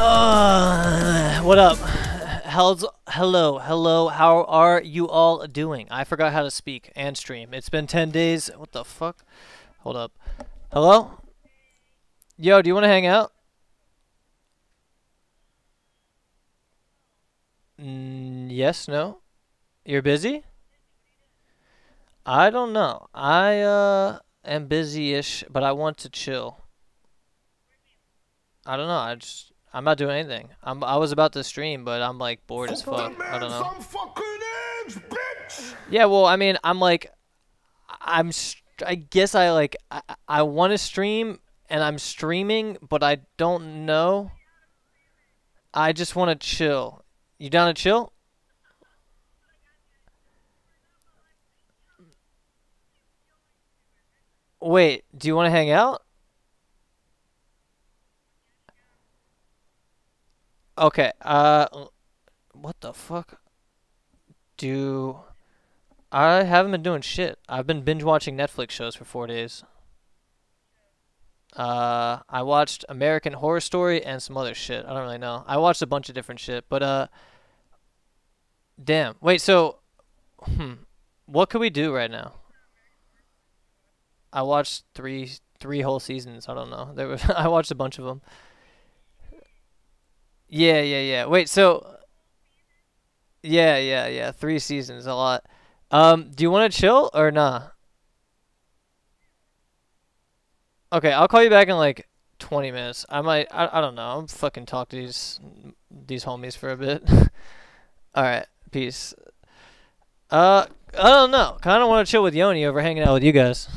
Uh, what up? How's, hello, hello, how are you all doing? I forgot how to speak and stream. It's been 10 days. What the fuck? Hold up. Hello? Yo, do you want to hang out? Mm, yes, no? You're busy? I don't know. I, uh, am busy-ish, but I want to chill. I don't know. I just I'm not doing anything. I'm I was about to stream, but I'm like bored as fuck. I don't know. Eggs, yeah, well, I mean, I'm like I'm I guess I like I, I want to stream and I'm streaming, but I don't know. I just want to chill. You down to chill? Wait, do you want to hang out? Okay, uh, what the fuck? Do I haven't been doing shit. I've been binge watching Netflix shows for four days. Uh, I watched American Horror Story and some other shit. I don't really know. I watched a bunch of different shit, but uh, damn. Wait, so, hmm, what could we do right now? I watched three three whole seasons. I don't know. There was I watched a bunch of them. Yeah, yeah, yeah. Wait, so yeah, yeah, yeah. Three seasons, a lot. Um, do you want to chill or nah? Okay, I'll call you back in like 20 minutes. I might. I, I don't know. I'm fucking talk to these these homies for a bit. All right, peace. Uh, I don't know. Kind of want to chill with Yoni over hanging out with you guys.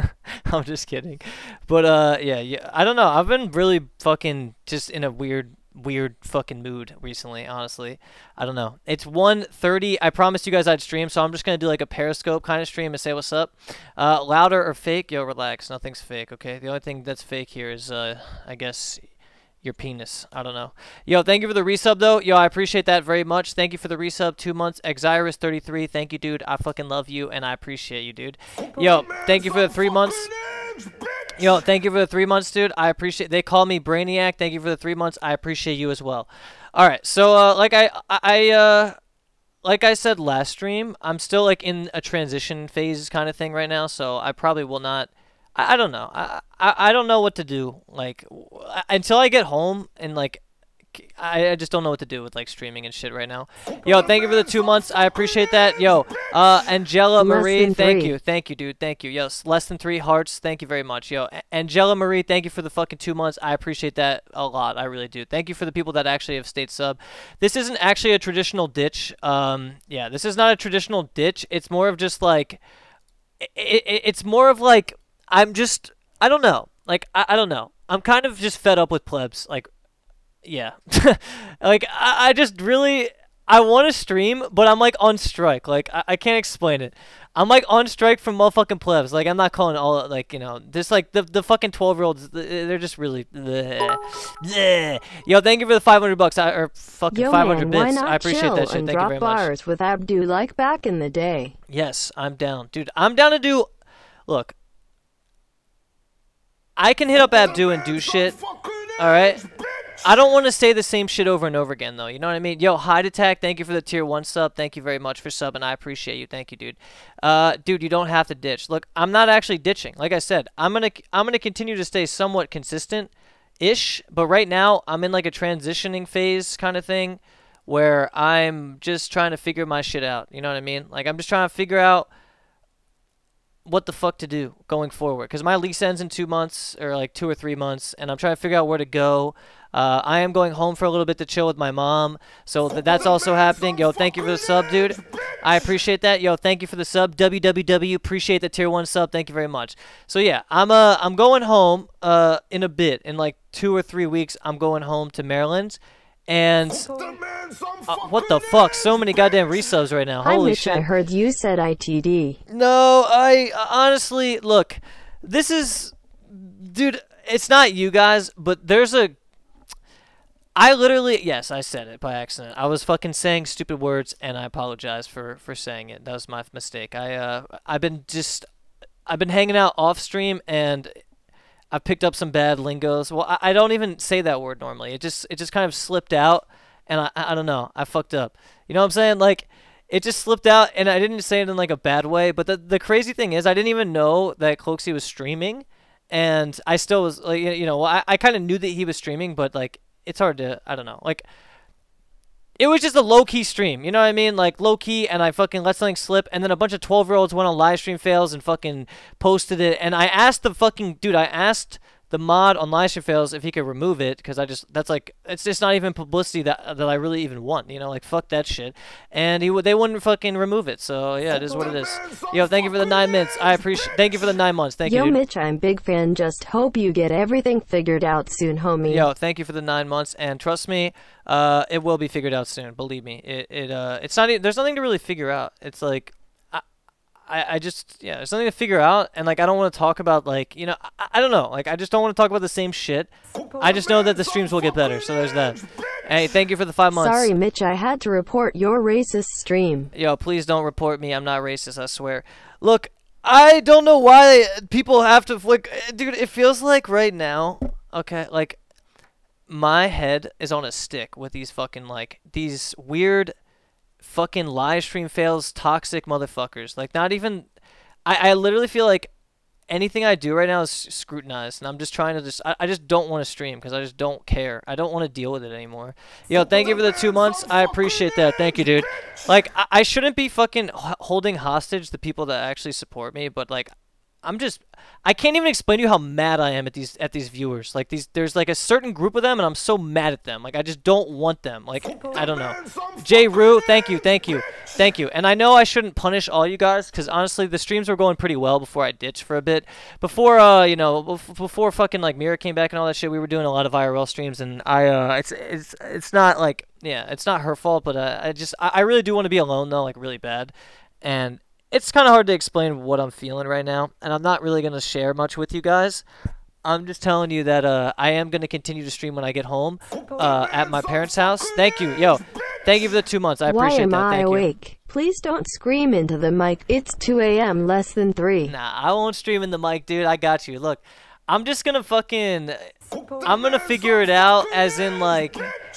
I'm just kidding. But uh, yeah, yeah. I don't know. I've been really fucking just in a weird weird fucking mood recently, honestly. I don't know. It's 1.30. I promised you guys I'd stream, so I'm just going to do like a Periscope kind of stream and say what's up. Uh, louder or fake? Yo, relax. Nothing's fake, okay? The only thing that's fake here is, uh, I guess, your penis. I don't know. Yo, thank you for the resub, though. Yo, I appreciate that very much. Thank you for the resub. Two months. Exirus33, thank you, dude. I fucking love you, and I appreciate you, dude. Yo, thank you for the three months. Yo, thank you for the three months, dude. I appreciate. They call me Brainiac. Thank you for the three months. I appreciate you as well. All right, so uh, like I I uh, like I said last stream, I'm still like in a transition phase kind of thing right now. So I probably will not. I, I don't know. I, I I don't know what to do. Like until I get home and like I, I just don't know what to do with like streaming and shit right now. Yo, thank you for the two months. I appreciate that. Yo, uh, Angela Marie, thank you, thank you, dude, thank you. Yo, less than three hearts. Thank you very much. Yo, Angela Marie, thank you for the fucking two months. I appreciate that a lot. I really do. Thank you for the people that actually have stayed sub. This isn't actually a traditional ditch. Um, yeah, this is not a traditional ditch. It's more of just like, it, it, it's more of like I'm just I don't know. Like I, I don't know. I'm kind of just fed up with plebs. Like yeah. like I, I just really I want to stream, but I'm like on strike. Like I, I can't explain it. I'm like on strike from motherfucking plebs. Like I'm not calling all like you know this like the the fucking 12 year olds. They're just really. Bleh, bleh. Yo, thank you for the 500 bucks I, or fucking Yo, 500 man, bits. I appreciate that shit. Thank you very bars with Abdu like back in the day. Yes, I'm down, dude. I'm down to do. Look, I can hit up Abdu and do shit. All right. I don't want to say the same shit over and over again, though. You know what I mean? Yo, Hide Attack, thank you for the tier 1 sub. Thank you very much for subbing. I appreciate you. Thank you, dude. Uh, dude, you don't have to ditch. Look, I'm not actually ditching. Like I said, I'm to I'm gonna continue to stay somewhat consistent-ish. But right now, I'm in like a transitioning phase kind of thing where I'm just trying to figure my shit out. You know what I mean? Like, I'm just trying to figure out what the fuck to do going forward because my lease ends in two months or like two or three months and i'm trying to figure out where to go uh, I am going home for a little bit to chill with my mom, so th that's also happening. Yo, thank you for the sub, dude. I appreciate that. Yo, thank you for the sub. WWW, appreciate the tier one sub. Thank you very much. So yeah, I'm uh I'm going home uh in a bit in like two or three weeks. I'm going home to Maryland. And uh, what the fuck? So many goddamn resubs right now. Holy Mitch, shit! I heard you said ITD. No, I honestly look. This is, dude. It's not you guys, but there's a I literally, yes, I said it by accident. I was fucking saying stupid words, and I apologize for for saying it. That was my mistake. I uh, I've been just, I've been hanging out off stream, and I've picked up some bad lingos. Well, I, I don't even say that word normally. It just it just kind of slipped out, and I I don't know. I fucked up. You know what I'm saying? Like it just slipped out, and I didn't say it in like a bad way. But the the crazy thing is, I didn't even know that Cloakzy was streaming, and I still was like, you know, I I kind of knew that he was streaming, but like it's hard to I don't know, like. It was just a low key stream, you know what I mean? Like low key, and I fucking let something slip, and then a bunch of twelve year olds went on live stream fails and fucking posted it, and I asked the fucking dude, I asked the mod on Livestream Fails if he could remove it because I just that's like it's just not even publicity that that I really even want. You know, like fuck that shit. And he would they wouldn't fucking remove it. So yeah, it is what it is. Yo, thank you for the nine minutes. I appreciate. Thank you for the nine months. Thank Yo, you. yo Mitch, I'm big fan. Just hope you get everything figured out soon, homie. Yo, thank you for the nine months, and trust me, uh, it will be figured out soon. Believe me, it it uh, it's not. There's nothing to really figure out. It's like. I, I, just yeah, there's something to figure out, and like I don't want to talk about like you know I, I don't know like I just don't want to talk about the same shit. I just know that the streams will get better, so there's that. Hey, thank you for the five months. Sorry, Mitch, I had to report your racist stream. Yo, please don't report me. I'm not racist. I swear. Look, I don't know why people have to like, dude. It feels like right now. Okay, like my head is on a stick with these fucking like these weird fucking live stream fails toxic motherfuckers. Like not even i i literally feel like anything i do right now is scrutinized and i'm just trying to just i, I just don't want to stream because i just don't care. I don't want to deal with it anymore. Yo thank you for the two months. I appreciate that. Thank you dude. Like i, I shouldn't be fucking holding hostage the people that actually support me but like I'm just I can't even explain to you how mad I am at these at these viewers. Like these there's like a certain group of them and I'm so mad at them. Like I just don't want them. Like I don't know. Jay Rue, thank you, thank you. Thank you. And I know I shouldn't punish all you guys cuz honestly the streams were going pretty well before I ditched for a bit. Before uh, you know, before fucking like Mira came back and all that shit, we were doing a lot of IRL streams and I uh it's it's it's not like yeah, it's not her fault, but uh, I just I, I really do want to be alone though, like really bad. And it's kind of hard to explain what I'm feeling right now, and I'm not really going to share much with you guys. I'm just telling you that uh, I am going to continue to stream when I get home uh, at my parents' house. Thank you. Yo, thank you for the two months. I Why appreciate am that. I Thank you. awake? Please don't scream into the mic. It's 2 a.m. less than 3. Nah, I won't stream in the mic, dude. I got you. Look, I'm just going to fucking. I'm going to figure it out as in, like.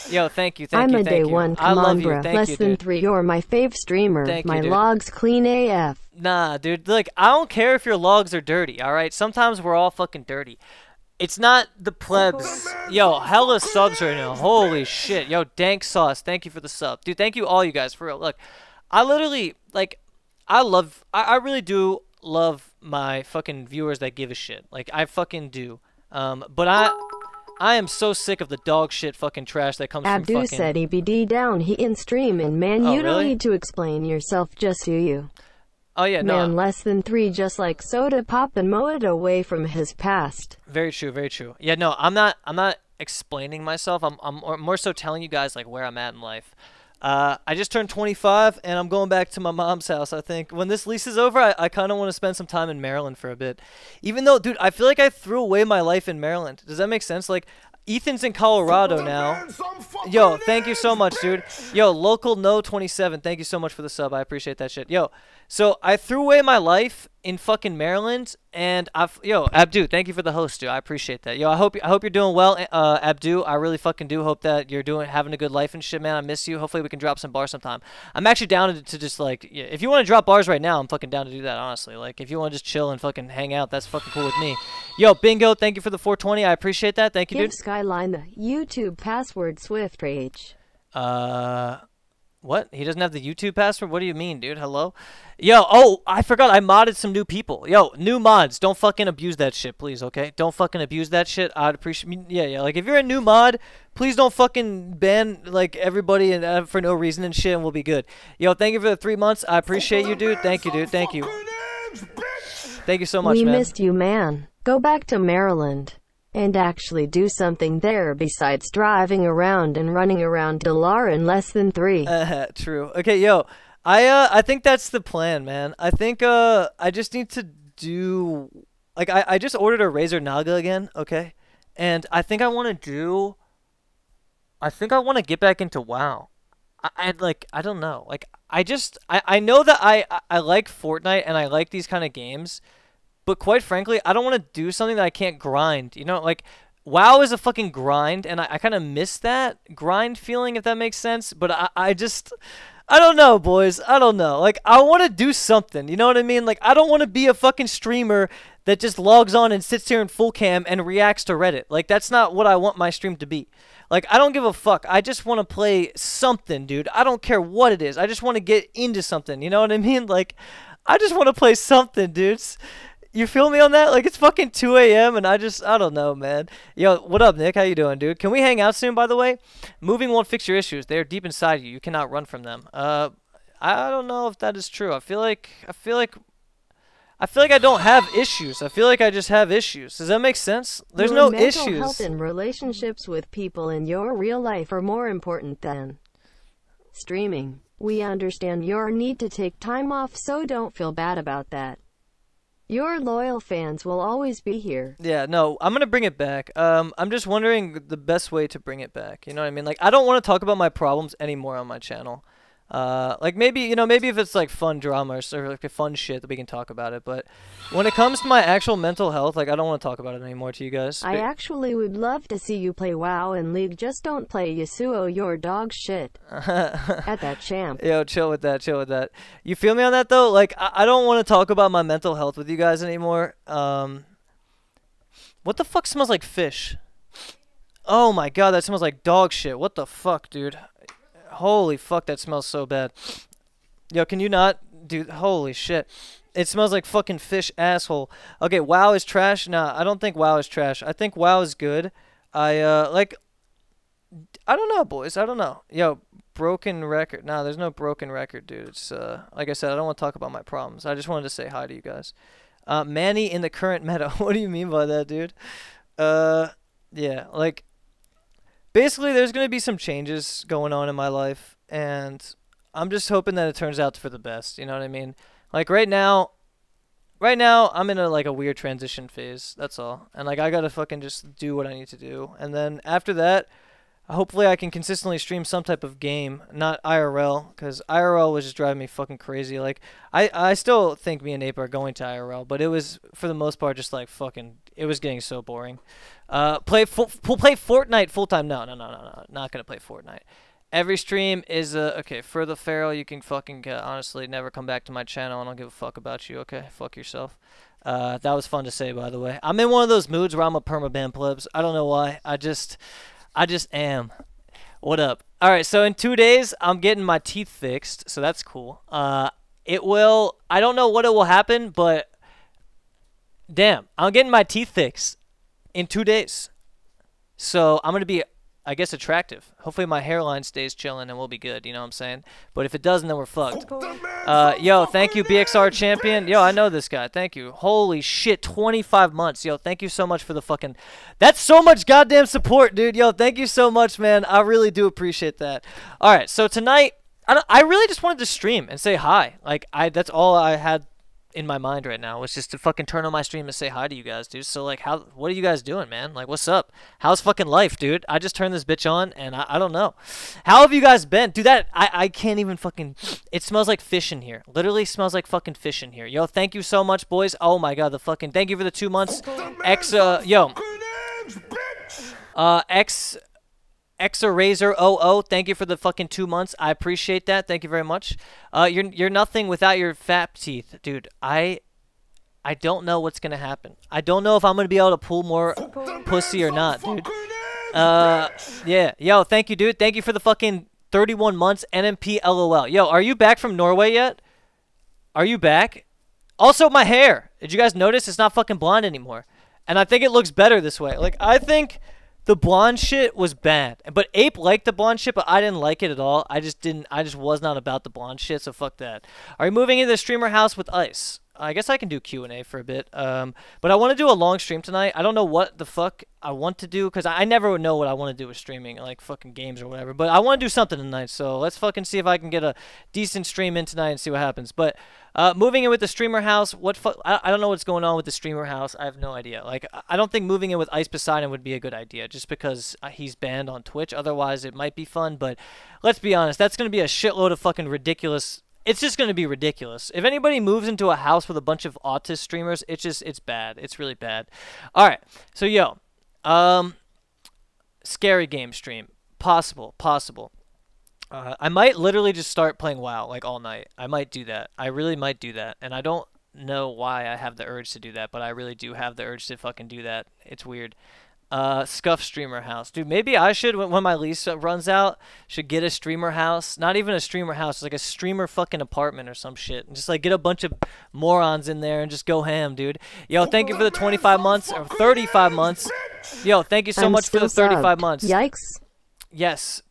Yo, thank you. Thank I'm you. a thank day you. one. I Come love on, you. bruh. Less you, than 3. You're my fave streamer. Thank you, my dude. logs clean AF. Nah, dude. Look, I don't care if your logs are dirty. All right. Sometimes we're all fucking dirty. It's not the plebs. Yo, hella subs right now. Holy shit. Yo, dank sauce. Thank you for the sub, dude. Thank you all you guys for real. Look, I literally like. I love. I, I really do love my fucking viewers that give a shit. Like I fucking do. Um, but I. I am so sick of the dog shit fucking trash that comes Abdu from fucking. said EBD down. He in stream and man, Oh, you don't need to explain yourself. Just do you. oh yeah, no. Man, less than 3 just like Sodapoppin mow it away from his past. Very true, very true. Yeah, no, I'm not. I'm not explaining myself. I'm. I'm more so telling you guys like where I'm at in life. Uh, I just turned 25 and I'm going back to my mom's house. I think when this lease is over, I, I kind of want to spend some time in Maryland for a bit. Even though, dude, I feel like I threw away my life in Maryland. Does that make sense? Like, Ethan's in Colorado now. Yo, thank you so much, dude. Yo, local no 27. Thank you so much for the sub. I appreciate that shit. Yo, so I threw away my life in fucking Maryland, and I've yo Abdu. Thank you for the host, dude. I appreciate that. Yo, I hope I hope you're doing well, uh, Abdu. I really fucking do hope that you're doing having a good life and shit, man. I miss you. Hopefully we can drop some bars sometime. I'm actually down to, to just like yeah, if you want to drop bars right now, I'm fucking down to do that. Honestly, like if you want to just chill and fucking hang out, that's fucking cool with me. Yo, Bingo. Thank you for the 420. I appreciate that. Thank you, Give dude. Skyline the YouTube password Swift Rage. Uh, what? He doesn't have the YouTube password? What do you mean, dude? Hello? Yo, oh, I forgot. I modded some new people. Yo, new mods. Don't fucking abuse that shit, please, okay? Don't fucking abuse that shit. I'd appreciate. Yeah, yeah. Like, if you're a new mod, please don't fucking ban, like, everybody and uh, for no reason and shit, and we'll be good. Yo, thank you for the three months. I appreciate you, dude. Thank you, dude. Thank you. Thank you so much, we man. missed you, man. Go back to Maryland and actually do something there besides driving around and running around Dalaran less than 3. Uh, true. Okay, yo, I uh, I think that's the plan, man. I think uh, I just need to do like I, I just ordered a Razer Naga again, okay, and I think I want to do. I think I want to get back into WoW. I, I like I don't know, like I just I I know that I, I like Fortnite and I like these kind of games, but quite frankly, I don't want to do something that I can't grind. You know, like WoW is a fucking grind, and I, I kind of miss that grind feeling, if that makes sense. But I, I just, I don't know, boys. I don't know. Like, I want to do something. You know what I mean? Like, I don't want to be a fucking streamer that just logs on and sits here in full cam and reacts to Reddit. Like, that's not what I want my stream to be. Like, I don't give a fuck. I just want to play something, dude. I don't care what it is. I just want to get into something. You know what I mean? Like, I just want to play something, dudes. You feel me on that? Like it's fucking 2 a.m. and I just I don't know, man. Yo, what up, Nick? How you doing, dude? Can we hang out soon? By the way, moving won't fix your issues. They are deep inside you. You cannot run from them. Uh, I don't know if that is true. I feel like I feel like I feel like I don't have issues. I feel like I just have issues. Does that make sense? There's Your no mental issues. health and relationships with people in your real life are more important than streaming. We understand your need to take time off, so don't feel bad about that. Your loyal fans will always be here. Yeah, no, I'm gonna bring it back. Um, I'm just wondering the best way to bring it back. You know what I mean? Like, I don't want to talk about my problems anymore on my channel. Uh, like maybe you know maybe if it's like fun drama or, or like a fun shit that we can talk about it. But when it comes to my actual mental health, like I don't want to talk about it anymore to you guys. I actually would love to see you play WoW in League, just don't play Yasuo, your dog shit. At that champ. Yo, chill with that, chill with that. You feel me on that though? Like I, I don't want to talk about my mental health with you guys anymore. Um, what the fuck smells like fish? Oh my god, that smells like dog shit. What the fuck, dude? Holy fuck, that smells so bad. Yo, can you not, dude? Holy shit. It smells like fucking fish asshole. Okay, WoW is trash. Nah, I don't think WoW is trash. I think WoW is good. I uh like I don't know, boys. I don't know. Yo, broken record. Nah, there's no broken record, dude. It's uh, like I said, I don't want to talk about my problems. I just wanted to say hi to you guys. Uh, Manny in the current meta. what do you mean by that, dude? Uh, yeah, like basically, there's gonna be some changes going on in my life, and I'm just hoping that it turns out for the best. You know what I mean? Like right now, right now I'm in a like a weird transition phase. That's all, and like I gotta fucking just do what I need to do, and then after that hopefully I can consistently stream some type of game, not IRL, because IRL was just driving me fucking crazy. Like, I, I still think me and Ape are going to IRL, but it was, for the most part, just like fucking, it was getting so boring. Uh, play, full, play Fortnite full time. No, no, no, no, no, not gonna play Fortnite. Every stream is uh, okay. For the Feral, you can fucking uh, honestly never come back to my channel. I don't give a fuck about you. Okay, fuck yourself. Uh, that was fun to say, by the way. I'm in one of those moods where I'm a permaban plebs. I don't know why. I just, I just am. What up? All right, so in two days, I'm getting my teeth fixed, so that's cool. Uh, it will. I don't know what it will happen, but damn, I'm getting my teeth fixed in two days. So I'm gonna be, I guess, attractive. Hopefully my hairline stays chilling and we'll be good. You know what I'm saying? But if it doesn't, then we're fucked. Uh, yo, thank you, BXR champion. Yo, I know this guy. Thank you. Holy shit, 25 months. Yo, thank you so much for the fucking. That's so much goddamn support, dude. Yo, thank you so much, man. I really do appreciate that. All right, so tonight. I, I really just wanted to stream and say hi. Like I, that's all I had in my mind right now was just to fucking turn on my stream and say hi to you guys, dude. So like, how? What are you guys doing, man? Like, what's up? How's fucking life, dude? I just turned this bitch on and I, I don't know. How have you guys been, dude? That I I can't even fucking. It smells like fish in here. Literally smells like fucking fish in here. Yo, thank you so much, boys. Oh my god, the fucking thank you for the two months. X uh yo. Uh X. Exa Razor 00, thank you for the fucking two months. I appreciate that. Thank you very much. Uh, you're you're nothing without your fat teeth, dude. I I don't know what's gonna happen. I don't know if I'm gonna be able to pull more pussy or not, dude. Uh, yeah, yo, thank you, dude. Thank you for the fucking 31 months NMP LOL. Yo, are you back from Norway yet? Are you back? Also, my hair. Did you guys notice it's not fucking blonde anymore? And I think it looks better this way. Like I think the blonde shit was bad. But Ape liked the blonde shit, but I didn't like it at all. I just didn't. I just was not about the blonde shit. So fuck that. Are you moving into the streamer house with Ice? I guess I can do Q and A for a bit. Um, but I want to do a long stream tonight. I don't know what the fuck I want to do because I never know what I want to do with streaming, like fucking games or whatever. But I want to do something tonight. So let's fucking see if I can get a decent stream in tonight and see what happens. But uh, moving in with the streamer house, what fu- I, I don't know what's going on with the streamer house. I have no idea. Like I- I don't think moving in with Ice Poseidon would be a good idea, just because uh, he's banned on Twitch. Otherwise, it might be fun. But let's be honest, that's gonna be a shitload of fucking ridiculous it's just going to be ridiculous. If anybody moves into a house with a bunch of autist streamers, it's just it's bad. It's really bad. All right. So yo, um scary game stream. Possible, possible. Uh, I might literally just start playing WoW like all night. I might do that. I really might do that. And I don't know why I have the urge to do that, but I really do have the urge to fucking do that. It's weird. Uh, Scuff Streamer House. Dude, maybe I should, when, when my lease runs out, should get a streamer house. Not even a streamer house, like a streamer fucking apartment or some shit. And just like get a bunch of morons in there and just go ham, dude. Yo, thank you for the 25 months or 35 months. Yo, thank you so I'm much for the 35 subbed. months. Yikes. Yes.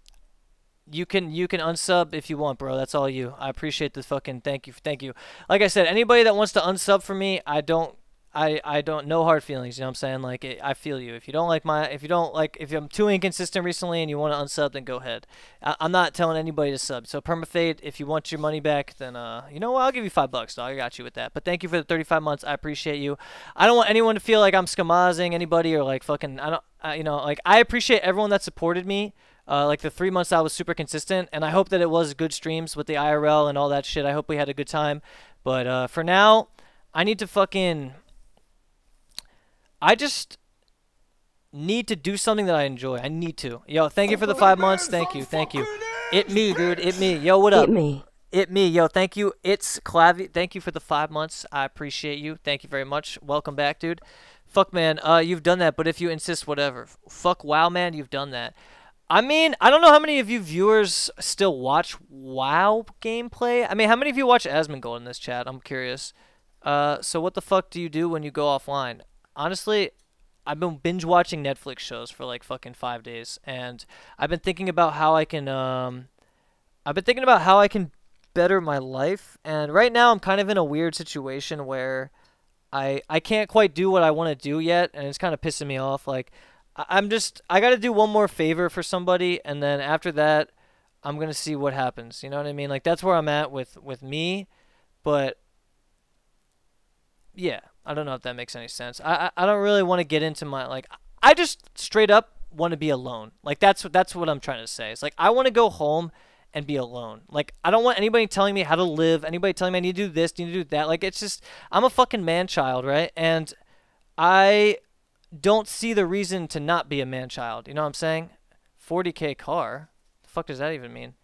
You can you can unsub if you want, bro. That's all you. I appreciate the fucking thank you. Thank you. Like I said, anybody that wants to unsub for me, I don't I I don't no hard feelings, you know what I'm saying? Like it, I feel you. If you don't like my if you don't like if I'm too inconsistent recently and you want to unsub then go ahead. I, I'm not telling anybody to sub. So permafade, if you want your money back, then uh you know what? I'll give you 5 bucks, dog. I got you with that. But thank you for the 35 months. I appreciate you. I don't want anyone to feel like I'm skamazing anybody or like fucking I don't uh, you know, like I appreciate everyone that supported me. Uh, like the three months I was super consistent, and I hope that it was good streams with the IRL and all that shit. I hope we had a good time. But uh, for now, I need to fucking. I just need to do something that I enjoy. I need to. Yo, thank you for the five months. Thank you, thank you. It me, dude. It me. Yo, what up? Hit me. It me, yo. Thank you. It's Clavi. Thank you for the five months. I appreciate you. Thank you very much. Welcome back, dude. Fuck, man. Uh, you've done that, but if you insist, whatever. Fuck, wow, man. You've done that. I mean, I don't know how many of you viewers still watch WoW gameplay. I mean, how many of you watch Asmongold in this chat? I'm curious. Uh, so what the fuck do you do when you go offline? Honestly, I've been binge watching Netflix shows for like fucking five days, and I've been thinking about how I can um, I've been thinking about how I can better my life, and right now I'm kind of in a weird situation where I I can't quite do what I want to do yet, and it's kind of pissing me off. Like I- I'm just I got to do one more favor for somebody, and then after that, I'm gonna see what happens. You know what I mean? Like that's where I'm at with with me, but yeah, I don't know if that makes any sense. I I, I don't really want to get into my like I just straight up want to be alone. Like that's what that's what I'm trying to say. It's like I want to go home and be alone. Like I don't want anybody telling me how to live. Anybody telling me I need to do this, need to do that. Like it's just I'm a fucking man child, right? And I don't see the reason to not be a man child. You know what I'm saying? 40k car. The fuck does that even mean?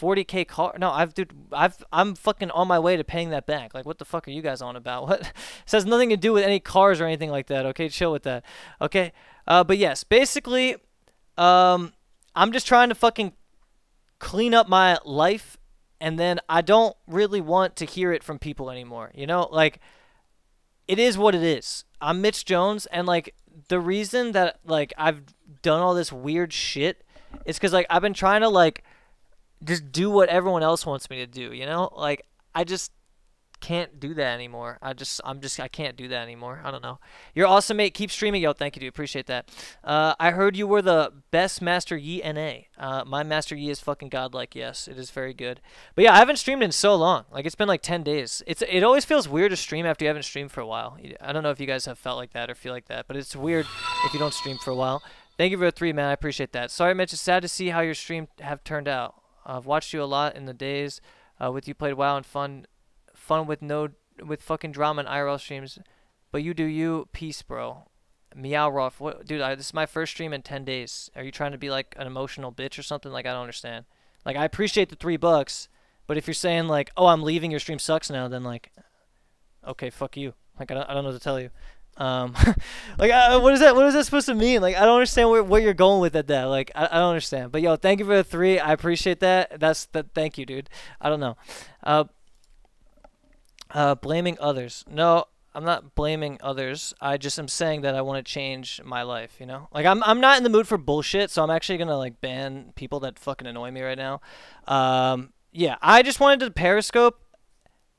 What? 40k car? No, I've dude, I've I'm fucking on my way to paying that back. Like what the fuck are you guys on about? What? this has nothing to do with any cars or anything like that. Okay, chill with that. Okay? Uh but yes, basically um I'm just trying to fucking clean up my life and then I don't really want to hear it from people anymore. You know, like it is what it is. I'm Mitch Jones, and like the reason that like I've done all this weird shit is because like I've been trying to like just do what everyone else wants me to do. You know, like I just can't do that anymore. I just I'm just I can't do that anymore. I don't know. You're awesome, mate. Keep streaming, yo. Thank you, dude. Appreciate that. Uh, I heard you were the best Master Yi NA. Uh, my Master Yi is fucking godlike. Yes, it is very good. But yeah, I haven't streamed in so long. Like it's been like 10 days. It's it always feels weird to stream after you haven't streamed for a while. I don't know if you guys have felt like that or feel like that, but it's weird if you don't stream for a while. Thank you for the three, man. I appreciate that. Sorry, Mitch. It's sad to see how your stream have turned out. I've watched you a lot in the days uh, with you played WoW and fun, fun with no with fucking drama and IRL streams. But you do you. Peace, bro. Meow Ruff. What, dude? I, this is my first stream in 10 days. Are you trying to be like an emotional bitch or something? Like I don't understand. Like I appreciate the three bucks, but if you're saying like, oh, I'm leaving, your stream sucks now, then like, okay, fuck you. Like I don't, I don't know what to tell you. Um, like uh, what is that? What is that supposed to mean? Like I don't understand where, where you're going with that. That like I, I don't understand. But yo, thank you for the three. I appreciate that. That's that. Thank you, dude. I don't know. Uh, uh, blaming others. No, I'm not blaming others. I just am saying that I want to change my life, you know? Like I'm I'm not in the mood for bullshit, so I'm actually to like ban people that fucking annoy me right now. Um yeah, I just wanted to periscope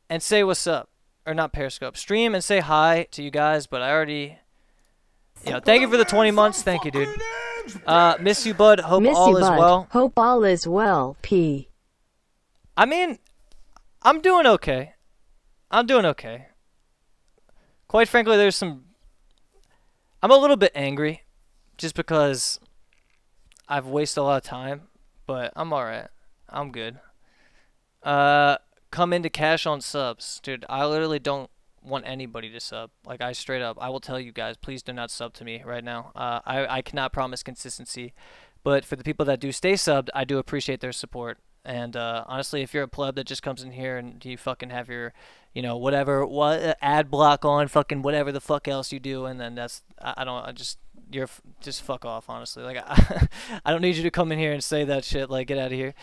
and say what's up. Or not periscope. Stream and say hi to you guys, but I already you know, thank you for the 20 months. Thank you, dude. Uh miss you, bud. Hope Miss all you, is bud. well. Hope all is well. P. I mean, I'm doing okay. I'm doing okay. Quite frankly, there's some. I'm a little bit angry just because I've wasted a lot of time, but I'm alright. I'm good. Uh, come into cash on subs, dude. I literally don't want anybody to sub. Like I straight up, I will tell you guys, please do not sub to me right now. Uh, I I cannot promise consistency, but for the people that do stay subbed, I do appreciate their support. And uh, honestly, if you're a pleb that just comes in here and you fucking have your, you know, whatever, what uh, ad block on, fucking whatever the fuck else you do, and then that's I, I don't I just you're just fuck off honestly. Like I, I don't need you to come in here and say that shit like get out of here.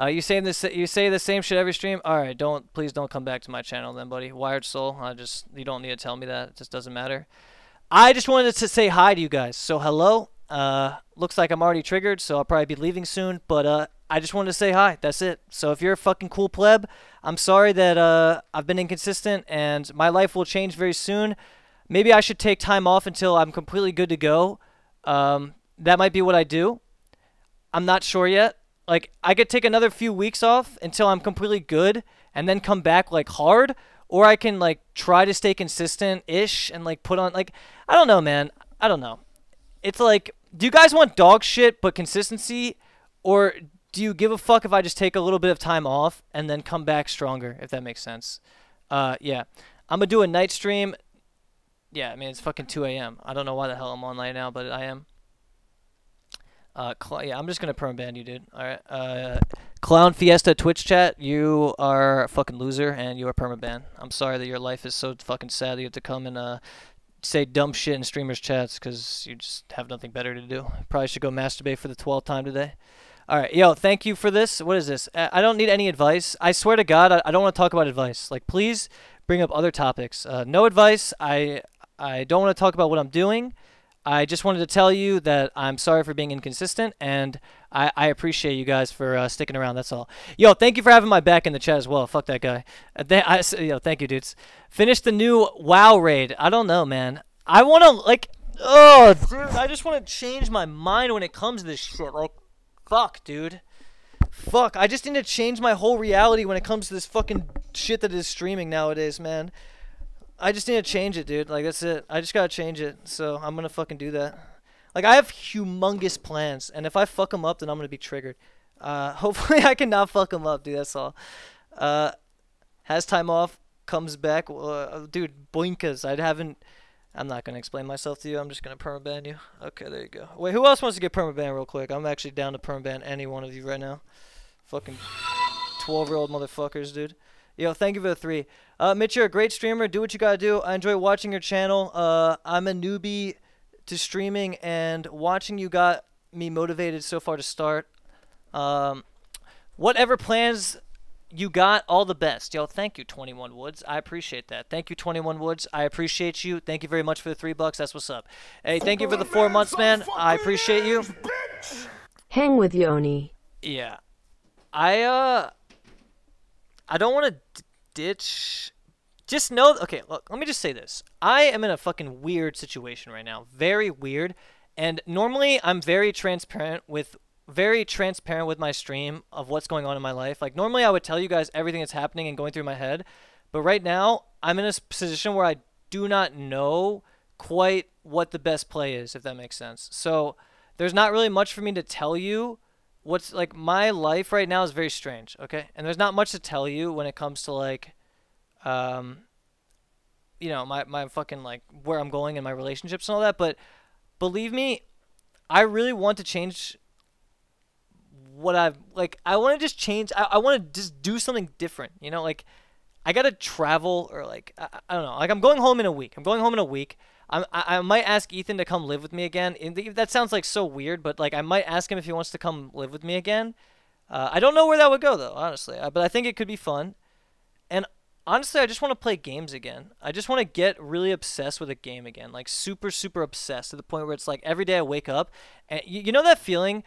Uh, you saying this you say the same shit every stream? All right don't please don't come back to my channel then buddy. Wired soul I just you don't need to tell me that. It just doesn't matter. I just wanted to say hi to you guys. So hello. Uh, looks like I'm already triggered so I'll probably be leaving soon but uh, I just wanted to say hi. That's it. So if you're a fucking cool pleb I'm sorry that uh, I've been inconsistent and my life will change very soon maybe I should take time off until I'm completely good to go. Um, that might be what I do. I'm not sure yet. Like I could take another few weeks off until I'm completely good and then come back like hard or I can like try to stay consistent ish and like put on like I don't know, man. I don't know. It's like do you guys want dog shit but consistency or do you give a fuck if I just take a little bit of time off and then come back stronger if that makes sense? Uh yeah. I'm going to do a night stream yeah, I mean, it's fucking 2 a.m. I don't know why the hell I'm on right now, but I am. Uh, yeah, I'm just gonna permaban you, dude. All right. Uh, Clown Fiesta Twitch chat, you are a fucking loser, and you are permaban. I'm sorry that your life is so fucking sad that you have to come and uh, say dumb shit in streamers' chats because you just have nothing better to do. Probably should go masturbate for the 12th time today. All right, yo, thank you for this. What is this? I don't need any advice. I swear to God, I, I don't want to talk about advice. Like, please bring up other topics. Uh, no advice. I I don't want to talk about what I'm doing. I just wanted to tell you that I'm sorry for being inconsistent, and I, I appreciate you guys for uh, sticking around. That's all. Yo, thank you for having my back in the chat as well. Fuck that guy. Uh, I, yo, thank you, dudes. Finish the new WoW raid. I don't know, man. I want to, like, oh, dude, I just want to change my mind when it comes to this shit. Like, fuck, dude. Fuck, I just need to change my whole reality when it comes to this fucking shit that is streaming nowadays, man. I just need to change it, dude. Like that's it. I just gotta change it. So I'm gonna fucking do that. Like I have humongous plans, and if I fuck them up, then I'm gonna be triggered. Uh, hopefully I can not fuck them up, dude. That's all. Uh, has time off, comes back, uh, dude. Boinkas. I haven't. I'm not gonna explain myself to you. I'm just gonna permaban you. Okay, there you go. Wait, who else wants to get permaban real quick? I'm actually down to permaban any one of you right now. Fucking 12 year old motherfuckers, dude. Yo, thank you for the three. Uh, Mitch, you're a great streamer. Do what you gotta do. I enjoy watching your channel. Uh, I'm a newbie to streaming, and watching you got me motivated so far to start. Um, whatever plans you got, all the best. Yo, thank you, 21 Woods. I appreciate that. Thank you, 21 Woods. I appreciate you. Thank you very much for the three bucks. That's what's up. Hey, thank you for the four months, man. I appreciate you. Hang with Yoni. Yeah. I, uh... I don't want to ditch. Just know, okay, look, let me just say this. I am in a fucking weird situation right now. Very weird. And normally I'm very transparent with very transparent with my stream of what's going on in my life. Like normally I would tell you guys everything that's happening and going through my head, but right now I'm in a position where I do not know quite what the best play is, if that makes sense. So there's not really much for me to tell you what's like my life right now is very strange, okay? And there's not much to tell you when it comes to like um you know, my my fucking like where I'm going in my relationships and all that, but believe me, I really want to change what I've like I want to just change I, I want to just do something different, you know, like I got to travel or like I, I don't know, like I'm going home in a week. I'm going home in a week I, I might ask Ethan to come live with me again. That sounds like so weird, but like I might ask him if he wants to come live with me again. Uh, I don't know where that would go though, honestly. But I think it could be fun. And honestly, I just want to play games again. I just want to get really obsessed with a game again, like super super obsessed to the point where it's like every day I wake up and you, you know that feeling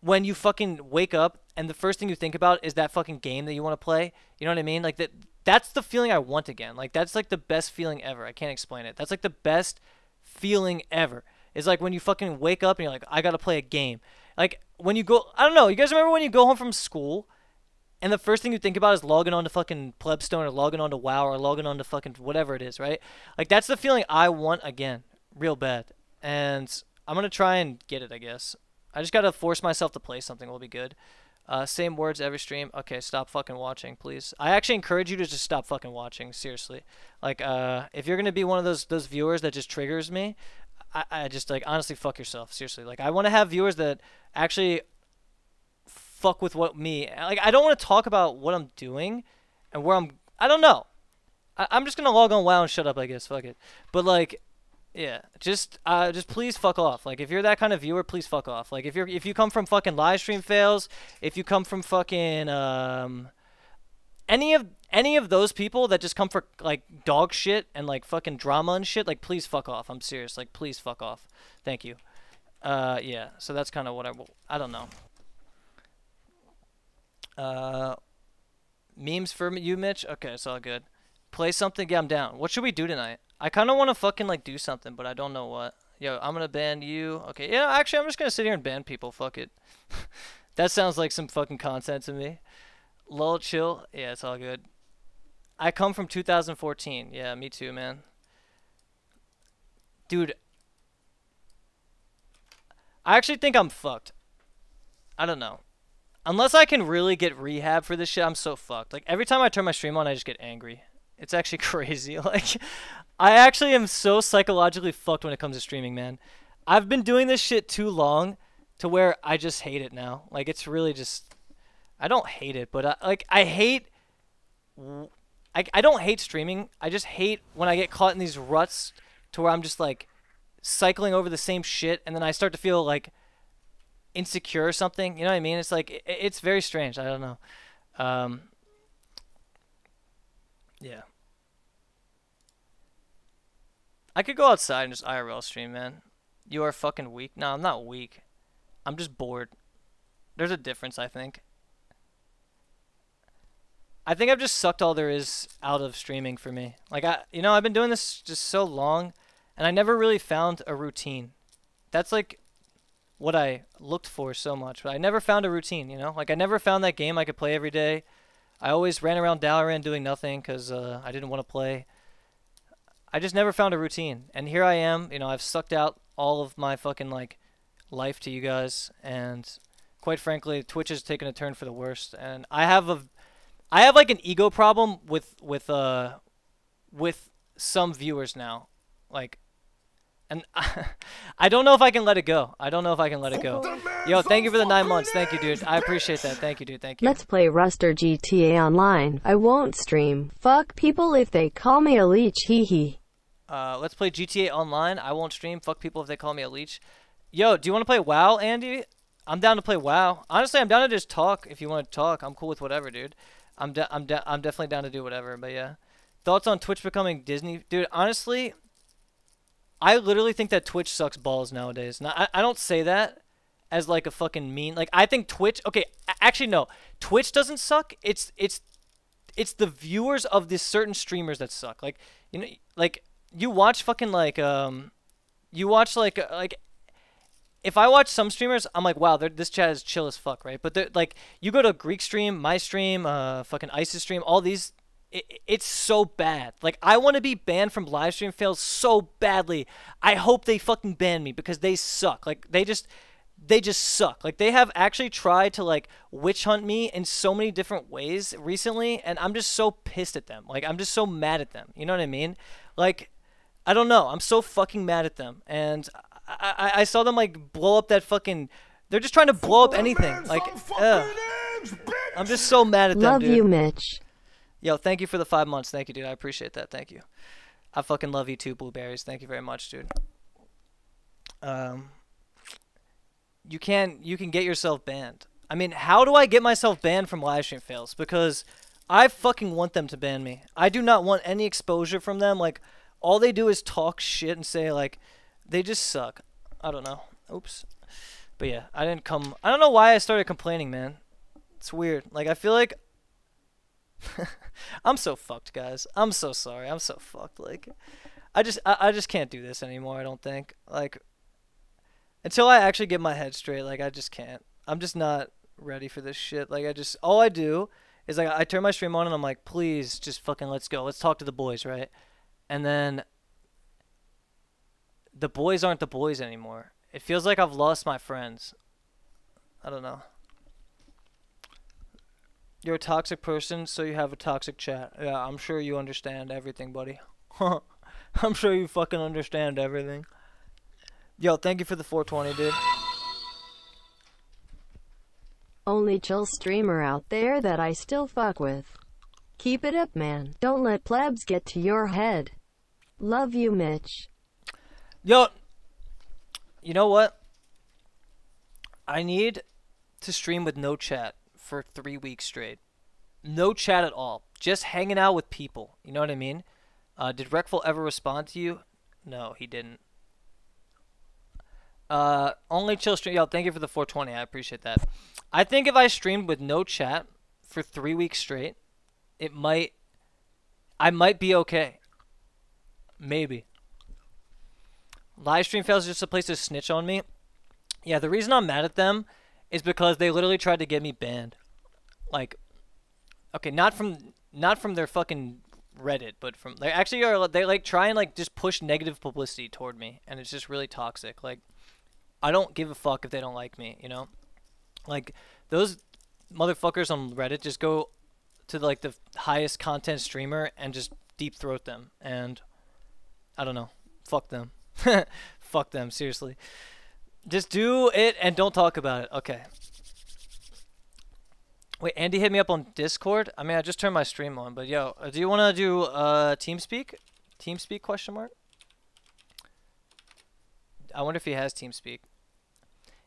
when you fucking wake up and the first thing you think about is that fucking game that you want to play. You know what I mean? Like that that's the feeling I want again. Like that's like the best feeling ever. I can't explain it. That's like the best feeling ever. It's like when you fucking wake up and you're like, I gotta play a game. Like when you go, I don't know. You guys remember when you go home from school, and the first thing you think about is logging on to fucking Plebstone or logging on to WoW or logging on to fucking whatever it is, right? Like that's the feeling I want again, real bad. And I'm gonna try and get it, I guess. I just gotta force myself to play something. Will be good. Uh, same words every stream. Okay, stop fucking watching, please. I actually encourage you to just stop fucking watching. Seriously, like, uh, if you're gonna be one of those those viewers that just triggers me, I, I just like honestly fuck yourself. Seriously, like I want to have viewers that actually fuck with what me like. I don't want to talk about what I'm doing and where I'm. I don't know. I, I'm just gonna log on WoW and shut up. I guess fuck it. But like, yeah, just uh, just please fuck off. Like if you're that kind of viewer, please fuck off. Like if you're if you come from fucking live stream fails, if you come from fucking um any of any of those people that just come for like dog shit and like fucking drama and shit, like please fuck off. I'm serious. Like please fuck off. Thank you. Uh yeah, so that's kind of what I I don't know. Uh memes for you, Mitch? Okay, it's all good. Play something, yeah, I'm down. What should we do tonight? I kind of want to fucking like do something, but I don't know what. Yo, I'm gonna ban you. Okay, yeah, actually, I'm just gonna sit here and ban people. Fuck it. that sounds like some fucking content to me. Lol, chill. Yeah, it's all good. I come from 2014. Yeah, me too, man. Dude, I actually think I'm fucked. I don't know. Unless I can really get rehab for this shit, I'm so fucked. Like every time I turn my stream on, I just get angry. It's actually crazy. Like I actually am so psychologically fucked when it comes to streaming, man. I've been doing this shit too long to where I just hate it now. Like it's really just I don't hate it, but I, like I hate I I don't hate streaming. I just hate when I get caught in these ruts to where I'm just like cycling over the same shit and then I start to feel like insecure or something. You know what I mean? It's like it, it's very strange. I don't know. Um, yeah. I could go outside and just IRL stream, man. You are fucking weak. No, I'm not weak. I'm just bored. There's a difference, I think. I think I've just sucked all there is out of streaming for me. Like I, you know, I've been doing this just so long, and I never really found a routine. That's like what I looked for so much, but I never found a routine. You know, like I never found that game I could play every day. I always ran around Dalaran doing nothing because uh, I didn't want to play. I just never found a routine. And here I am, you know, I've sucked out all of my fucking like life to you guys and quite frankly, Twitch has taken a turn for the worst and I have a I have like an ego problem with with uh with some viewers now. Like and I don't know if I can let it go. I don't know if I can let it go. Yo, thank you for the nine months. Thank you, dude. I appreciate that. Thank you, dude. Thank you. Let's play Rust or GTA Online. I won't stream. Fuck people if they call me a leech, hee hee. Uh, let's play GTA Online. I won't stream. Fuck people if they call me a leech. Yo, do you want to play WoW, Andy? I'm down to play WoW. Honestly, I'm down to just talk. If you want to talk, I'm cool with whatever, dude. I'm I'm I'm definitely down to do whatever. But yeah, thoughts on Twitch becoming Disney, dude? Honestly, I literally think that Twitch sucks balls nowadays. Now, I, I don't say that as like a fucking mean. Like I think Twitch. Okay, actually no, Twitch doesn't suck. It's it's it's the viewers of these certain streamers that suck. Like you know, like you watch fucking like um, you watch like uh, like. If I watch some streamers, I'm like, wow, this chat is chill as fuck, right? But like, you go to Greek stream, my stream, uh, fucking Ice's stream, all these it, it's so bad. Like I want to be banned from live stream fails so badly. I hope they fucking ban me because they suck. Like they just they just suck. Like they have actually tried to like witch hunt me in so many different ways recently and I'm just so pissed at them. Like I'm just so mad at them. You know what I mean? Like I don't know. I'm so fucking mad at them. And I I, I saw them like blow up that fucking they're just trying to blow up anything. Like ugh. I'm just so mad at them, Love dude. you, Mitch. Yo, thank you for the five months. Thank you, dude. I appreciate that. Thank you. I fucking love you too, blueberries. Thank you very much, dude. Um, you can you can get yourself banned. I mean, how do I get myself banned from livestream fails? Because I fucking want them to ban me. I do not want any exposure from them. Like, all they do is talk shit and say like, they just suck. I don't know. Oops. But yeah, I didn't come. I don't know why I started complaining, man. It's weird. Like, I feel like I'm so fucked, guys. I'm so sorry. I'm so fucked. Like, I just, I, I just can't do this anymore. I don't think. Like, until I actually get my head straight, like, I just can't. I'm just not ready for this shit. Like, I just, all I do is like, I turn my stream on and I'm like, please, just fucking let's go. Let's talk to the boys, right? And then the boys aren't the boys anymore. It feels like I've lost my friends. I don't know. You're a toxic person, so you have a toxic chat. Yeah, I'm sure you understand everything, buddy. I'm sure you fucking understand everything. Yo, thank you for the 420, dude. Only chill streamer out there that I still fuck with. Keep it up, man. Don't let plebs get to your head. Love you, Mitch. Yo, you know what? I need to stream with no chat for three weeks straight. No chat at all. Just hanging out with people. You know what I mean? Uh, did Reckful ever respond to you? No, he didn't. Uh, only chill stream. Yo, thank you for the 420. I appreciate that. I think if I streamed with no chat for three weeks straight, it might. I might be okay. Maybe. Live stream fails just a place to snitch on me. Yeah, the reason I'm mad at them is because they literally tried to get me banned. Like, okay, not from not from their fucking Reddit, but from they actually are they like try and like just push negative publicity toward me, and it's just really toxic. Like, I don't give a fuck if they don't like me, you know. Like those motherfuckers on Reddit just go to like the highest content streamer and just deep throat them, and I don't know, fuck them, fuck them, seriously. Just do it and don't talk about it. Okay. Wait, Andy hit me up on Discord. I mean, I just turned my stream on, but yo, uh, do you want to do uh TeamSpeak? TeamSpeak question mark? I wonder if he has TeamSpeak.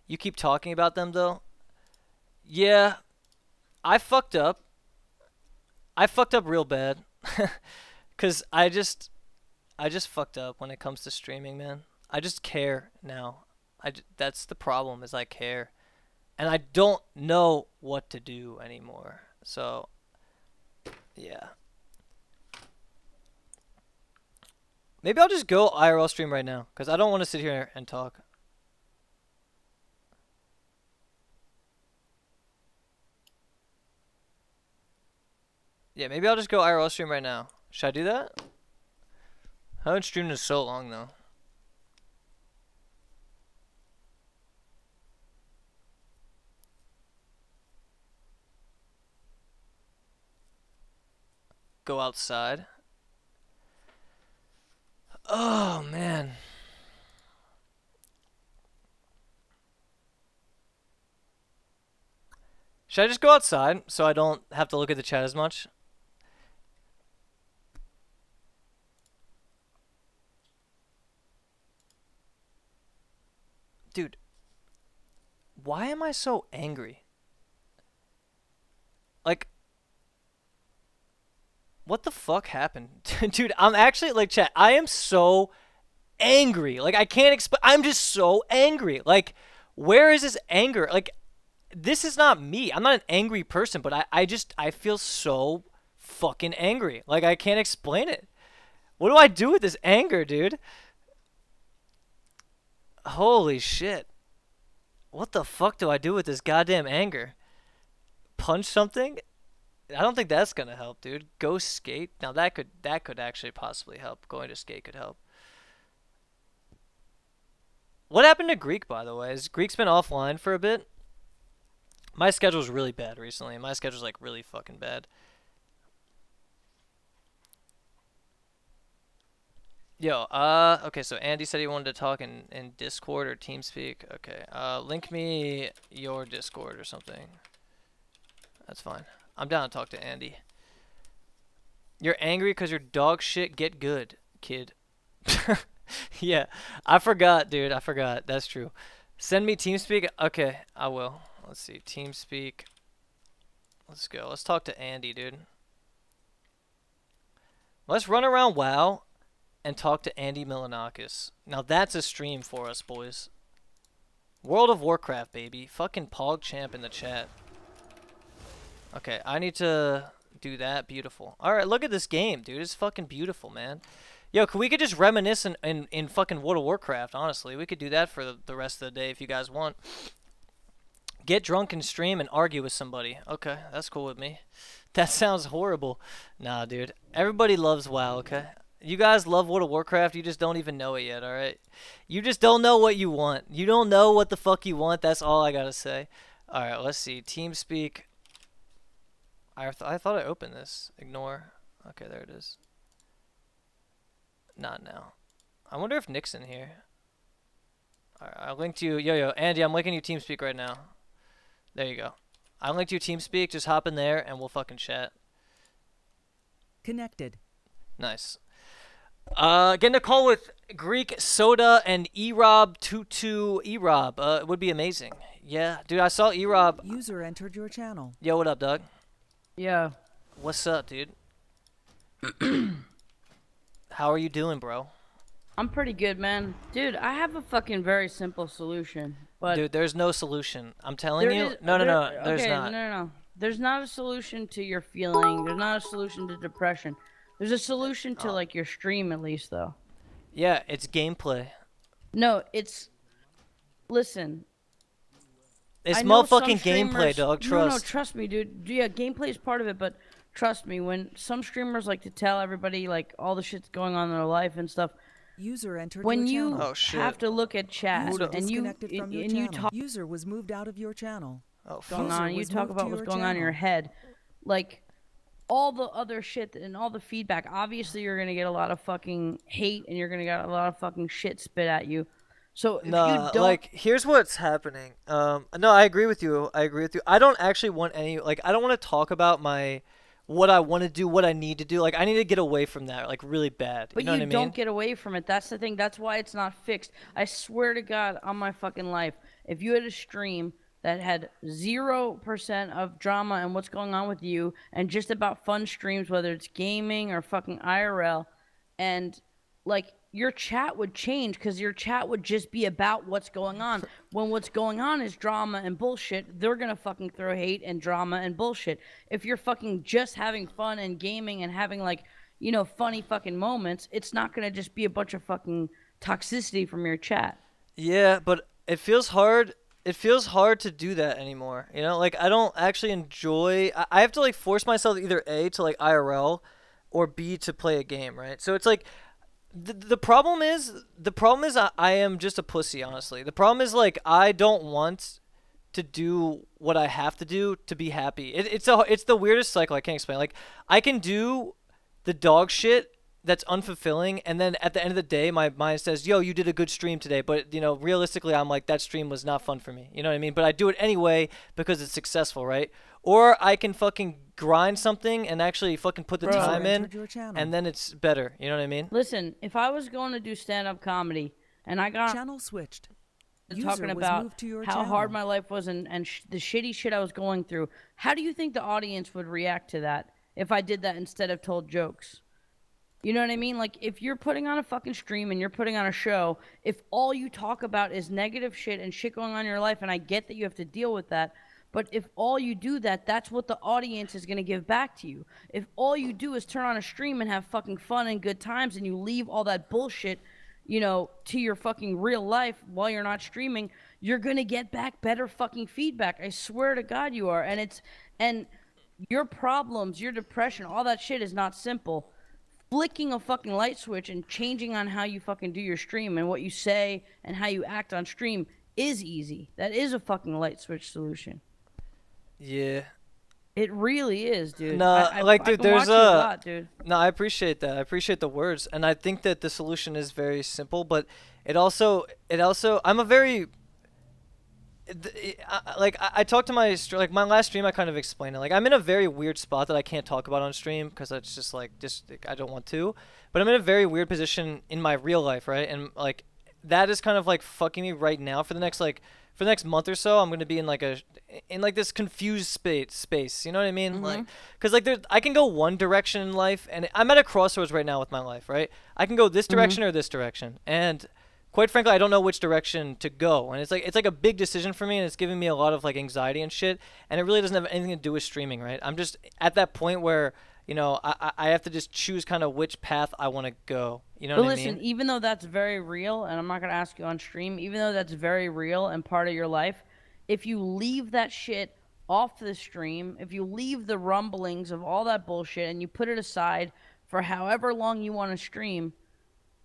You keep talking about them though. Yeah, I fucked up. I fucked up real bad. Cuz I just I just fucked up when it comes to streaming, man. I just care now. I that's the problem is I care, and I don't know what to do anymore. So, yeah. Maybe I'll just go IRL stream right now because I don't want to sit here and talk. Yeah, maybe I'll just go IRL stream right now. Should I do that? I haven't streamed in so long though. go outside. Oh, man. Should I just go outside so I don't have to look at the chat as much? Dude, why am I so angry? Like, what the fuck happened? Dude, I'm actually like chat, I am so angry. Like I can't explain I'm just so angry. Like where is this anger? Like this is not me. I'm not an angry person, but I, I just I feel so fucking angry. Like I can't explain it. What do I do with this anger, dude? Holy shit. What the fuck do I do with this goddamn anger? Punch something? I don't think that's gonna help, dude. Go skate. Now that could that could actually possibly help. Going to skate could help. What happened to Greek, by the way? Is Greek's been offline for a bit? My schedule's really bad recently. My schedule's like really fucking bad. Yo, uh, okay, so Andy said he wanted to talk in, in Discord or TeamSpeak. Okay, uh, link me your Discord or something. That's fine. I'm down to talk to Andy. You're angry because your dog shit get good, kid. yeah, I forgot, dude. I forgot. That's true. Send me TeamSpeak. Okay, I will. Let's see. TeamSpeak. Let's go. Let's talk to Andy, dude. Let's run around WoW and talk to Andy Milonakis. Now that's a stream for us, boys. World of Warcraft, baby. Fucking PogChamp in the chat. Okay, I need to do that. Beautiful. Alright, look at this game, dude. It's fucking beautiful, man. Yo, we could just reminisce in, in, in, fucking World of Warcraft, honestly. We could do that for the, the rest of the day if you guys want. Get drunk and stream and argue with somebody. Okay, that's cool with me. That sounds horrible. Nah, dude. Everybody loves WoW, okay? You guys love World of Warcraft, you just don't even know it yet, alright? You just don't know what you want. You don't know what the fuck you want, that's all I gotta say. Alright, let's see. TeamSpeak. I th- I thought I opened this. Ignore. Okay, there it is. Not now. I wonder if Nick's in here. Alright, I linked you. Yo, yo, Andy, I'm linking you TeamSpeak right now. There you go. I linked you TeamSpeak. Just hop in there and we'll fucking chat. Connected. Nice. Uh, getting a call with Greek Soda and Erob Tutu Erob. Uh, it would be amazing. Yeah, dude, I saw Erob. User entered your channel. Yo, what up, Doug? Yeah. What's up, dude? How are you doing, bro? I'm pretty good, man. Dude, I have a fucking very simple solution. But Dude, there's no solution. I'm telling you. is- no, no, no. there- There's okay, not. No, no, no. There's not a solution to your feeling. There's not a solution to depression. There's a solution to uh, like your stream at least though. Yeah, it's gameplay. No, it's listen. It's I know some motherfucking gameplay, streamers- dog. No, no, Trust. trust me, dude. Yeah, gameplay is part of it, but trust me, when some streamers like to tell everybody like all the shit's going on in their life and stuff, User entered when your you channel. Oh, shit. have to look at chat User and you disconnected from and, your and you channel. talk User was moved out of your channel. oh, going fuck. User on, you was talk moved about what's your going on in your channel. head, like all the other shit and all the feedback. Obviously, you're gonna get a lot of fucking hate and you're gonna get a lot of fucking shit spit at you. So if Nah, you don't, like here's what's happening. Um, no, I agree with you. I agree with you. I don't actually want any like I don't want to talk about my what I want to do, what I need to do. Like I need to get away from that, like really bad. but you know you what I mean? don't get away from it. That's the thing. That's why it's not fixed. I swear to God, on my fucking life, if you had a stream that had zero percent of drama and what's going on with you, and just about fun streams, whether it's gaming or fucking IRL, and like your chat would change because your chat would just be about what's going on. When what's going on is drama and bullshit, they're gonna fucking throw hate and drama and bullshit. If you're fucking just having fun and gaming and having like, you know, funny fucking moments, it's not gonna just be a bunch of fucking toxicity from your chat. Yeah, but it feels hard. It feels hard to do that anymore. You know, like I don't actually enjoy. I, I have to like force myself either a to like IRL, or b to play a game. Right. So it's like. The, the problem is the problem is I, I am just a pussy honestly the problem is like i don't want to do what i have to do to be happy it, it's a it's the weirdest cycle i can't explain like i can do the dog shit that's unfulfilling and then at the end of the day my mind says yo you did a good stream today but you know realistically i'm like that stream was not fun for me you know what i mean but i do it anyway because it's successful right or i can fucking grind something and actually fucking put the Bro. time in Entered your channel. and then it's better you know what i mean Listen, if I was going to do stand up comedy and I got channel switched. Talking about moved to your how hard my life was and, and sh- the shitty shit I was going through. How do you think the audience would react to that if I did that instead of told jokes? You know what I mean? Like, if you're putting on a fucking stream and you're putting on a show, if all you talk about is negative shit and shit going on in your life, and I get that you have to deal with that, but if all you do that, that's what the audience is going to give back to you. If all you do is turn on a stream and have fucking fun and good times and you leave all that bullshit you know, to your fucking real life while you're not streaming, you're gonna get back better fucking feedback. I swear to God you are. And it's and your problems, your depression, all that shit is not simple. Flicking a fucking light switch and changing on how you fucking do your stream and what you say and how you act on stream is easy. That is a fucking light switch solution. yeah It really is, dude. Nah, I, I, like, dude, there's a lot, dude. No, I appreciate that. I appreciate the words, and I think that the solution is very simple. But it also, it also, I'm a very, like I, I talked to my like my last stream. I kind of explained it. Like I'm in a very weird spot that I can't talk about on stream because it's just like just like, I don't want to. But I'm in a very weird position in my real life, right? And like that is kind of like fucking me right now for the next like for the next month or so. I'm gonna be in like a in like this confused space space. You know what I mean? Like mm-hmm. because like there I can go one direction in life, and I'm at a crossroads right now with my life. Right? I can go this mm-hmm. direction or this direction, and quite frankly, I don't know which direction to go. And it's like it's like a big decision for me, and it's giving me a lot of like anxiety and shit. And it really doesn't have anything to do with streaming, right? I'm just at that point where you know I I- have to just choose kind of which path I want to go. You know But what listen, I mean? even though that's very real, and I'm not gonna ask you on stream, even though that's very real and part of your life, if you leave that shit off the stream, if you leave the rumblings of all that bullshit and you put it aside for however long you want to stream,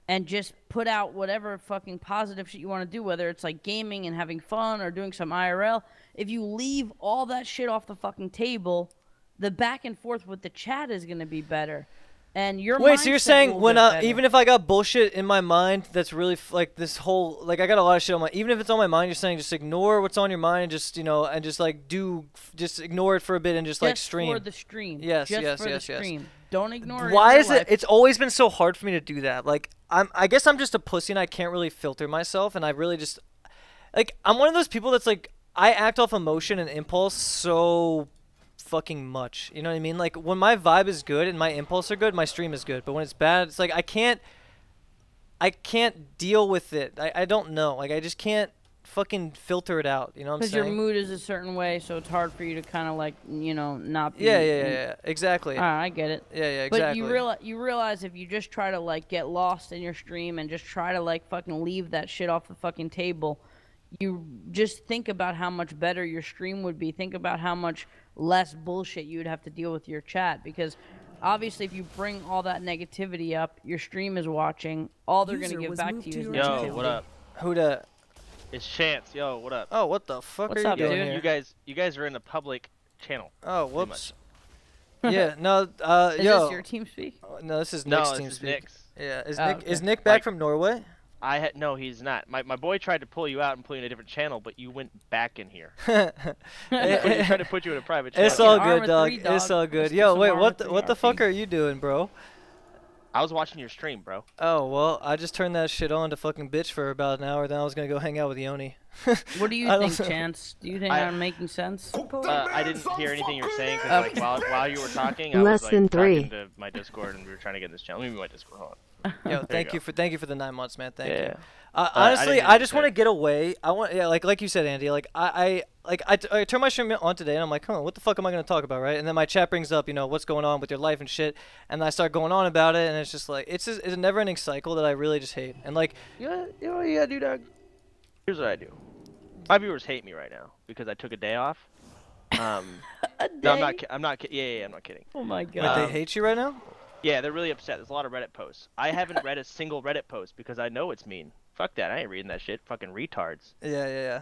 and just put out whatever fucking positive shit you want to do, whether it's like gaming and having fun or doing some IRL, if you leave all that shit off the fucking table, the back and forth with the chat is gonna be better, and your Wait, so you're saying when I even if I got bullshit in my mind that's really f- like this whole like I got a lot of shit on my even if it's on my mind, you're saying just ignore what's on your mind and just you know and just like do just ignore it for a bit and just, like stream. for the stream. Yes, just yes, yes, yes. stream. Don't ignore. Why is real it? It's always been so hard for me to do that. Like I'm, I guess I'm just a pussy and I can't really filter myself, and I really just, like, I'm one of those people that's like I act off emotion and impulse so fucking much. You know what I mean? Like when my vibe is good and my impulse are good, my stream is good. But when it's bad, it's like I can't, I can't deal with it. I, I don't know. Like I just can't fucking filter it out. You know what I'm because your mood is a certain way, so it's hard for you to kind of like you know not. Be yeah, yeah, yeah, yeah. Exactly. Ah, I get it. yeah, yeah, exactly. But exactly. you realize you realize if you just try to like get lost in your stream and just try to like fucking leave that shit off the fucking table, you just think about how much better your stream would be. Think about how much less bullshit you would have to deal with your chat because obviously if you bring all that negativity up, your stream is watching. All they're User gonna give back to to you is your Yo, what up? Who the? It's Chance. Yo, what up? Oh, what the fuck What's are you doing dude? here? You guys, you guys are in a public channel. Oh, much. whoops. yeah, no, uh, Is yo, this your team speak? no, this is No, Nick's this team is speak. Nick's. Yeah, is Oh, Nick okay. is Nick back Like- from Norway? I had no, he's not. My my boy tried to pull you out and pull you in a different channel, but you went back in here. he tried to put you in a private channel. it's all good, dog. 3, It's all good. Yo, wait, what the, what the fuck are you doing, bro? I was watching your stream, bro. Oh well, I just turned that shit on to fucking bitch for about an hour. Then I was gonna go hang out with Yoni. What do you think, know. Chance? Do you think I- I'm making sense? Uh, I didn't hear anything you were saying because like while while you were talking, I Less was like than three. talking to my Discord and we were trying to get this channel. Maybe my Discord. Hold on. Yo, thank go. you for thank you for the nine months, man. Thank yeah. you. Uh, honestly, didn't I, just want to get away. I want, yeah, like like you said, Andy. Like I, I like I, t- I turn my stream on today, and I'm like, huh, what the fuck am I gonna talk about, right? And then my chat brings up, you know, what's going on with your life and shit, and I start going on about it, and it's just like it's just, it's a never-ending cycle that I really just hate. And like, Yeah, you know what you gotta do, Doug? Here's what I do. My viewers hate me right now because I took a day off. Um, A no, I'm not. day? ki- I'm not. ki- Yeah, yeah, yeah, I'm not kidding. Oh my wait, god. they Um, hate you right now? Yeah, they're really upset. There's a lot of Reddit posts. I haven't read a single Reddit post because I know it's mean. Fuck that. I ain't reading that shit. Fucking retards. Yeah, yeah, yeah.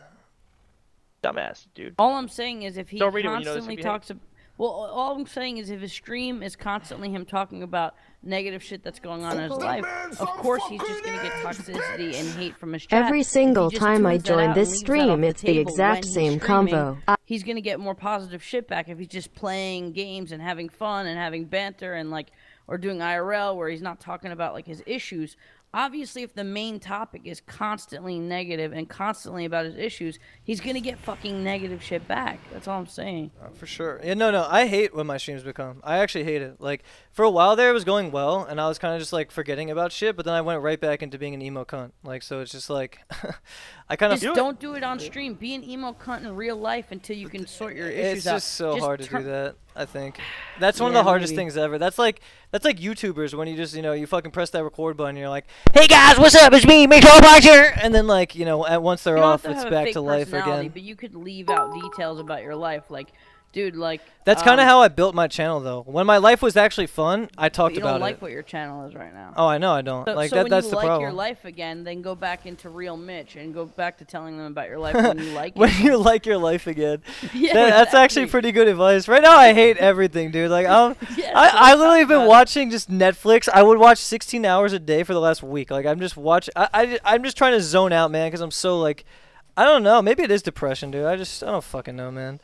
Dumbass, dude. All I'm saying is if he Don't read it when you know constantly would be hate. talks. Ab- well, all I'm saying is if his stream is constantly him talking about negative shit that's going on in his life, of course he's just gonna get toxicity and hate from his chat. Every single time I join this and leaves that stream, off it's the table exact same streaming, convo. He's gonna get more positive shit back if he's just playing games and having fun and having banter and like or doing IRL where he's not talking about like his issues. Obviously, if the main topic is constantly negative and constantly about his issues, he's gonna get fucking negative shit back. That's all I'm saying. Uh, for sure. Yeah, no, no. I hate when my streams become. I actually hate it. Like for a while there, it was going well, and I was kind of just like forgetting about shit. But then I went right back into being an emo cunt. Like so, it's just like I kind of. Just don't do it on stream. Be an emo cunt in real life until you can sort your issues out. It's out. just so hard to do that. I think that's one Yeah, of the hardest maybe. things ever. That's like that's like YouTubers when you just you know you fucking press that record button. And you're like, hey guys, what's up? It's me, Mitchell Boxer. And then like you know, at once they're off, it's back to life again. But you could leave out details about your life, like, dude, like. That's kind of um, how I built my channel though. When my life was actually fun, I talked you about don't like it. what your channel is right now. Oh, I know I don't. So, like so that. when That's you the like problem. your life again, then go back into real Mitch and go back to telling them about your life when you like when it. you like your life again. yeah, That- that's actually pretty good advice. Right now, I hate everything, dude. Like, I'm, Yeah, I, I literally have been watching just Netflix. I would watch 16 hours a day for the last week. Like, I'm just watching. I, I, I'm just trying to zone out, man, because I'm so like, I don't know. Maybe it is depression, dude. I just, I don't fucking know, man.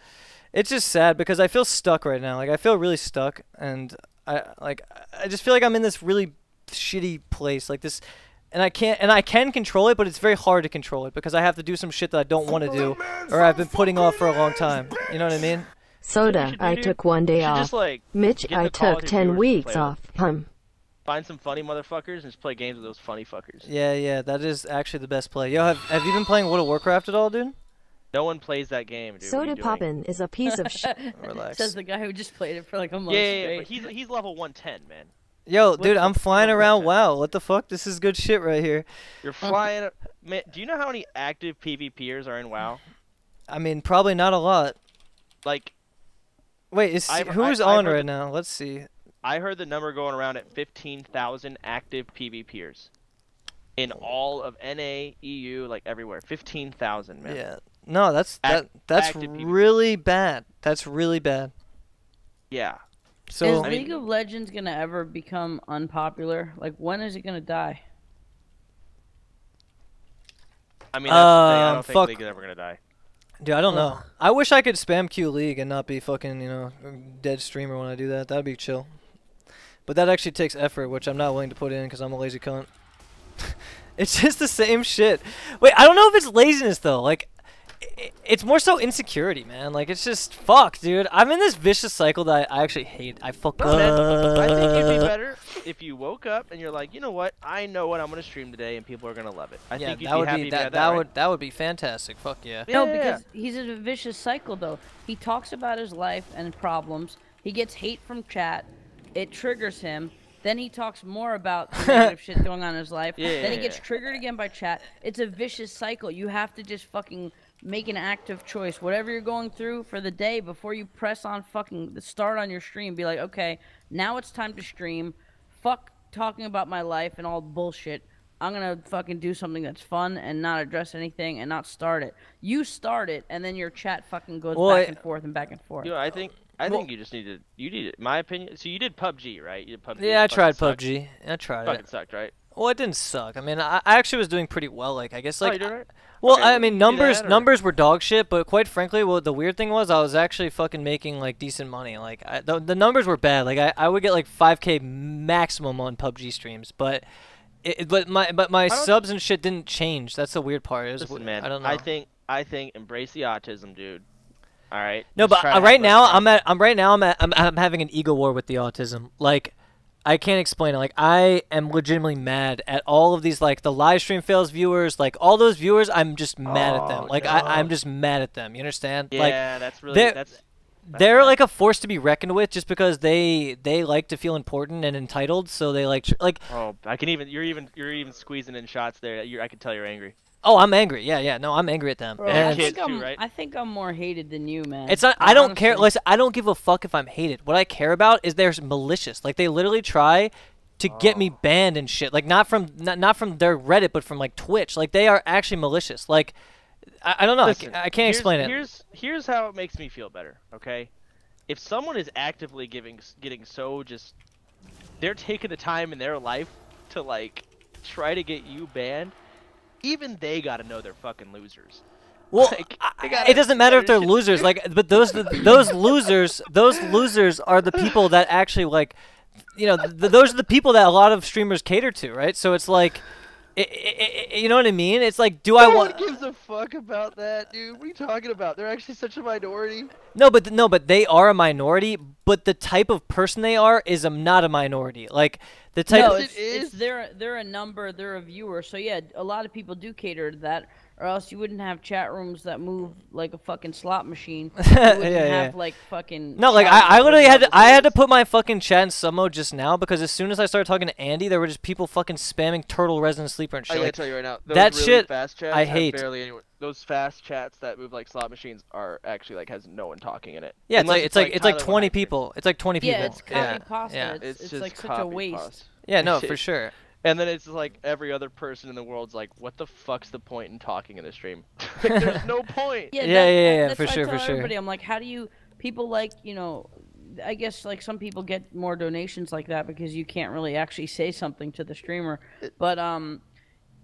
It's just sad because I feel stuck right now. Like, I feel really stuck, and I, like, I just feel like I'm in this really shitty place, like this. And I can't, and I can control it, but it's very hard to control it because I have to do some shit that I don't want to do, or I've been putting off for a long time. You know what I mean? Soda, should I took one day off. just like Mitch, I the Call of took 10 weeks off. Hum. find some funny motherfuckers and just play games with those funny fuckers. Yeah, yeah, that is actually the best play. Yo, have have you been playing World of Warcraft at all, dude? No one plays that game, dude. What are Soda? Poppin' is a piece of shit. Relax. Says the guy who just played it for like a month Yeah, yeah, yeah, but he's he's level 110, man. Yo, dude, I'm flying around? WoW. What the fuck? This is good shit right here. You're flying. man, do you know how many active PvPers are in WoW? I mean, probably not a lot. Like, Wait, is I've- who's I- I've on heard right that- now? Let's see. I heard the number going around at 15,000 active PvPers in all of NA, EU, like everywhere. 15,000, man. Yeah. No, that's Ac- that that's active PvP. really bad. That's really bad. Yeah. So is I mean- League of Legends gonna ever become unpopular? Like, when is it gonna die? I mean, that's the thing. I Um, don't think fuck. League is ever gonna die. Dude, I don't know. I wish I could spam Q League and not be fucking, you know, dead streamer when I do that. That'd be chill. But that actually takes effort, which I'm not willing to put in because I'm a lazy cunt. it's just the same shit. Wait, I don't know if it's laziness though. Like, i- it's more so insecurity, man. Like, it's just fuck, dude. I'm in this vicious cycle that I, I actually hate. I fuck. No, man, I think it'd be better if you woke up and you're like, you know what? I know what I'm gonna stream today, and people are gonna love it. I yeah, think you'd that be would happy be if that. That, that, right? would that would be fantastic. Fuck yeah. No, Yeah, yeah, because he's in a vicious cycle though. He talks about his life and problems. He gets hate from chat. It triggers him. Then he talks more about the negative shit going on in his life. Yeah, then he gets yeah. triggered again by chat. It's a vicious cycle. You have to just fucking make an active choice. Whatever you're going through for the day before you press on fucking the start on your stream, be like, okay, now it's time to stream. Fuck talking about my life and all bullshit. I'm gonna fucking do something that's fun and not address anything and not start it. You start it, and then your chat fucking goes Well, back I- and forth and back and forth. You know, I think I Well- think you just need to. You need it. My opinion. So you did PUBG, right? You did PUBG. Yeah, I fucking tried sucked. PUBG. I tried Fucking it. sucked, right? Well, it didn't suck. I mean, I, I actually was doing pretty well. Like, I guess Oh, like did right? Well, Okay, I mean, numbers numbers were dog shit, but quite frankly, what the weird thing was, I was actually fucking making like decent money. Like I, the the numbers were bad. Like I, I would get like 5k maximum on PUBG streams, but it, but my but my subs and shit didn't change. That's the weird part. It was, Listen, man. I don't know. I think I think embrace the autism, dude. All right. no, but uh, right now. I'm at I'm right now I'm at I'm, I'm having an ego war with the autism. Like I can't explain it. Like I am legitimately mad at all of these like the live stream fails viewers, like all those viewers. I'm just mad at them. Oh, Like I, I'm just mad at them. You understand? Like Yeah, that's really they're- that's. they're bad. like a force to be reckoned with just because they they like to feel important and entitled so they like like Oh, I can even. You're even. You're even squeezing in shots there. You're, I can tell you're angry. Oh i'm angry. Yeah yeah. No i'm angry at them. Bro, Yeah, I think I'm, too, right? I think I'm more hated than you, man. it's not Like, i don't care. Listen i don't give a fuck if i'm hated. What i care about is they're malicious. Like they literally try to get me Oh. banned and shit. Like not from not, not from their reddit but from like twitch. Like they are actually malicious. Like i, I don't know. I, Listen, ca- I can't here's- explain it. Here's here's how it makes me feel better. Okay, if someone is actively giving getting so just, they're taking the time in their life to like try to get you banned. Even they gotta know they're fucking losers. Well, Like, I- I- gotta- it doesn't matter if they're losers. Like, but those those losers, those losers are the people that actually like, you know, th- those are the people that a lot of streamers cater to, right? So it's like, i i i you know what I mean? It's like, do I No want? one gives a fuck about that, dude. What are you talking about? They're actually such a minority. No, but no, but they are a minority. But the type of person they are is um, not a minority. Like the type. No, of, it's, it's is- they're they're a number, they're a viewer. So yeah, a lot of people do cater to that, or else you wouldn't have chat rooms that move like a fucking slot machine. You Yeah, wouldn't yeah. have like fucking. No, like I, I literally had to, I had to put my fucking chat in sub mode just now because as soon as I started talking to Andy, there were just people fucking spamming turtle resident sleeper and I shit. gotta Like, tell you right now, those that really shit fast chats I hate. barely anyone. Those fast chats that move like slot machines are actually like has no one talking in it. yeah, it's like it's like it's like Tyler 20 people. It's like 20 people. Yeah, it's copy yeah. pasta. Yeah. It's, It's, it's, just like such a waste. pasta. Yeah, no, for sure. And then it's like every other person in the world's like, what the fuck's the point in talking in the stream? like, there's no point. Yeah, Yeah, that- yeah, that- yeah, for sure, tell for sure. Everybody, I'm like, how do you people like you know? I guess like some people get more donations like that because you can't really actually say something to the streamer. But um,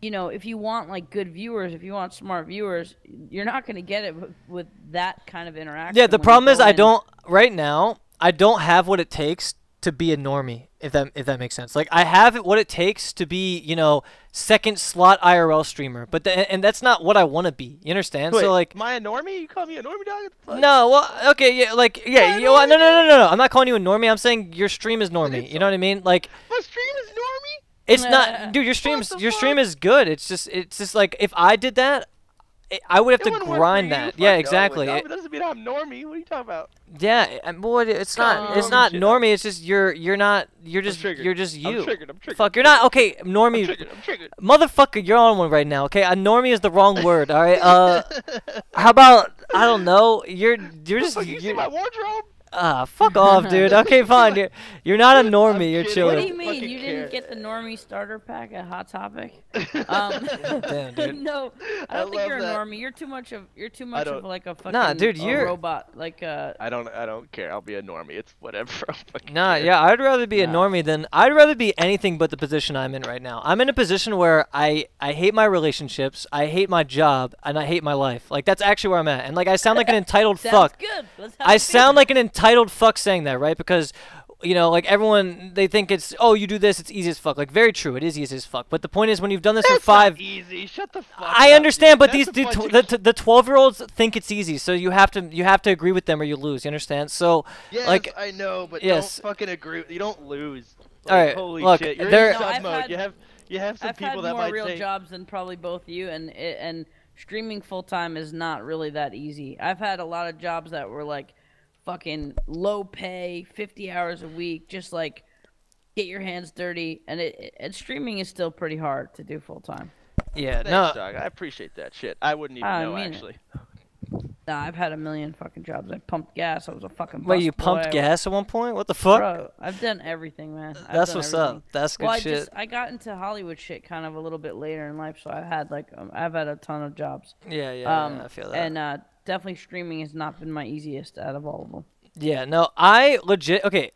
you know, if you want like good viewers, if you want smart viewers, you're not gonna get it with, with that kind of interaction. Yeah, the problem is go I in. don't right now. I don't have what it takes to be a normie. If that if that makes sense. Like I have what it takes to be, you know, second slot IRL streamer. But the, and that's not what I want to be. You understand? Wait, so like. am I a normie? You call me a normie dog? What the fuck? No, well, okay, yeah, like, yeah, you know? No, no, no, no, no. I'm not calling you a normie. I'm saying your stream is normie. You know what I mean? Like, My stream is normie. it's Nah. not, uh, dude. Your stream's the your stream is good. It's just, it's just like if I did that, I- would have It to wouldn't work for grind that. Yeah, it exactly. not. It- doesn't mean I'm normie. What are you talking about? Yeah, and boy, it's not. It's Um, not shit. normie. It's just you're. You're not. You're just. You're just you. I'm triggered. I'm triggered. Fuck, you're not. Okay, normie. I'm triggered. I'm triggered. Motherfucker, you're on one right now. Okay, a normie is the wrong word. All right. Uh, how about I don't know. You're. You're just. You see you're- my wardrobe? Ah, fuck off, dude. Okay, fine. You're, you're not a normie. You're kidding. What do you mean? You didn't get the normie starter pack at Hot Topic? Um, Damn, dude. no, I I don't think you're a that. normie. You're too much of you're too much of like a fucking Nah, dude, you're- robot. Like uh, I don't. I don't care. I'll be a normie. It's whatever. I Nah, care. yeah, I'd rather be a normie than I'd rather be anything but the position I'm in right now. I'm in a position where I I hate my relationships, I hate my job, and I hate my life. Like that's actually where I'm at. And like I sound like an entitled sounds fuck. good. Let's have I a sound like an entitled fuck saying that, right? Because you know, like everyone they think it's oh you do this, it's easy as fuck. Like very true, it is easy as fuck. But the point is when you've done this That's for five not easy. Shut the fuck. I up, understand, dude. but That's these a the, tw- of the, the 12 year olds think it's easy, so you have to you have to agree with them or you lose. You understand? So Yes, like I know, but yes. don't fucking agree. You don't lose. Like, Alright, holy look, shit, you're there- in No, sub mode. had- you have you have some I've people had that more might real say, jobs than probably both you, and and streaming full time is not really that easy. I've had a lot of jobs that were like fucking low pay, fifty hours a week, just like get your hands dirty, and it, it and streaming is still pretty hard to do full time. yeah, Thanks, no. dog. I appreciate that shit. I wouldn't even I know mean it. actually. Nah, I've had a million fucking jobs. I pumped gas. I was a fucking. Wait, you busboy. pumped gas at one point? What the fuck? Bro, I've done everything, man. I've That's what's everything. up. That's good well, I shit. just I got into Hollywood shit kind of a little bit later in life, so I've had like um, I've had a ton of jobs. Yeah, yeah, um, yeah, I feel that. And uh, definitely streaming has not been my easiest out of all of them. Yeah, no, I legit okay.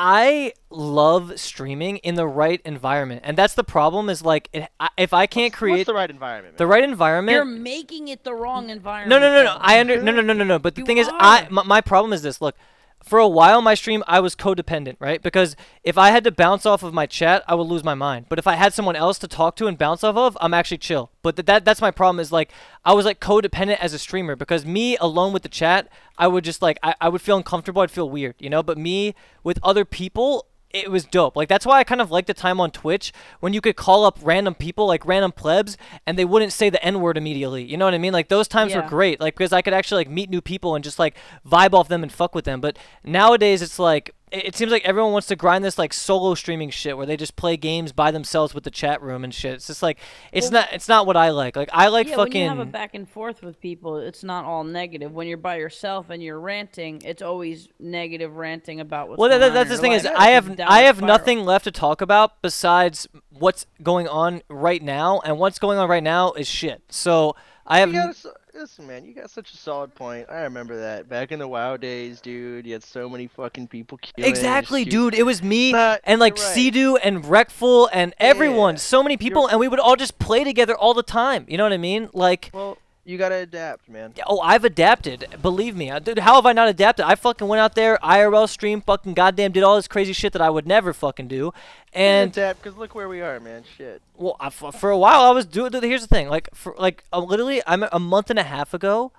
I love streaming in the right environment, and that's the problem. Is like it, I, if I can't What's create the right environment? the right environment. You're making it the wrong environment. No, no, no, no. though. I under no, no, no, no, no. But the You thing is, I my, my problem is this. Look, for a while, my stream I was codependent, right? Because if I had to bounce off of my chat, I would lose my mind. But if I had someone else to talk to and bounce off of, I'm actually chill. But th- that that's my problem. Is like I was like codependent as a streamer because me alone with the chat, I would just like I, I would feel uncomfortable. I'd feel weird, you know. But me with other people, it was dope. Like that's why I kind of like the time on Twitch when you could call up random people, like random plebs, and they wouldn't say the N word immediately. You know what I mean? Like those times were great. Like because I could actually like meet new people and just like vibe off them and fuck with them. But nowadays it's like it, it seems like everyone wants to grind this like solo streaming shit where they just play games by themselves with the chat room and shit. It's just like it's Well- not it's not what I like. Like I like yeah, fucking when you have a back and forth with people, it's not all negative. When you're by yourself and you're ranting, it's always negative ranting about what's Well, going that, on that's in the thing your is. I have a I downward have spiral. nothing left to talk about besides what's going on right now, and what's going on right now is shit. So I have You got n- a so- listen, man. You got such a solid point. I remember that back in the WoW days, dude. You had so many fucking people killing. exactly, dude. It was me and like you're right. And Reckful and everyone, Yeah. so many people, and we would all just play together all the time. You know what I mean? Like. Well, you gotta adapt, man. Oh, I've adapted. Believe me, I- dude. How have I not adapted? I fucking went out there, IRL stream, fucking goddamn, did all this crazy shit that I would never fucking do, and adapt, cause look where we are, man. Shit. Well, I, for, a while I was doing. Here's the thing, like for like uh, literally, I'm a month and a half ago,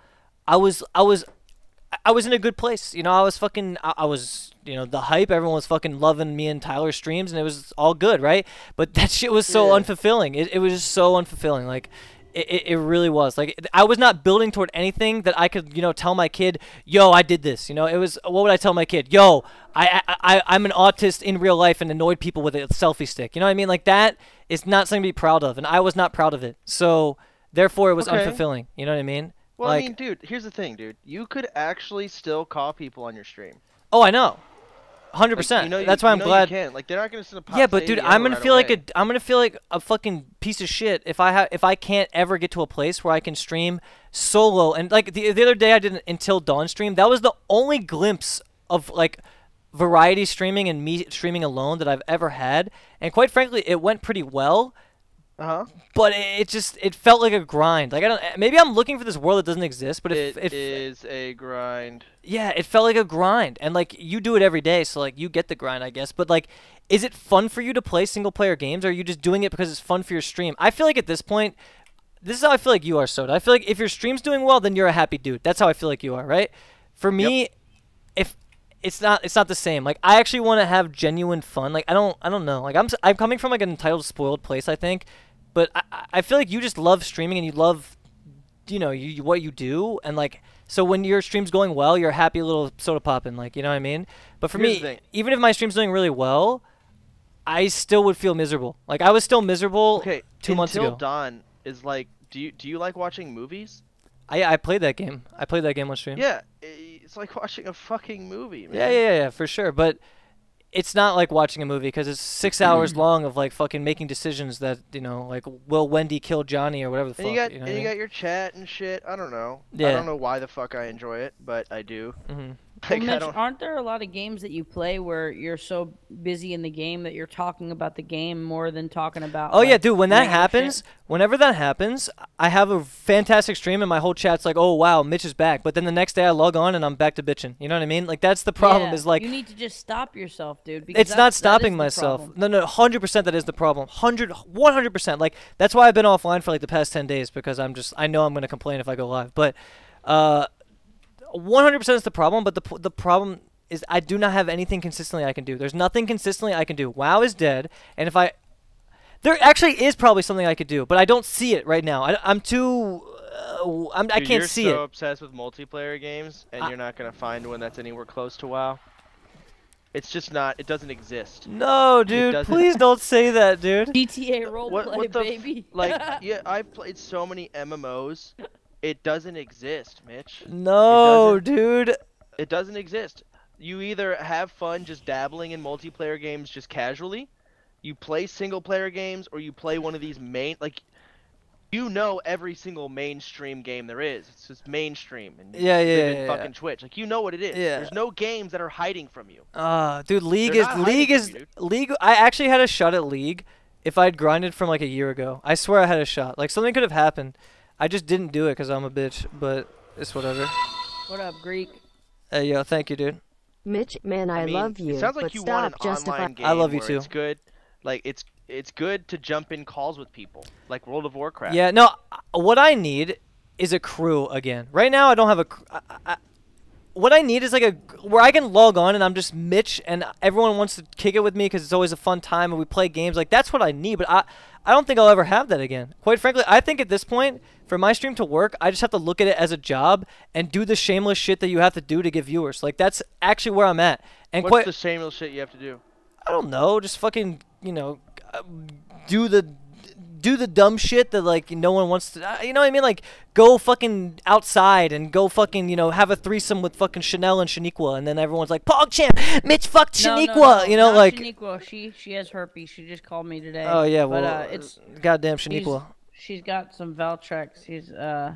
I was I was I- I was in a good place. You know, I was fucking I, I was you know the hype. Everyone was fucking loving me and Tyler streams, and it was all good, right? But that shit was so Yeah. unfulfilling. It it was just so unfulfilling. Like. It, it, really was like I was not building toward anything that I could you know tell my kid yo I did this you know it was what would I tell my kid yo I, I, I I'm an autist in real life and annoyed people with a selfie stick you know what I mean like that is not something to be proud of and I was not proud of it so therefore it was Okay. unfulfilling you know what I mean Well, like I mean, dude. Here's the thing, dude. You could actually still call people on your stream. oh I know hundred Like, percent. you know, you- that's why I'm glad. Like, they're not gonna send a yeah but dude I'm gonna right feel like a I'm gonna feel like a fucking piece of shit if I have if I can't ever get to a place where I can stream solo. And like the, the other day I did an Until Dawn stream that was the only glimpse of like variety streaming and me streaming alone that I've ever had. And quite frankly it went pretty well Uh huh. but it, it just it felt like a grind like I don't maybe I'm looking for this world that doesn't exist but if, It if is a grind. yeah, it felt like a grind. And like you do it every day, so like you get the grind, I guess. But like is it fun for you to play single player games or are you just doing it because it's fun for your stream? I feel like at this point this is how I feel like you are, Soda. I feel like if your stream's doing well, then you're a happy dude. That's how I feel like you are, right? For me, if it's not it's not the same. Like I actually want to have genuine fun. Like I don't I don't know. Like I'm s- I'm coming from like an entitled spoiled place, I think. But I I- feel like you just love streaming and you love you know, you, what you do and like so when your stream's going well, you're a happy little Sodapoppin, like you know what I mean? But for Here's me, even if my stream's doing really well, I still would feel miserable. Like I was still miserable Okay. two months Until ago. Dawn is like. Do you do you like watching movies? I I played that game. I played that game on stream. Yeah. it's like watching a fucking movie, man. Yeah, yeah, yeah, for sure. But it's not like watching a movie because it's six hours long of like fucking making decisions that you know, like will Wendy kill Johnny or whatever the And fuck. you got you know and you got your chat and shit. I don't know. I don't know why the fuck I enjoy it, but I do. hmm Like, well, Mitch, aren't there a lot of games that you play where you're so busy in the game that you're talking about the game more than talking about? Oh yeah, dude. When that random shit? happens, whenever that happens, I have a fantastic stream and my whole chat's like, "Oh wow, Mitch is back." But then the next day I log on and I'm back to bitching. You know what I mean? Like that's the problem. Yeah, Is like you need to just stop yourself, dude. Because it's not stopping myself. No, no, hundred percent. That is the problem. 100 100 percent. Like that's why I've been offline for like the past ten days because I'm just I know I'm gonna complain if I go live. But uh, one hundred percent is the problem. But the the problem is I do not have anything consistently I can do. There's nothing consistently I can do. WoW is dead, and if I there actually is probably something I could do, but I don't see it right now. I, am too. Uh, I'm, I Dude, can't see you're so obsessed with multiplayer games, and I- you're not gonna find one that's anywhere close to WoW. It's just not. It doesn't exist. No, dude, please don't say that, dude. GTA roleplay, What, what the baby. like? Yeah, I've played so many MMOs. It doesn't exist, Mitch. No, doesn't- dude. It doesn't exist. You either have fun just dabbling in multiplayer games just casually, you play single player games, or you play one of these main like you know every single mainstream game there is. It's just mainstream and Yeah, yeah, yeah, yeah, fucking. Twitch. Like you know what it is. Yeah. There's no games that are hiding from you. Uh, dude, League They're is League is you. League. I actually had a shot at League. If I'd grinded from like a year ago, I swear I had a shot. Like something could have happened. I just didn't do it because I'm a bitch. But it's whatever. what up, Greek? Hey, yo, thank you, dude. Mitch, man, I, mean, love you, It sounds like but you stop want an justifying. online game I love you too. It's good. Like it's it's good to jump in calls with people, like World of Warcraft. Yeah, no. uh, What I need is a crew again. Right now, I don't have a. cr- I, I, what I need is like a where I can log on and I'm just Mitch and everyone wants to kick it with me because it's always a fun time and we play games. Like that's what I need. But I, I don't think I'll ever have that again. Quite frankly, I think at this point, for my stream to work, I just have to look at it as a job and do the shameless shit that you have to do to get viewers. Like that's actually where I'm at. And What's quite, the shameless shit you have to do? I don't know, just fucking, you know, uh, do the do the dumb shit that like no one wants to. Uh, you know what I mean? Like go fucking outside and go fucking, you know, have a threesome with fucking Chanel and Shaniqua, and then everyone's like, "PogChamp, Mitch fucked No, no, Shaniqua." no, you know, like, Shaniqua. She she has herpes. She just called me today. oh yeah, but, well, uh, it's goddamn she's- Shaniqua. she's got some Valtrex. She's uh,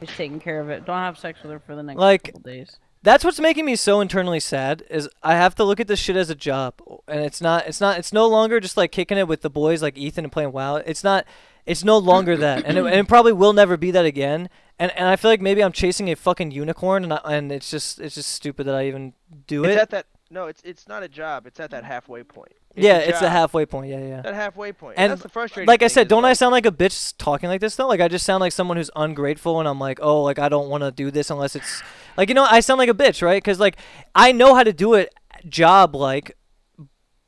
she's taking care of it. Don't have sex with her for the next Like- couple days. That's what's making me so internally sad is I have to look at this shit as a job, and it's not. It's not. It's no longer just like kicking it with the boys like Ethan and playing WoW. It's not. It's no longer that, and it, and it probably will never be that again. And and I feel like maybe I'm chasing a fucking unicorn, and I, and it's just it's just stupid that I even do It's it. at that no, it's it's not a job. It's at that mm. halfway point. It's yeah, it's the halfway point. Yeah, yeah. That halfway point. And that's the frustrating. Like I said, don't I sound like a bitch talking like this though? Like I just sound like someone who's ungrateful, and I'm like, oh, like I don't want to do this unless it's like you know I sound like a bitch, right? Because like I know how to do it job like,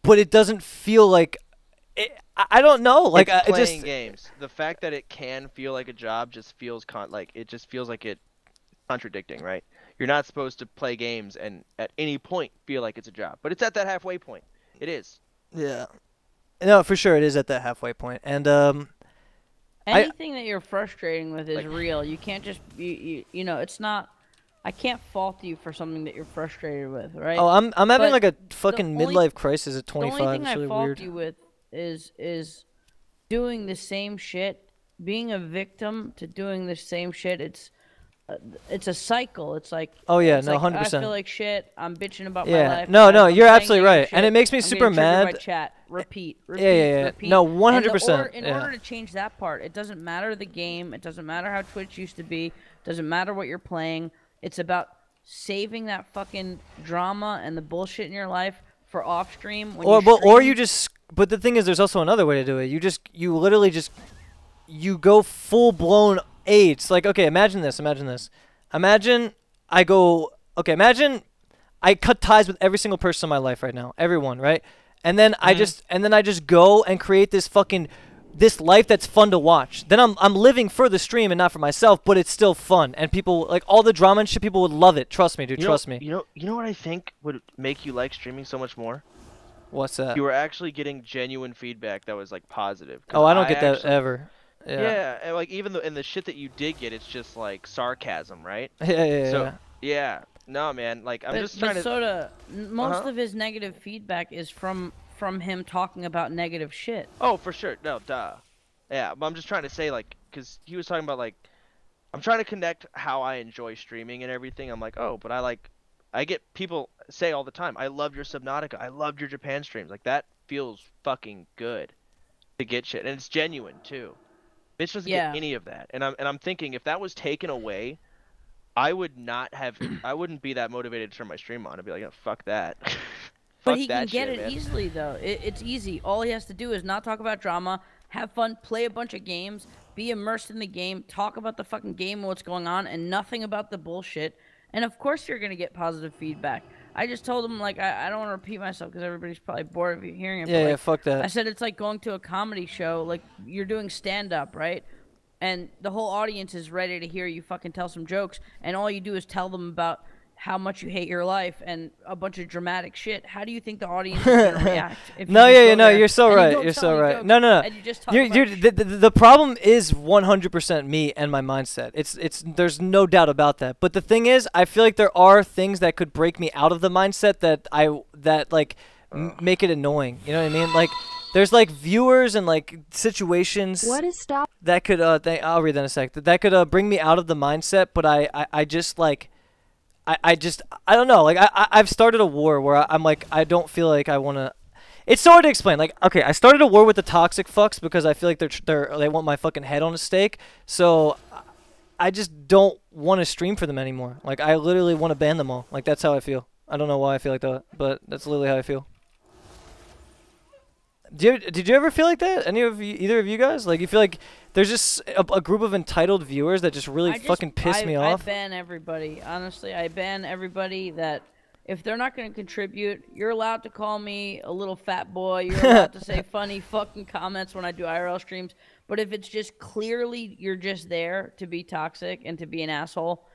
but it doesn't feel like it, I don't know. Like it's I, playing just games. The fact that it can feel like a job just feels con like it just feels like it contradicting, right? You're not supposed to play games and at any point feel like it's a job, but it's at that halfway point. It is. yeah. No, for sure it is at that halfway point, and um. I- Anything that you're frustrating with is Like- real. You can't just you, you you know it's not. I can't fault you for something that you're frustrated with, right? Oh, I'm I'm having But like a fucking only- midlife crisis at 25. the only thing It's really I fault weird. you with is is doing the same shit, being a victim to doing the same shit. It's it's a cycle. It's like Oh, yeah, no, like, 100%. I feel like shit. I'm bitching about Yeah. my life. No, no, I'm you're absolutely right. And it makes me I'm super getting triggered by mad. Chat. Repeat. Repeat. Yeah, yeah, yeah. Repeat. No, 100%, order- In yeah. order to change that part, it doesn't matter the game. It doesn't matter how Twitch used to be. It Doesn't matter what you're playing. It's about saving that fucking drama and the bullshit in your life for off stream. When or but or you just but the thing is there's also another way to do it you just you literally just you go full blown AIDS like okay imagine this imagine this. Imagine I go okay imagine I cut ties with every single person in my life right now everyone right? And then I mm-hmm. just and then I just go and create this fucking this life that's fun to watch. Then I'm I'm living for the stream and not for myself but it's still fun. And people like all the drama and shit people would love it. Trust me dude You trust know, me. You know, you know what I think would make you like streaming so much more? what's that? You were actually getting genuine feedback that was like positive. oh I don't get that ever Yeah. and like even though in the shit that you did get, it's just like sarcasm, right? Yeah, yeah, yeah. So yeah. yeah, No, man. Like I'm but, just but trying to. Soda, most Uh-huh. of his negative feedback is from from him talking about negative shit. Oh, for sure. No, duh. Yeah, but I'm just trying to say like, cause he was talking about like, I'm trying to connect how I enjoy streaming and everything. I'm like, oh, but I like, I get people say all the time, I love your Subnautica, I loved your Japan streams. Like that feels fucking good to get shit, and it's genuine too. Bitch doesn't Yeah. get any of that, and I'm and I'm thinking if that was taken away, I would not have, I wouldn't be that motivated to turn my stream on. I'd be like, oh, fuck that. But Fuck he can get shit, it man. easily though. It, it's easy. All he has to do is not talk about drama, have fun, play a bunch of games, be immersed in the game, talk about the fucking game and what's going on, and nothing about the bullshit. And of course you're gonna get positive feedback. I just told him like I, I don't want to repeat myself because everybody's probably bored of hearing it. Yeah, yeah, fuck that. I said it's like going to a comedy show, like you're doing stand up, right? And the whole audience is ready to hear you fucking tell some jokes, and all you do is tell them about how much you hate your life and a bunch of dramatic shit. How do you think the audience is gonna react? If No, just yeah, go yeah, no, you're so and you right. You're so right. jokes No, no, no. and you just talk You're, about you're, the, the, the problem is 100% me and my mindset. It's it's there's no doubt about that. But the thing is, I feel like there are things that could break me out of the mindset that I that like m- make it annoying. You know what I mean? Like there's like viewers and like situations What is stop? that could uh th- I'll read that in a sec. That that could uh bring me out of the mindset, but I I, I just like I, I just I don't know. Like I I've started a war where I'm like I don't feel like I want to. It's so hard to explain. Like okay, I started a war with the toxic fucks because I feel like they're they're they want my fucking head on a stake. So I just don't want to stream for them anymore. Like I literally want to ban them all. Like that's how I feel. I don't know why I feel like that, but that's literally how I feel. Do you, did you ever feel like that? Any of you, either of you guys? Like you feel like there's just a, a group of entitled viewers that just really I just- fucking piss I, me I off. I ban everybody. Honestly, I ban everybody that if they're not going to contribute, you're allowed to call me a little fat boy. You're allowed to say funny fucking comments when I do IRL streams. But if it's just clearly you're just there to be toxic and to be an asshole,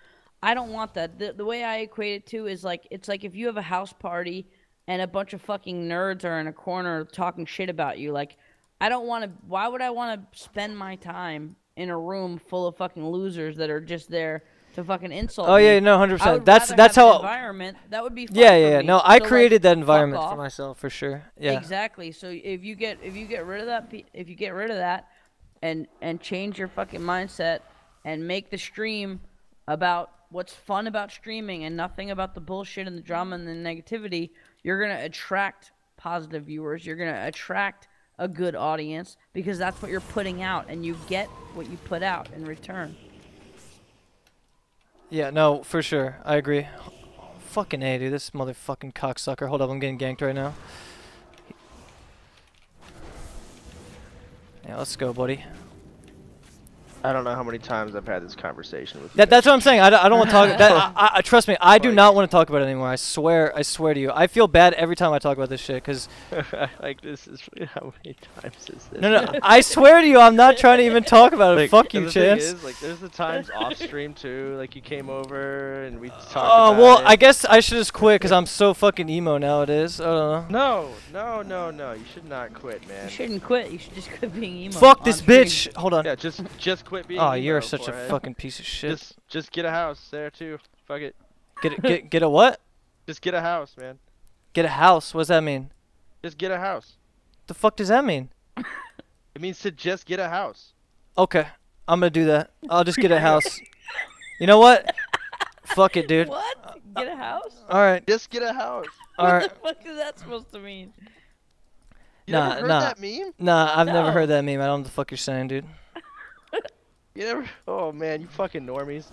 I don't want that. The, the way I equate it to is like it's like if you have a house party and a bunch of fucking nerds are in a corner talking shit about you. Like, I don't want to. Why would I want to spend my time in a room full of fucking losers that are just there to fucking insult? Oh me? yeah, no, hundred percent. That's that's how. environment that would be. Fun Yeah, yeah, yeah. No, I So, like, created that environment for myself for sure. Yeah. Exactly. So if you get if you get rid of that if you get rid of that and and change your fucking mindset and make the stream about what's fun about streaming and nothing about the bullshit and the drama and the negativity, you're going to attract positive viewers. You're going to attract a good audience because that's what you're putting out and you get what you put out in return. Yeah, no, for sure. I agree. Fucking A, dude. This motherfucking cocksucker. Hold up, I'm getting ganked right now. Yeah, let's go, buddy. I don't know how many times I've had this conversation with you. That, that's what I'm saying. I don't, I don't want to talk. That, I, I, trust me, I do Like- not want to talk about it anymore. I swear, I swear to you. I feel bad every time I talk about this shit. Cause like this is how many times is this? no, no, I swear to you, I'm not trying to even talk about it. Like, Fuck you, the thing Chance. Is, like, there's the times off stream too. Like you came over and we uh, talked. Oh about well, it. I guess I should just quit because I'm so fucking emo nowadays. I don't know. No, no, no, no. You should not quit, man. You shouldn't quit. You should just quit being emo. Fuck this stream. bitch. Hold on. Yeah, just just quit being. Oh, you're such a forehead. fucking piece of shit. Just just get a house there too. Fuck it. Get a, get get a what? Just get a house, man. Get a house. What does that mean? Just get a house. The fuck does that mean? It means to just get a house. Okay, I'm gonna do that. I'll just get a house. You know what? Fuck it, dude. What? Get a house? All right, Just get a house. all what the fuck is that supposed to mean? You Nah, never heard nah. that meme? Nah, I've never heard that meme. I don't know what the fuck you're saying, dude. You never? Oh man, you fucking normies.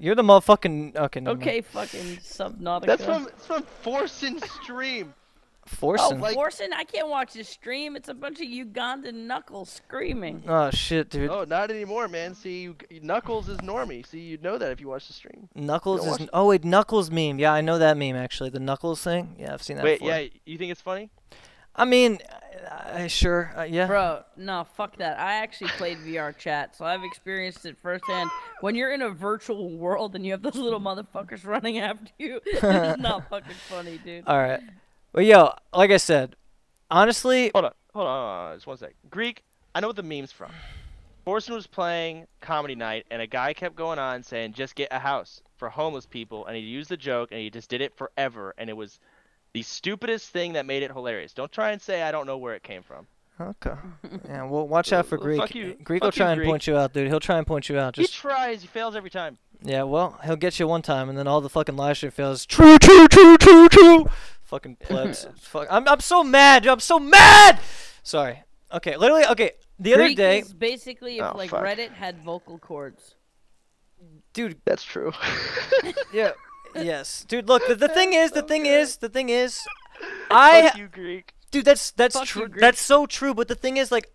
You're the motherfucking okay. never mind. Okay, fucking Subnautica. That's from it's from Forsen stream. Oh, Forcing. like- Forsen, I can't watch this stream. It's a bunch of Ugandan knuckles screaming. Oh shit, dude. Oh, not anymore, man. See, you, Knuckles is normie. See, you'd know that if you watch the stream. Knuckles is. watch- Oh wait, Knuckles meme. Yeah, I know that meme actually. The Knuckles thing. Yeah, I've seen that Wait, before. yeah, you think it's funny? I mean, I, I sure. Uh, yeah. Bro, no, fuck that. I actually played VR chat, so I've experienced it firsthand. When you're in a virtual world and you have those little motherfuckers running after you, it's not fucking funny, dude. All right. Well, yo, like I said, honestly, Hold on, hold on, hold on, just one sec. Greek, I know what the meme's from. Forsen was playing comedy night, and a guy kept going on saying, "Just get a house." for homeless people, and he used the joke, and he just did it forever, and it was the stupidest thing that made it hilarious. Don't try and say I don't know where it came from. Okay. Yeah. Well, watch out for Greek. fuck you. Greek will Fuck you, try and Greek. point you out, dude. He'll try and point you out. He Just tries, he fails every time. yeah. Well, he'll get you one time, and then all the fucking live stream fails. True, true, true, true, true. Fucking plebs. Fuck. I'm I'm so mad. dude. I'm so mad. Sorry. Okay. Literally. Okay. The other Greek day, is basically if Oh, like fuck. Reddit had vocal cords. dude. That's true. Yeah. yes, dude. Look. The, the thing is. The thing is. The thing is. I Fuck you, Greek. Dude, that's that's Fuck true. Greek. That's so true. But the thing is, like,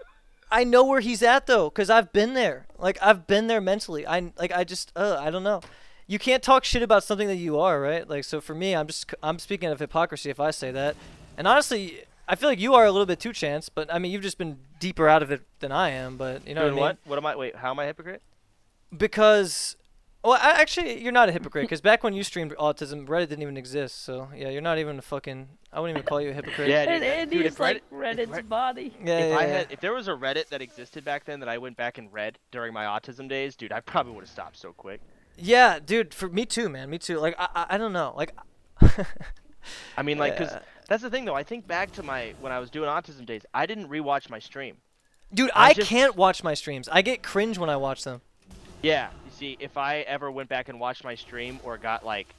I know where he's at though, cause I've been there. Like, I've been there mentally. I like, I just, uh, I don't know. You can't talk shit about something that you are, right? Like, so for me, I'm just, I'm speaking of hypocrisy if I say that. And honestly, I feel like you are a little bit too chance, but I mean, you've just been deeper out of it than I am. But you know Doing what I mean? what? What am I? Wait, how am I hypocrite? Because, well, I, actually, you're not a hypocrite. Because back when you streamed autism, Reddit didn't even exist. So yeah, you're not even a fucking. I wouldn't even call you a hypocrite. Yeah, And Andy's dude, if like Reddit- Reddit's Red- body. Yeah, if yeah, I yeah. had, if there was a Reddit that existed back then that I went back and read during my autism days, dude, I probably would have stopped so quick. Yeah, dude. For me too, man. Me too. Like, I, I, I don't know. Like, I mean, like, cause that's the thing though. I think back to my when I was doing autism days, I didn't rewatch my stream. dude, I I, just- can't watch my streams. I get cringe when I watch them. Yeah, you see, if I ever went back and watched my stream or got like,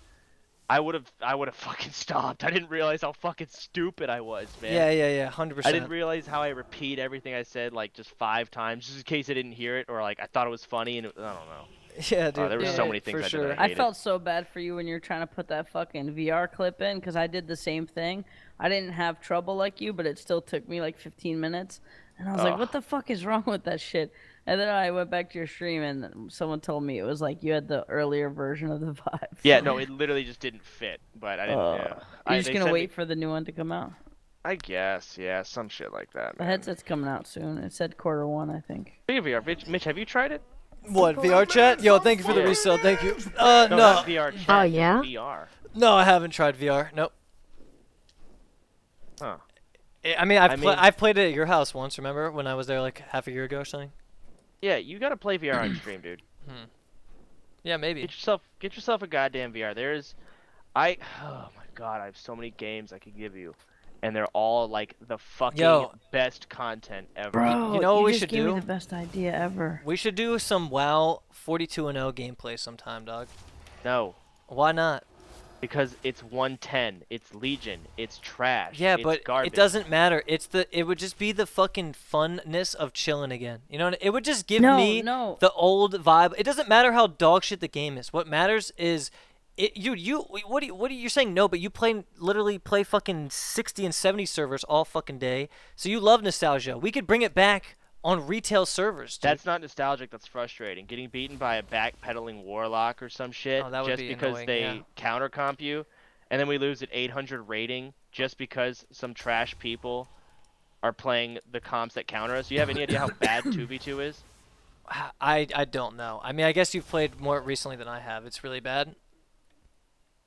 I would have, I would have fucking stopped. I didn't realize how fucking stupid I was, man. Yeah, yeah, yeah. hundred percent. I didn't realize how I repeat everything I said like just five times, just in case I didn't hear it, or like I thought it was funny and it, I don't know. Yeah, dude. there were yeah, so many things for I did sure. that I hate it. felt so bad for you when you're trying to put that fucking VR clip in because I did the same thing. I didn't have trouble like you, but it still took me like 15 minutes. And I was like, what the fuck is wrong with that shit? And then I went back to your stream and someone told me it was like you had the earlier version of the vibe. Yeah, no, it literally just didn't fit. But I didn't. Uh, yeah. You're I, just gonna wait Me, for the new one to come out. I guess, yeah, some shit like that. The headset's coming out soon. It said quarter one, I think. VR, Mitch, Mitch, have you tried it? What VR chat? Yo, thank you for the Yeah. resale. Thank you. Uh, No, no, VR. Chat, Oh, yeah? VR. no, I haven't tried VR. Nope. Huh. I- I mean, I've I pla- mean- I've played it at your house once. Remember when I was there like half a year ago or something? Yeah, you gotta play VR on stream, dude. Hmm. Yeah, maybe. Get yourself, get yourself a goddamn VR. There's, I, oh my god, I have so many games I could give you, and they're all like the fucking Yo. best content ever. Bro, you know what we just should gave do? Me the best idea ever. We should do some WoW 42 and 0 gameplay sometime, dog. No, Why not? Because it's 110, it's Legion, it's trash. Yeah, it's but garbage. it doesn't matter. It's the it would just be the fucking funness of chilling again. You know, it would just give No, me no. the old vibe. It doesn't matter how dog shit the game is. What matters is it you you what do you, what are you you're saying no, but you play literally play fucking 60 and 70 servers all fucking day. So you love nostalgia. We could bring it back on retail servers. Dude. That's not nostalgic. That's frustrating. Getting beaten by a backpedaling warlock or some shit Oh, just be because annoying, they yeah. counter comp you, and then we lose at 800 rating just because some trash people are playing the comps that counter us. Do you have any idea how bad 2v2 is? I I don't know. I mean, I guess you've played more recently than I have. It's really bad.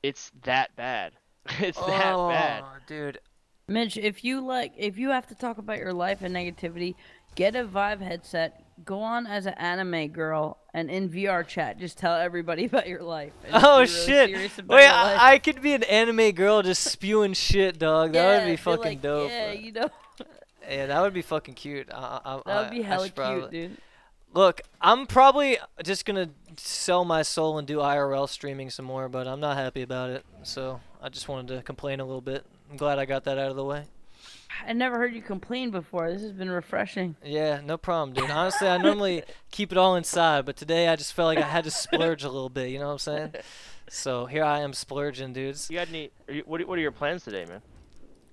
It's that bad. it's that oh, bad. Oh, dude. Mitch, if you like, if you have to talk about your life and negativity, get a Vive headset. Go on as an anime girl, and in VR chat, just tell everybody about your life. Oh really shit! Wait. I, I could be an anime girl just spewing shit, dog. That would be fucking like, dope. Yeah, you know, Yeah, that would be fucking cute. I, I, that would be hella cute, probably- dude. Look, I'm probably just gonna sell my soul and do IRL streaming some more, but I'm not happy about it. So I just wanted to complain a little bit. I'm glad I got that out of the way. I never heard you complain before. This has been refreshing. Yeah, no problem, dude. Honestly, I normally keep it all inside, but today I just felt like I had to splurge a little bit. You know what I'm saying? So here I am splurging, dudes. You got any? Are you, what, are, what are your plans today, man?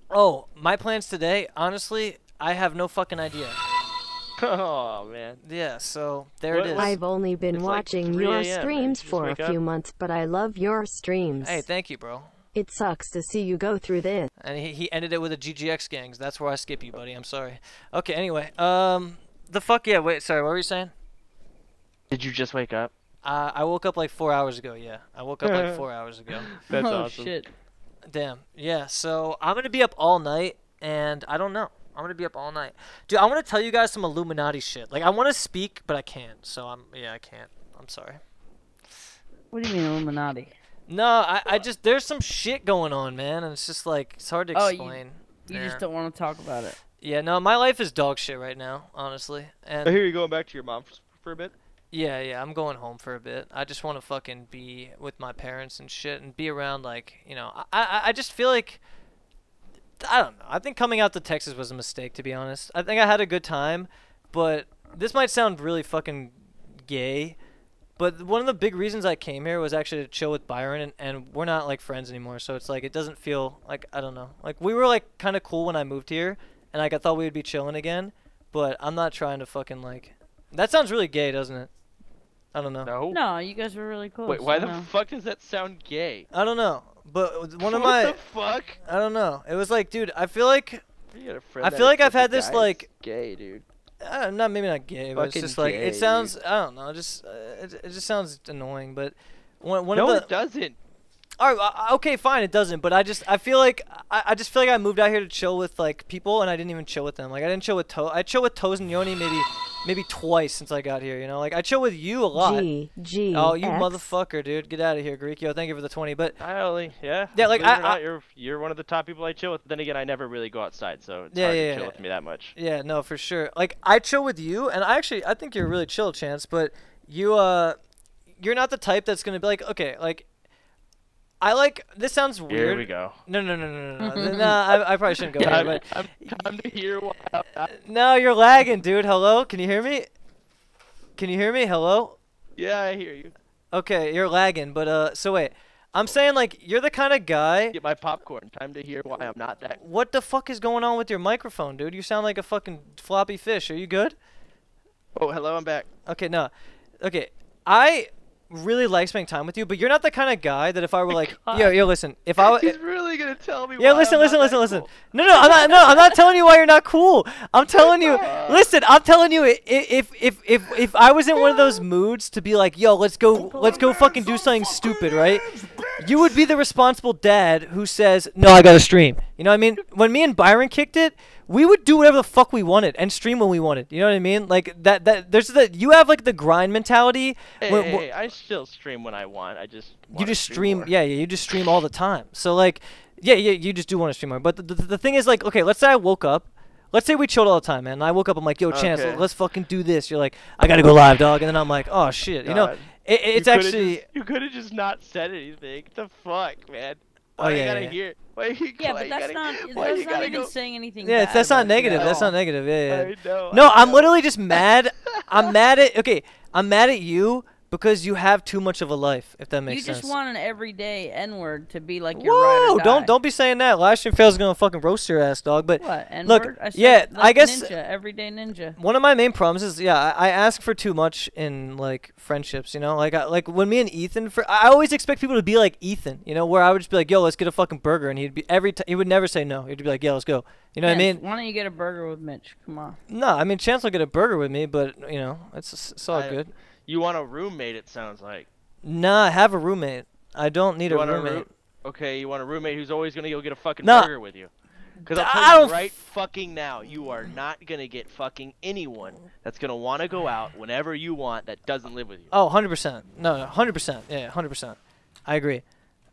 Oh, my plans today, honestly, I have no fucking idea. oh man. Yeah, so there What- it is. I've only been It's watching 3 your streams for a wake up. few months, but I love your streams. Hey, thank you, bro. It sucks to see you go through this. And he, he ended it with a GGX gangs. That's where I skip you, buddy. I'm sorry. Okay, anyway. Um, the fuck yeah. Wait, sorry. What were you saying? Did you just wake up? Uh, I woke up like four hours ago. Yeah, I woke up like four hours ago. That's oh awesome. shit. Damn. Yeah. So I'm gonna be up all night, and I don't know. I'm gonna be up all night, dude. I want to tell you guys some Illuminati shit. Like I want to speak, but I can't. So I'm yeah, I can't. I'm sorry. What do you mean Illuminati? No, I, I just there's some shit going on, man, and it's just like it's hard to Oh, you- explain. You Yeah. just don't want to talk about it. Yeah, no, my life is dog shit right now, honestly. And I hear you going back to your mom for, for a bit. Yeah, yeah, I'm going home for a bit. I just want to fucking be with my parents and shit, and be around like you know. I I, I just feel like I don't know. I think coming out to Texas was a mistake, to be honest. I think I had a good time, but this might sound really fucking gay, but one of the big reasons I came here was actually to chill with Byron, and, and we're not like friends anymore. So it's like it doesn't feel like I don't know. Like we were like kind of cool when I moved here, and like I thought we would be chilling again, but I'm not trying to fucking like. That sounds really gay, doesn't it? I don't know. No. No, you guys were really cool. Wait, why I the know. fuck does that sound gay? I don't know. But one of my. what my the fuck? I don't know. It was like, dude, I feel like You got a friend I feel like I've had this, guy like- gay, dude. Uh, not maybe not gay, but it's just like gay, it sounds. I don't know. Just uh, it, it just sounds annoying. But one one no, of it doesn't. All right, okay, fine, it doesn't. But I just I feel like I, I just feel like I moved out here to chill with like people, and I didn't even chill with them. Like I didn't chill with To. I chill with Toes and Yoni maybe maybe twice since I got here. You know, like I chill with you a lot. G G. oh, you X. motherfucker, dude, get out of here, Greek. Yo, thank you for the twenty. But I only, yeah. Yeah, like, believe I- or not, I- you're you're one of the top people I chill with. Then again, I never really go outside, so it's Yeah, hard yeah, to yeah. chill with me that much. Yeah, no, for sure. Like I chill with you, and I actually I think you're really chill, Chance. But you uh, you're not the type that's gonna be like, okay, like I like this sounds weird. Here we go. No, no, no, no, no, no. no I, I probably shouldn't go there. Time, But time, time to hear why I'm no, you're lagging, dude. Hello, can you hear me? Can you hear me? Hello. Yeah, I hear you. Okay, you're lagging, but uh, so wait. I'm saying like you're the kind of guy. Get my popcorn. Time to hear why I'm not that. What the fuck is going on with your microphone, dude? You sound like a fucking floppy fish. Are you good? Oh, hello, I'm back. Okay, no. Okay, I really like spending time with you, but you're not the kind of guy that if I were like, yo, yo, listen, if I, was, He's really gonna tell me. yeah, listen, I'm listen, listen, listen. cool. No, no, I'm not, no, I'm not telling you why you're not cool. I'm telling you, listen, I'm telling you, if if if if I was in one of those moods to be like, yo, let's go, let's go, fucking do something stupid, right? You would be the responsible dad who says, no, I gotta stream. You know what I mean? When me and Byron kicked it, we would do whatever the fuck we wanted and stream when we wanted. You know what I mean? Like that. That there's the you have like the grind mentality. Hey, when- hey, I still stream when I want. I just. you just stream more. yeah yeah you just stream all the time so like yeah yeah you just do want to stream more but the, the, the thing is like okay let's say i woke up let's say we chilled all the time man and i woke up i'm like yo chance Okay. let's fucking do this you're like i gotta go live dog and then i'm like oh shit you know it, it's coulda actually Just, you could have just not said anything. The fuck, man. Oh, yeah, I gotta yeah. hear? Why you? Yeah, why but you that's gotta, not. Why That's you not even go? saying anything. yeah bad that's not negative at that's not negative yeah, yeah. I know. no I i'm literally just mad i'm mad at okay i'm mad at you because you have too much of a life if that makes sense. You sense just want an everyday N word to be like your ride Whoa! or Don't don't be saying that. Last stream fails gonna fucking roast your ass, dog. But What? N look, word? I yeah, like I guess- ninja, everyday ninja. one of my main problems is yeah I, I ask for too much in like friendships you know like I, like when me and Ethan for I always expect people to be like Ethan you know where I would just be like yo let's get a fucking burger and he'd be every time he would never say no he'd be like yeah let's go you know what I mean Why don't you get a burger with Mitch? Come on. no I mean Chance will get a burger with me but you know it's it's all I- good You want a roommate? It sounds like. nah I have a roommate I don't need You a want a roommate roo- Okay, you want a roommate who's always gonna go get a fucking No. burger with you. Because I'll I tell you don't right fucking now, you are not gonna get fucking anyone that's gonna want to go out whenever you want that doesn't live with you. oh 100% no no 100% yeah 100% I agree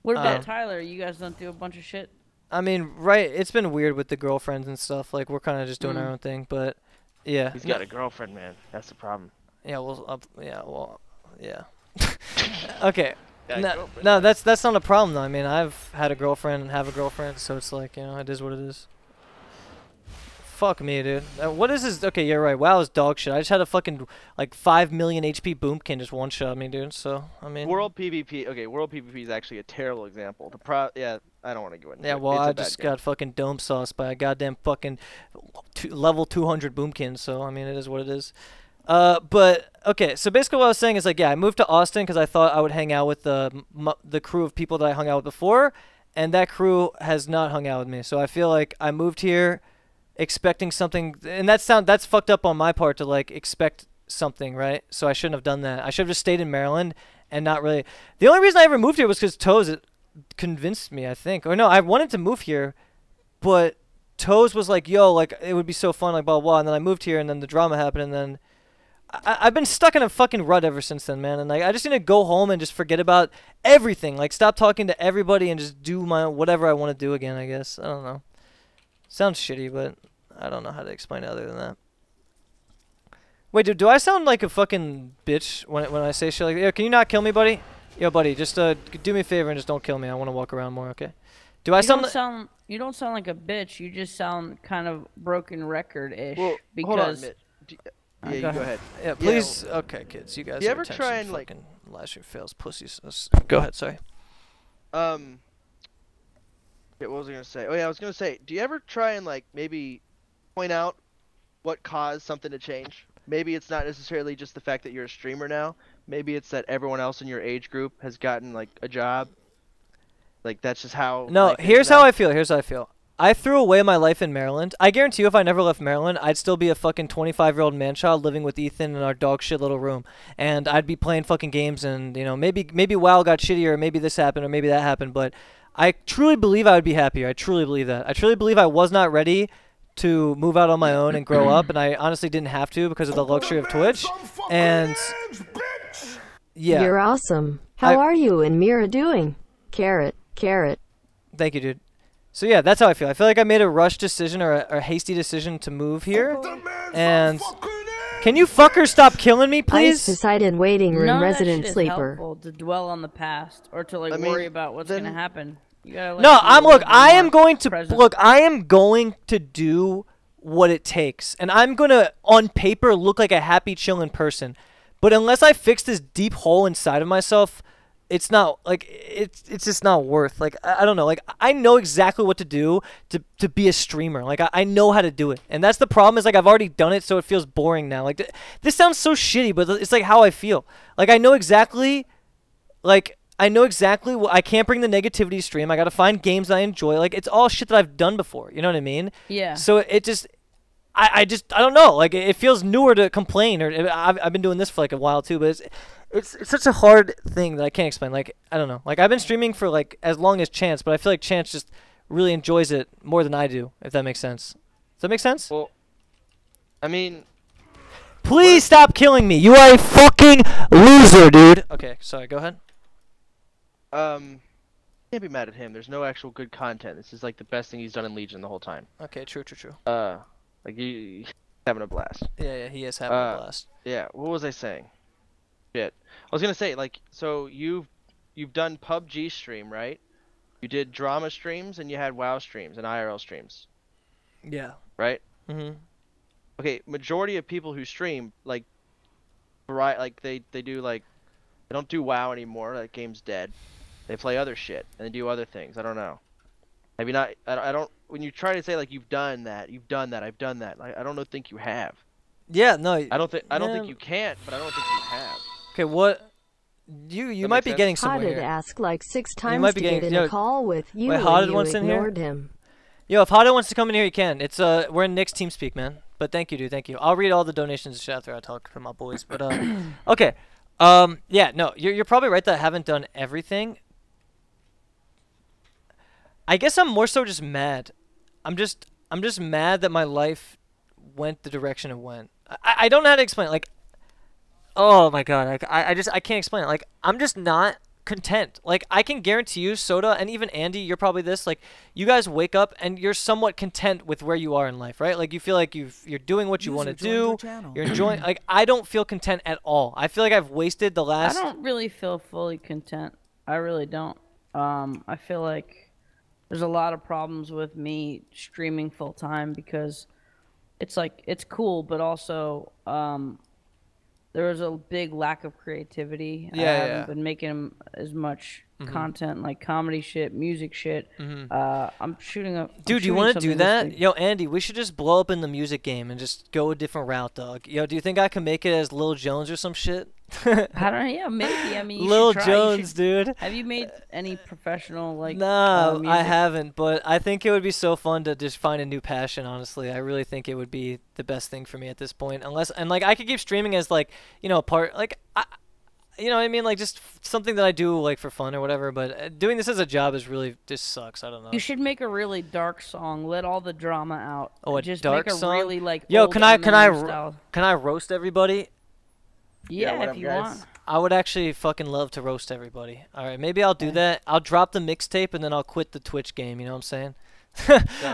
What about Um, Tyler? You guys don't do a bunch of shit. I mean right it's been weird with the girlfriends and stuff like we're kind of just doing our Mm. own thing but yeah He's got a girlfriend, man. That's the problem. Yeah, well, uh, yeah, well, yeah. okay. No, no, that's that's not a problem though. I mean, I've had a girlfriend and have a girlfriend, so it's like you know, it is what it is. Fuck me, dude. Uh, what is this? Okay, you're right. WoW is dog shit. I just had a fucking like five million HP boomkin just one shot me, dude. So I mean, World PvP. Okay, World PvP is actually a terrible example. The pro. Yeah, I don't want to go into Yeah, it. well, It's I just got fucking dome sauce by a goddamn fucking two, level 200 boomkin. So I mean, it is what it is. Uh, but okay, so basically what I was saying is like, yeah, I moved to Austin because I thought I would hang out with the the crew of people that I hung out with before, and that crew has not hung out with me. So I feel like I moved here expecting something, and that sound that's fucked up on my part to like expect something, right? So I shouldn't have done that. I should have just stayed in Maryland and not really. The only reason I ever moved here was because Toes convinced me, I think, or no, I wanted to move here, but Toes was like, "Yo, like it would be so fun, like blah." blah. And then I moved here, and then the drama happened, and then I, I've been stuck in a fucking rut ever since then, man. And like, I just need to go home and just forget about everything. Like, stop talking to everybody and just do my whatever I want to do again. I guess I don't know. Sounds shitty, but I don't know how to explain it other than that. Wait, dude, do I sound like a fucking bitch when when I say shit like, yo, can you not kill me, buddy? Yo, buddy, just uh, do me a favor and just don't kill me. I want to walk around more, okay? Do I you sound? don't sound you don't sound like a bitch. You just sound kind of broken record ish. Well, because hold on, Mitch. Do, yeah, Uh, you go ahead. Yeah, please. okay, kids, you guys. you ever try and, like- last year fails pussies. Go ahead. Sorry. Um. Yeah, what was I gonna say? Oh yeah, I was gonna say, do you ever try and like maybe point out what caused something to change? Maybe it's not necessarily just the fact that you're a streamer now. Maybe it's that everyone else in your age group has gotten like a job. Like that's just how. No, here's how I feel. Here's how I feel. I threw away my life in Maryland. I guarantee you, if I never left Maryland, I'd still be a fucking 25 year old man child living with Ethan in our dog shit little room, and I'd be playing fucking games, and you know maybe maybe WoW got shittier, or maybe this happened, or maybe that happened, but I truly believe I would be happier. I truly believe that. I truly believe I was not ready to move out on my own and grow up, and I honestly didn't have to because of the luxury of Twitch, and yeah. You're awesome. How I- are you and Mira doing? Carrot, carrot. Thank you, dude. So yeah, that's how I feel. I feel like I made a rush decision or a, or a hasty decision to move here. And can you fuckers stop killing me, Ice please? Poseidon waiting room None of that resident shit is sleeper. helpful to dwell on the past or to like I mean, worry about what's gonna happen. You gotta. Like, No, be a I'm look. I am going to present. look. I am going to do what it takes, and I'm gonna, on paper, look like a happy, chilling person. But unless I fix this deep hole inside of myself, it's not like it's it's just not worth. Like I, I don't know. Like I know exactly what to do to to be a streamer. Like I, I know how to do it, and that's the problem. Is like I've already done it, so it feels boring now. Like th- this sounds so shitty, but it's like how I feel. Like I know exactly like I know exactly what I can't bring the negativity stream. I got to find games I enjoy. Like it's all shit that I've done before. You know what I mean? Yeah. So it just I, I just I don't know. Like it feels newer to complain or I've, I've been doing this for like a while too, but it's, it's it's such a hard thing that I can't explain. Like I don't know. Like I've been streaming for like as long as Chance, but I feel like Chance just really enjoys it more than I do. If that makes sense. Does that make sense? Well, I mean, Please stop killing me. You are a fucking loser, dude. Okay, sorry. Go ahead. um, can't be mad at him. There's no actual good content. This is like the best thing he's done in Legion the whole time. Okay, true, true, true. Uh, like you having a blast. Yeah, yeah, he is having Uh, a blast. Yeah, what was I saying? Shit. I was gonna say, like, so you've you've done PUBG stream, right? You did drama streams and you had WoW streams and IRL streams, Yeah. right? Mhm. Okay, majority of people who stream like right, like they they do like they don't do WoW anymore. That game's dead. They play other shit and they do other things. I don't know. Have you not? I don't. I don't when you try to say like you've done that, you've done that, I've done that. Like, I don't know, think you have. Yeah, no. I don't think I don't Man. think you can't, but I don't think you have. Okay, what? You you That might be sense? getting somewhere Hotted here. asked like six times you might to be get getting- in yo- a call with you, Wait, and Hotted you wants in here? him. Yo, if Hotted wants to come in here, he can. It's uh, we're in Nick's TeamSpeak, man. But thank you, dude. Thank you. I'll read all the donations and shit after I talk to my boys. But uh, okay. Um, yeah, no, you're you're probably right that I haven't done everything. I guess I'm more so just mad. I'm just I'm just mad that my life went the direction it went. I, I don't know how to explain. It. Like, oh my god, I I just I can't explain it. Like I'm just not content. Like I can guarantee you, Soda, and even Andy, you're probably this. Like you guys wake up and you're somewhat content with where you are in life, right? Like you feel like you've you're doing what you want to User joined your do. You're enjoying. like I don't feel content at all. I feel like I've wasted the last. I don't really feel fully content. I really don't. Um, I feel like there's a lot of problems with me streaming full time because it's like it's cool, but also um, there was a big lack of creativity. Yeah, I Yeah, haven't yeah. Mm-hmm. been making as much content like comedy shit, music shit. Uh, I'm shooting a I'm Dude, you want to do that? Yo, Andy, we should just blow up in the music game and just go a different route, dog. Yo, do you think I can make it as Lil Jones or some shit? I don't know. Yeah, maybe. I mean, Lil try. Jones, should- dude. Have you made any professional like? No, uh, I haven't, but I think it would be so fun to just find a new passion. Honestly, I really think it would be the best thing for me at this point. Unless and like I could keep streaming as like you know a part like I, you know what I mean like just f- something that I do like for fun or whatever. But uh, doing this as a job is really just sucks. I don't know. You should make a really dark song. Let all the drama out. Oh, a just dark make a song? really like. Yo, can I can I style. can I roast everybody? Yeah, what if up, you guys? want. I would actually fucking love to roast everybody. All right, maybe I'll do that. I'll drop the mixtape and then I'll quit the Twitch game. You know what I'm saying?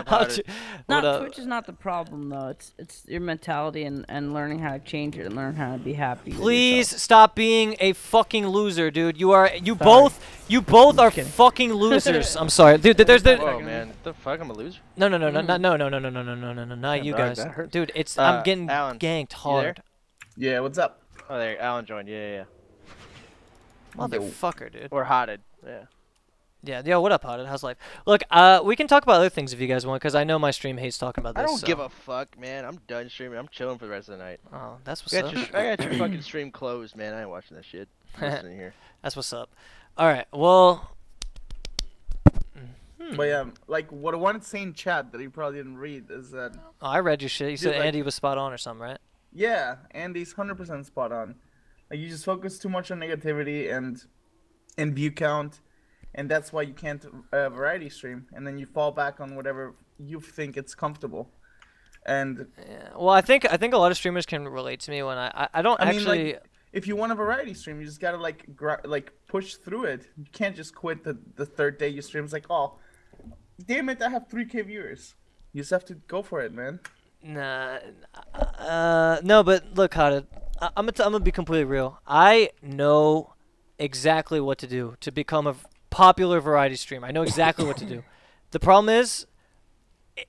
I'll ju- what Not? Twitch is not the problem though. It's it's your mentality and, and learning how to change it and learn how to be happy. Please stop being a fucking loser, dude. You are you both you both are kidding. fucking losers. I'm sorry, dude. There's the Whoa, man. The fuck? I'm a loser. no no no no no no no no no no no no no no not Yeah, you guys, dude. It's Uh, I'm getting Alan, ganked there? hard, Yeah, what's up? Oh, there. Alan joined. Yeah, yeah, yeah. motherfucker, dude. Or hotted. Yeah. Yeah, yo, what up, Hotted? How's life? Look, uh, we can talk about other things if you guys want, because I know my stream hates talking about this. I don't so- give a fuck, man. I'm done streaming. I'm chilling for the rest of the night. Oh, that's what's I up. your, I got your fucking stream closed, man. I ain't watching that shit. I'm listening here. That's what's up. All right. Well, But yeah, like what I wanted to say in chat that you probably didn't read is that oh, I read your shit. You said like- Andy was spot on or something, right? Yeah, Andy's hundred percent spot on. Like you just focus too much on negativity and and view count, and that's why you can't uh, variety stream, and then you fall back on whatever you think it's comfortable. And Yeah. Well, I think I think a lot of streamers can relate to me when I I, I don't I mean, actually. like, if you want a variety stream, you just gotta like like push through it. You can't just quit the the third day you stream. It's like, oh, damn it, I have three k viewers. You just have to go for it, man. Nah, uh, no, but look, Hotted, I- I'm gonna t- I'm gonna be completely real. I know exactly what to do to become a v- popular variety streamer. I know exactly what to do. The problem is,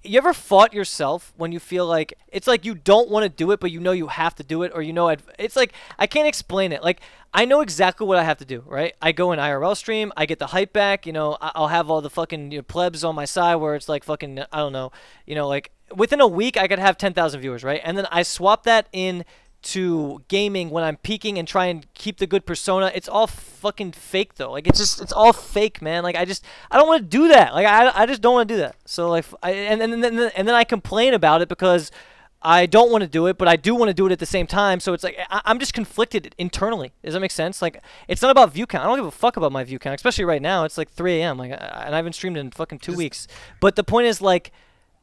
you ever fought yourself when you feel like it's like you don't want to do it, but you know you have to do it, or you know it's like I can't explain it. Like I know exactly what I have to do, right? I go in IRL stream, I get the hype back, you know, I- I'll have all the fucking you know, plebs on my side where it's like fucking I don't know, you know, like within a week I could have 10,000 viewers, right? And then I swap that in to gaming when I'm peaking and try and keep the good persona. It's all fucking fake though. Like it's just it's all fake, man. Like I just I don't want to do that. Like I, I just don't want to do that. So like I, and and then and then I complain about it because I don't want to do it, but I do want to do it at the same time. So it's like I, I'm just conflicted internally. Does that make sense? Like it's not about view count. I don't give a fuck about my view count, especially right now. It's like 3 a.m. Like I, and I haven't streamed in fucking two weeks. But the point is like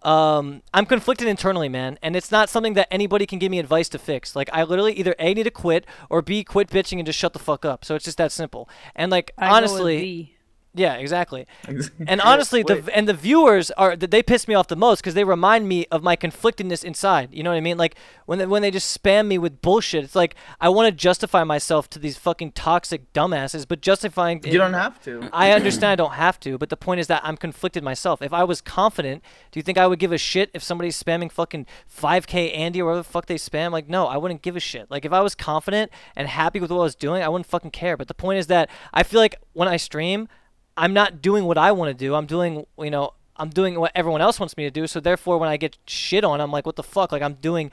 um, I'm conflicted internally, man, and it's not something that anybody can give me advice to fix. Like, I literally either A, need to quit, or B, quit bitching and just shut the fuck up. So it's just that simple. And, like, I honestly. Yeah, exactly. And honestly, the and the viewers are th- they piss me off the most because they remind me of my conflictedness inside. You know what I mean? Like when they, when they just spam me with bullshit. It's like I want to justify myself to these fucking toxic dumbasses, but justifying You don't have to. I understand I don't have to, but the point is that I'm conflicted myself. If I was confident, do you think I would give a shit if somebody's spamming fucking 5k Andy or whatever the fuck they spam? Like, no, I wouldn't give a shit. Like, if I was confident and happy with what I was doing, I wouldn't fucking care. But the point is that I feel like when I stream, I'm not doing what I want to do. I'm doing, you know, I'm doing what everyone else wants me to do. So therefore, when I get shit on, I'm like, what the fuck? Like, I'm doing.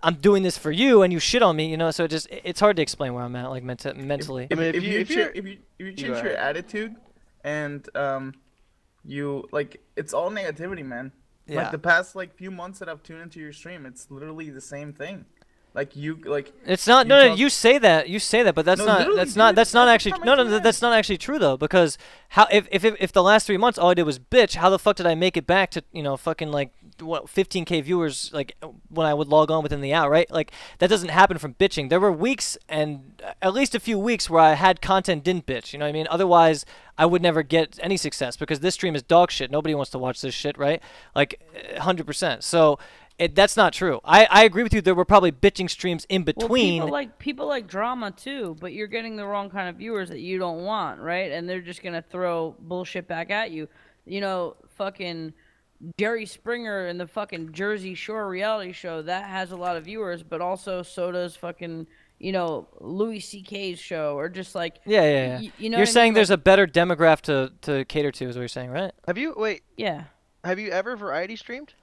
I'm doing this for you, and you shit on me, you know. So it just it's hard to explain where I'm at, like menta- mentally. If, I mean, if if you- you, if you're- if you if you You change your attitude, and um, you like it's all negativity, man. Yeah. Like the past like few months that I've tuned into your stream, it's literally the same thing. Like you like It's not You no, no. You say that. You say that, but that's No, not. That's not. That's not actually. No, no, that's not actually true though. Because how if if if if the last three months all I did was bitch, how the fuck did I make it back to you know fucking like what 15k viewers like when I would log on within the hour, right? Like that doesn't happen from bitching. There were weeks and uh, at least a few weeks where I had content didn't bitch. You know what I mean? Otherwise, I would never get any success because this stream is dog shit. Nobody wants to watch this shit, right? Like, hundred percent. So. It, that's not true. I, I agree with you. There were probably bitching streams in between. Well, between. people like people like drama too, but you're getting the wrong kind of viewers that you don't want, right? And they're just gonna throw bullshit back at you. You know, fucking Jerry Springer and the fucking Jersey Shore reality show that has a lot of viewers, but also so does fucking you know Louis C.K.'s show or just like Yeah, yeah, yeah. y- you know You're what I saying mean? there's Like- a better demographic to, to cater to, is what you're saying, right? Have you wait? yeah. Have you ever variety streamed?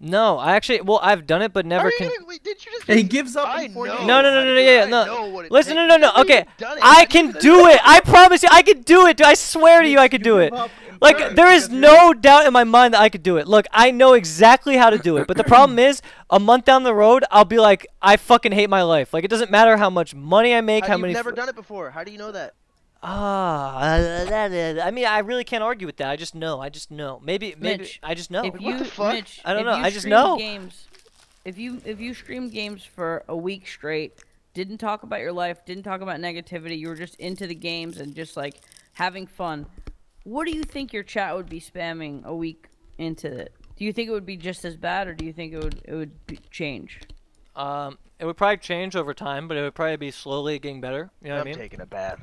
No, I actually, well, I've done it, but never can. wait, did you just? he gives up I know. No, no, no, no, to yeah, no. know what it Listen, no, takes. no, no. You've Okay, even done it. I can do it. I promise you, I can do it. dude. I swear to you, I could do it. give up in Like, there is no doubt in my mind that I could do it. Look, I know exactly how to do it. But the problem is, a month down the road, I'll be like, I fucking hate my life. Like, it doesn't matter how much money I make, How, how you've many. never fr- done it before. How do you know that? Ah, uh, that is- I mean, I really can't argue with that. I just know. I just know. Maybe, maybe Mitch, I just know. If what the fuck? Mitch, I don't know, I just know. Games, if you if you stream games for a week straight, didn't talk about your life, didn't talk about negativity, you were just into the games and just like having fun, what do you think your chat would be spamming a week into it? Do you think it would be just as bad, or do you think it would it would be, change? Um, it would probably change over time, but it would probably be slowly getting better. You know what I'm I mean? taking a bath.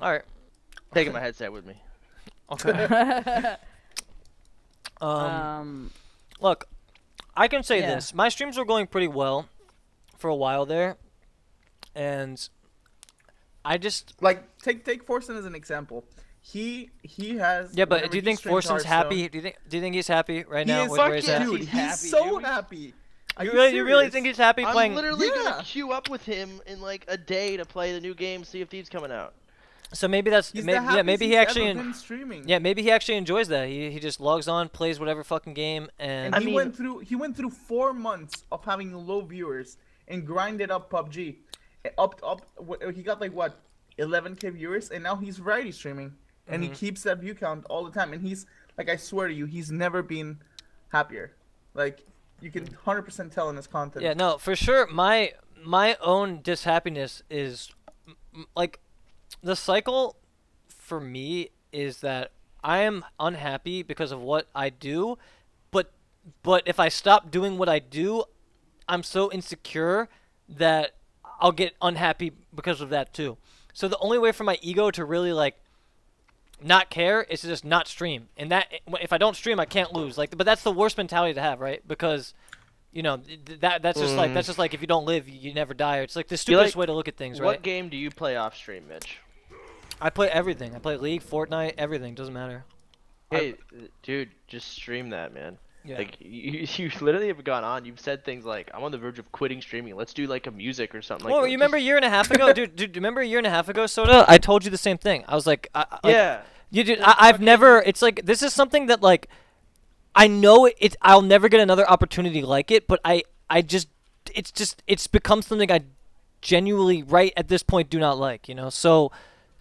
All right. Taking my headset with me. Okay. um, Um, look, I can say yeah. this: my streams were going pretty well for a while there, and I just Like take take Forsen as an example. He he has. yeah. But do you think streams Forsen's Hearthstone, happy? Do you think do you think he's happy right He now is with where he's fucking at? Dude, He's he's, happy, so dude. happy. Are You really, you really think he's happy I'm playing? literally Yeah. gonna queue up with him in like a day to play the new game, Sea of Thieves coming out. So maybe that's He's maybe, the yeah. Maybe he actually en- streaming. yeah. Maybe he actually enjoys that. He he just logs on, plays whatever fucking game, And and I he mean- went through he went through four months of having low viewers and grinded up PUBG. Eh, Up up he got like what 11k viewers and now he's variety streaming and Mm-hmm. he keeps that view count all the time and he's like I swear to you he's never been happier. Like you can 100% tell in his content. Yeah, no, for sure. My my own dishappiness is m- m- like the cycle for me is that I am unhappy because of what I do, but but if I stop doing what I do, I'm so insecure that I'll get unhappy because of that too. So the only way for my ego to really like not care is to just not stream. And that if I don't stream, I can't lose. Like, but that's the worst mentality to have, right? Because you know that that's just like mm. that's just like if you don't live, you never die. It's like the stupidest like- way to look at things, What right? What game do you play off stream, Mitch? I play everything. I play League, Fortnite, everything. Doesn't matter. I- Hey, dude, just stream that, man. Yeah. Like you, you literally have gone on. You've said things like, "I'm on the verge of quitting streaming. Let's do like a music or something." Like, well, let's you remember a year and a half ago, dude, dude? Remember a year and a half ago, Soda? I told you the same thing. I was like, I, I- like, yeah. You dude, I, I've never. It's like this is something that like, I know it, it. I'll never get another opportunity like it, but I, I just, it's just, it's become something I genuinely right at this point do not like. You know, so,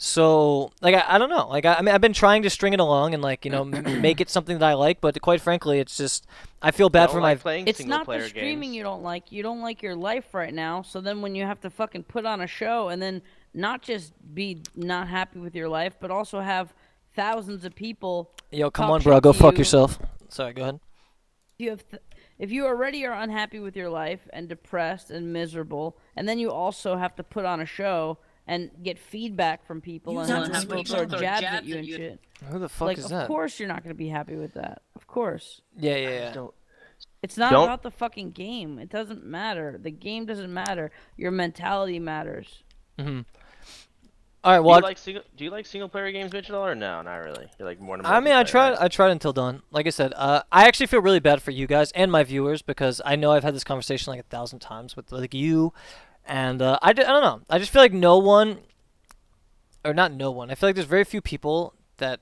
so like I, I don't know. Like I, I mean, I've been trying to string it along and like you know make it something that I like, but quite frankly, it's just I feel bad Don't for like my. playing it's not the streaming games. you don't like. You don't like your life right now. So then when you have to fucking put on a show and then not just be not happy with your life, but also have thousands of people. Yo, come on, bro, go to fuck you. yourself. Sorry, go ahead. You have, th- if you already are unhappy with your life and depressed and miserable, and then you also have to put on a show and get feedback from people and User have people disconnected. throw jabs at you and shit. Who the fuck like, is of that? course you're not gonna be happy with that. Of course. Yeah, yeah, yeah. Don't- It's not Don't- about the fucking game. It doesn't matter. The game doesn't matter. Your mentality matters. Mhm. All right, Do well, you like single? Do you like single player games, Mitch, at all, or no? Not really. You're like more. I mean, I tried. I tried until dawn. Like I said, uh, I actually feel really bad for you guys and my viewers because I know I've had this conversation like a thousand times with like you, and uh, I, d- I don't know. I just feel like no one, or not no one. I feel like there's very few people that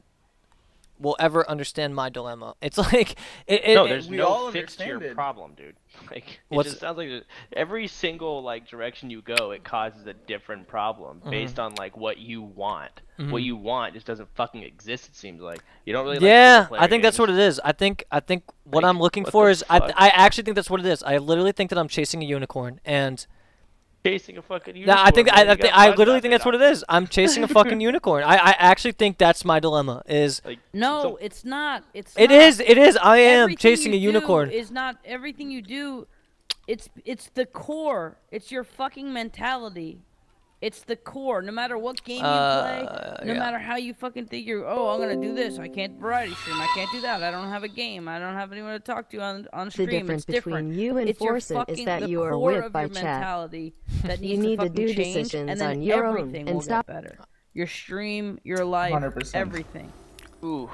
will ever understand my dilemma. It's like it. it no, it- there's we no all fix to your it. problem, dude. Like it What's- just sounds like every single like direction you go, it causes a different problem Mm-hmm. based on like what you want. What you want just doesn't fucking exist. It seems like you don't really. Like yeah, single-player I think that's what it is. I think I think what Like, I'm looking what for the is I. I actually think that's what it is. I literally think that I'm chasing a unicorn and. Chasing a fucking. Yeah, I think I, I, think I literally think that's what it is. I'm chasing a fucking unicorn. I, I actually think that's my dilemma. Is Like, No, so- it's not. It's it not. is it is I am chasing a unicorn. Is not everything you do. It's it's the core. It's your fucking mentality. It's the core. No matter what game you play, Uh, no yeah. matter how you fucking think you're. Oh, I'm gonna do this. I can't variety stream. I can't do that. I don't have a game. I don't have anyone to talk to on on stream. The stream. difference it's different. between you and it's your Forsen is that you are core whipped by your chat. that You need to fucking do change, decisions and on your own and stop- better. Your stream, your life, 100%. everything. Ooh.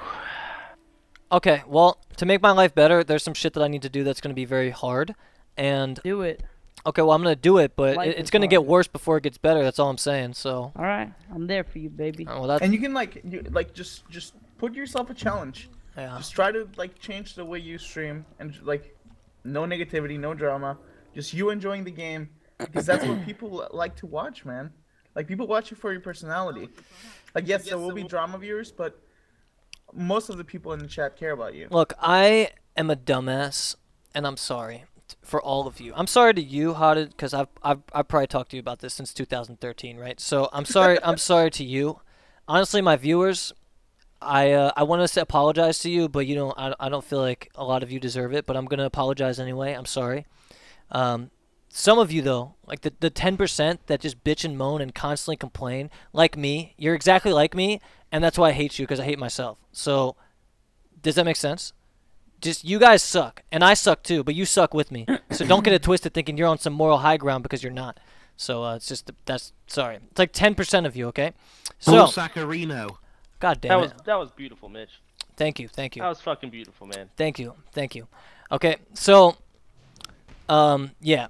Okay, well, to make my life better, there's some shit that I need to do that's going to be very hard. And Do it. Okay, well, I'm going to do it, but Life it, it's going to get worse before it gets better. That's all I'm saying. So, All right, I'm there for you, baby. uh, well, And you can like you like just just put yourself a challenge. yeah. Just try to like change the way you stream and like no negativity, no drama. Just you enjoying the game because that's what people like to watch, man. Like people watch you for your personality. Like yes, there will be drama viewers, but most of the people in the chat care about you. Look, I am a dumbass, and I'm sorry. For all of you. I'm sorry to you, Hotted, because I've, I've I've probably talked to you about this since 2013, right? So I'm sorry. I'm sorry to you. Honestly, my viewers, I uh, I want to apologize to you, but you know I, I don't feel like a lot of you deserve it. But I'm gonna apologize anyway. I'm sorry. Um, some of you though, like the the 10% that just bitch and moan and constantly complain, like me, you're exactly like me, and that's why I hate you because I hate myself. So, does that make sense? Just you guys suck, and I suck too, but you suck with me. So don't get it twisted thinking you're on some moral high ground because you're not. So uh, it's just that's sorry. It's like 10% of you, okay? So Bull Saccharino. God damn That it. was that was beautiful, Mitch. Thank you, thank you. That was fucking beautiful, man. Thank you. Thank you. Okay, so um yeah.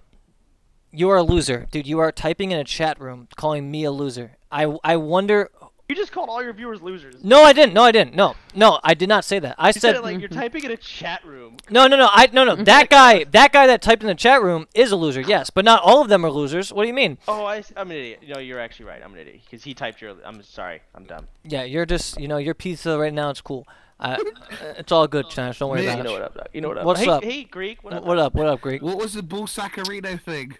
You are a loser. Dude, you are typing in a chat room calling me a loser. I I wonder You just called all your viewers losers. No, I didn't. No, I didn't. No. No, I did not say that. I You said said it like you're typing in a chat room. No, no, no. I no, no. That guy, that guy that typed in the chat room is a loser. Yes, but not all of them are losers. What do you mean? Oh, I, am an idiot. No, you're actually right. I'm an idiot because he typed your. I'm sorry. I'm dumb. Yeah, you're just, you know, your pizza right now. It's cool. Uh, it's all good, Chinash. Don't worry Me- about You it. know what up? Doc? You know what up? What's hey, up? Hey, Greek. What up? What up? What up, Greek? What was the Bull Saccharino thing?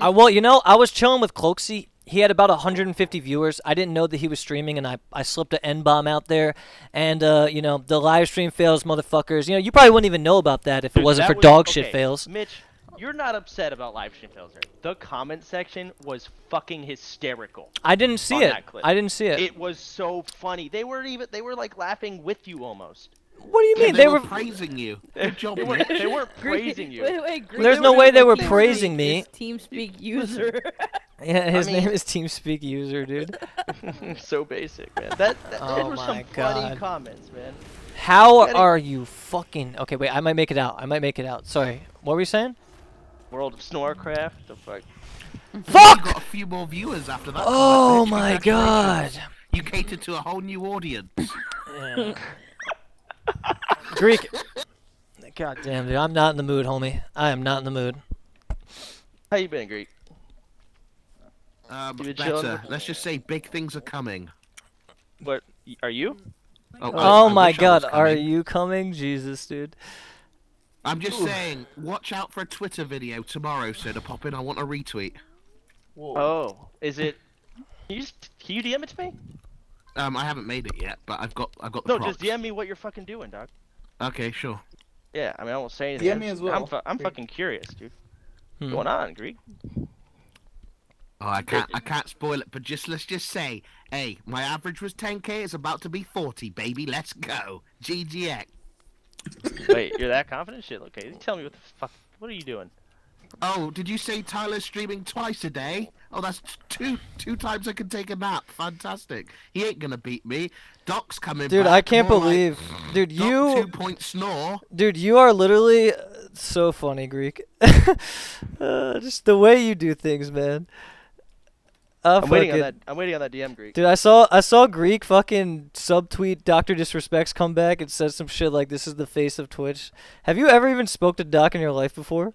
I well, you know, I was chilling with Cloaksy. He had about 150 viewers. I didn't know that he was streaming, and I, I slipped an N bomb out there. And uh, you know, the live stream fails, motherfuckers. You know, you probably wouldn't even know about that if it wasn't for was- dog shit okay, fails. Mitch, you're not upset about live stream fails, right? The comment section was fucking hysterical. I didn't see it. I didn't see it. It was so funny. They were even. They were like laughing with you almost. What do you Yeah, mean? they, they were, were. praising you. Good job, They weren't. They weren't praising you. Wait, wait, Greek, There's no way they were praising me. his TeamSpeak user. Yeah, his mean- name is TeamSpeak user, dude. so basic, man. That, that Oh those were my some funny God. comments, man. How Getting- are you fucking? Okay, wait. I might make it out. I might make it out. Sorry. What were you saying? World of Snorecraft. The fuck. You Fuck! got a few more viewers after that. Oh my god. You catered to a whole new audience. Yeah. Greek. God damn, dude. I'm not in the mood, homie. I am not in the mood. How you been, Greek? Um, You been better. Let's just say big things are coming. What? Are you? Oh, Oh, I my I god, are you coming? Jesus, dude. I'm just saying, watch out for a Twitter video tomorrow, sir, to pop in. I want a retweet. Whoa. Oh, is it? Can you just can you DM it to me? Um, I haven't made it yet, but I've got I've got the No, props. just DM me what you're fucking doing, dog. Okay, sure. Yeah, I mean I won't say anything. DM I'm me as well, I'm, fu- I'm fucking curious, dude. Hmm. What's going on, Greek? Oh, I can't I can't spoil it, but just let's just say, hey, my average was 10k. It's about to be 40, baby. Let's go. GGX. Wait, you're that confident? Shit, okay. Tell me what the fuck. What are you doing? Oh, did you say Tyler's streaming twice a day? Oh, that's two two times I can take a nap. Fantastic. He ain't gonna beat me. Doc's coming Dude, back. I can't more like believe. Dude, Doc you. two point snore. Dude, you are literally uh, so funny, Greek. uh, just the way you do things, man. Uh, I'm waiting on that. I'm waiting on that DM, Greek. Dude, I saw I saw Greek fucking subtweet Doctor Disrespects come back and said some shit like this is the face of Twitch. Have you ever even spoke to Doc in your life before?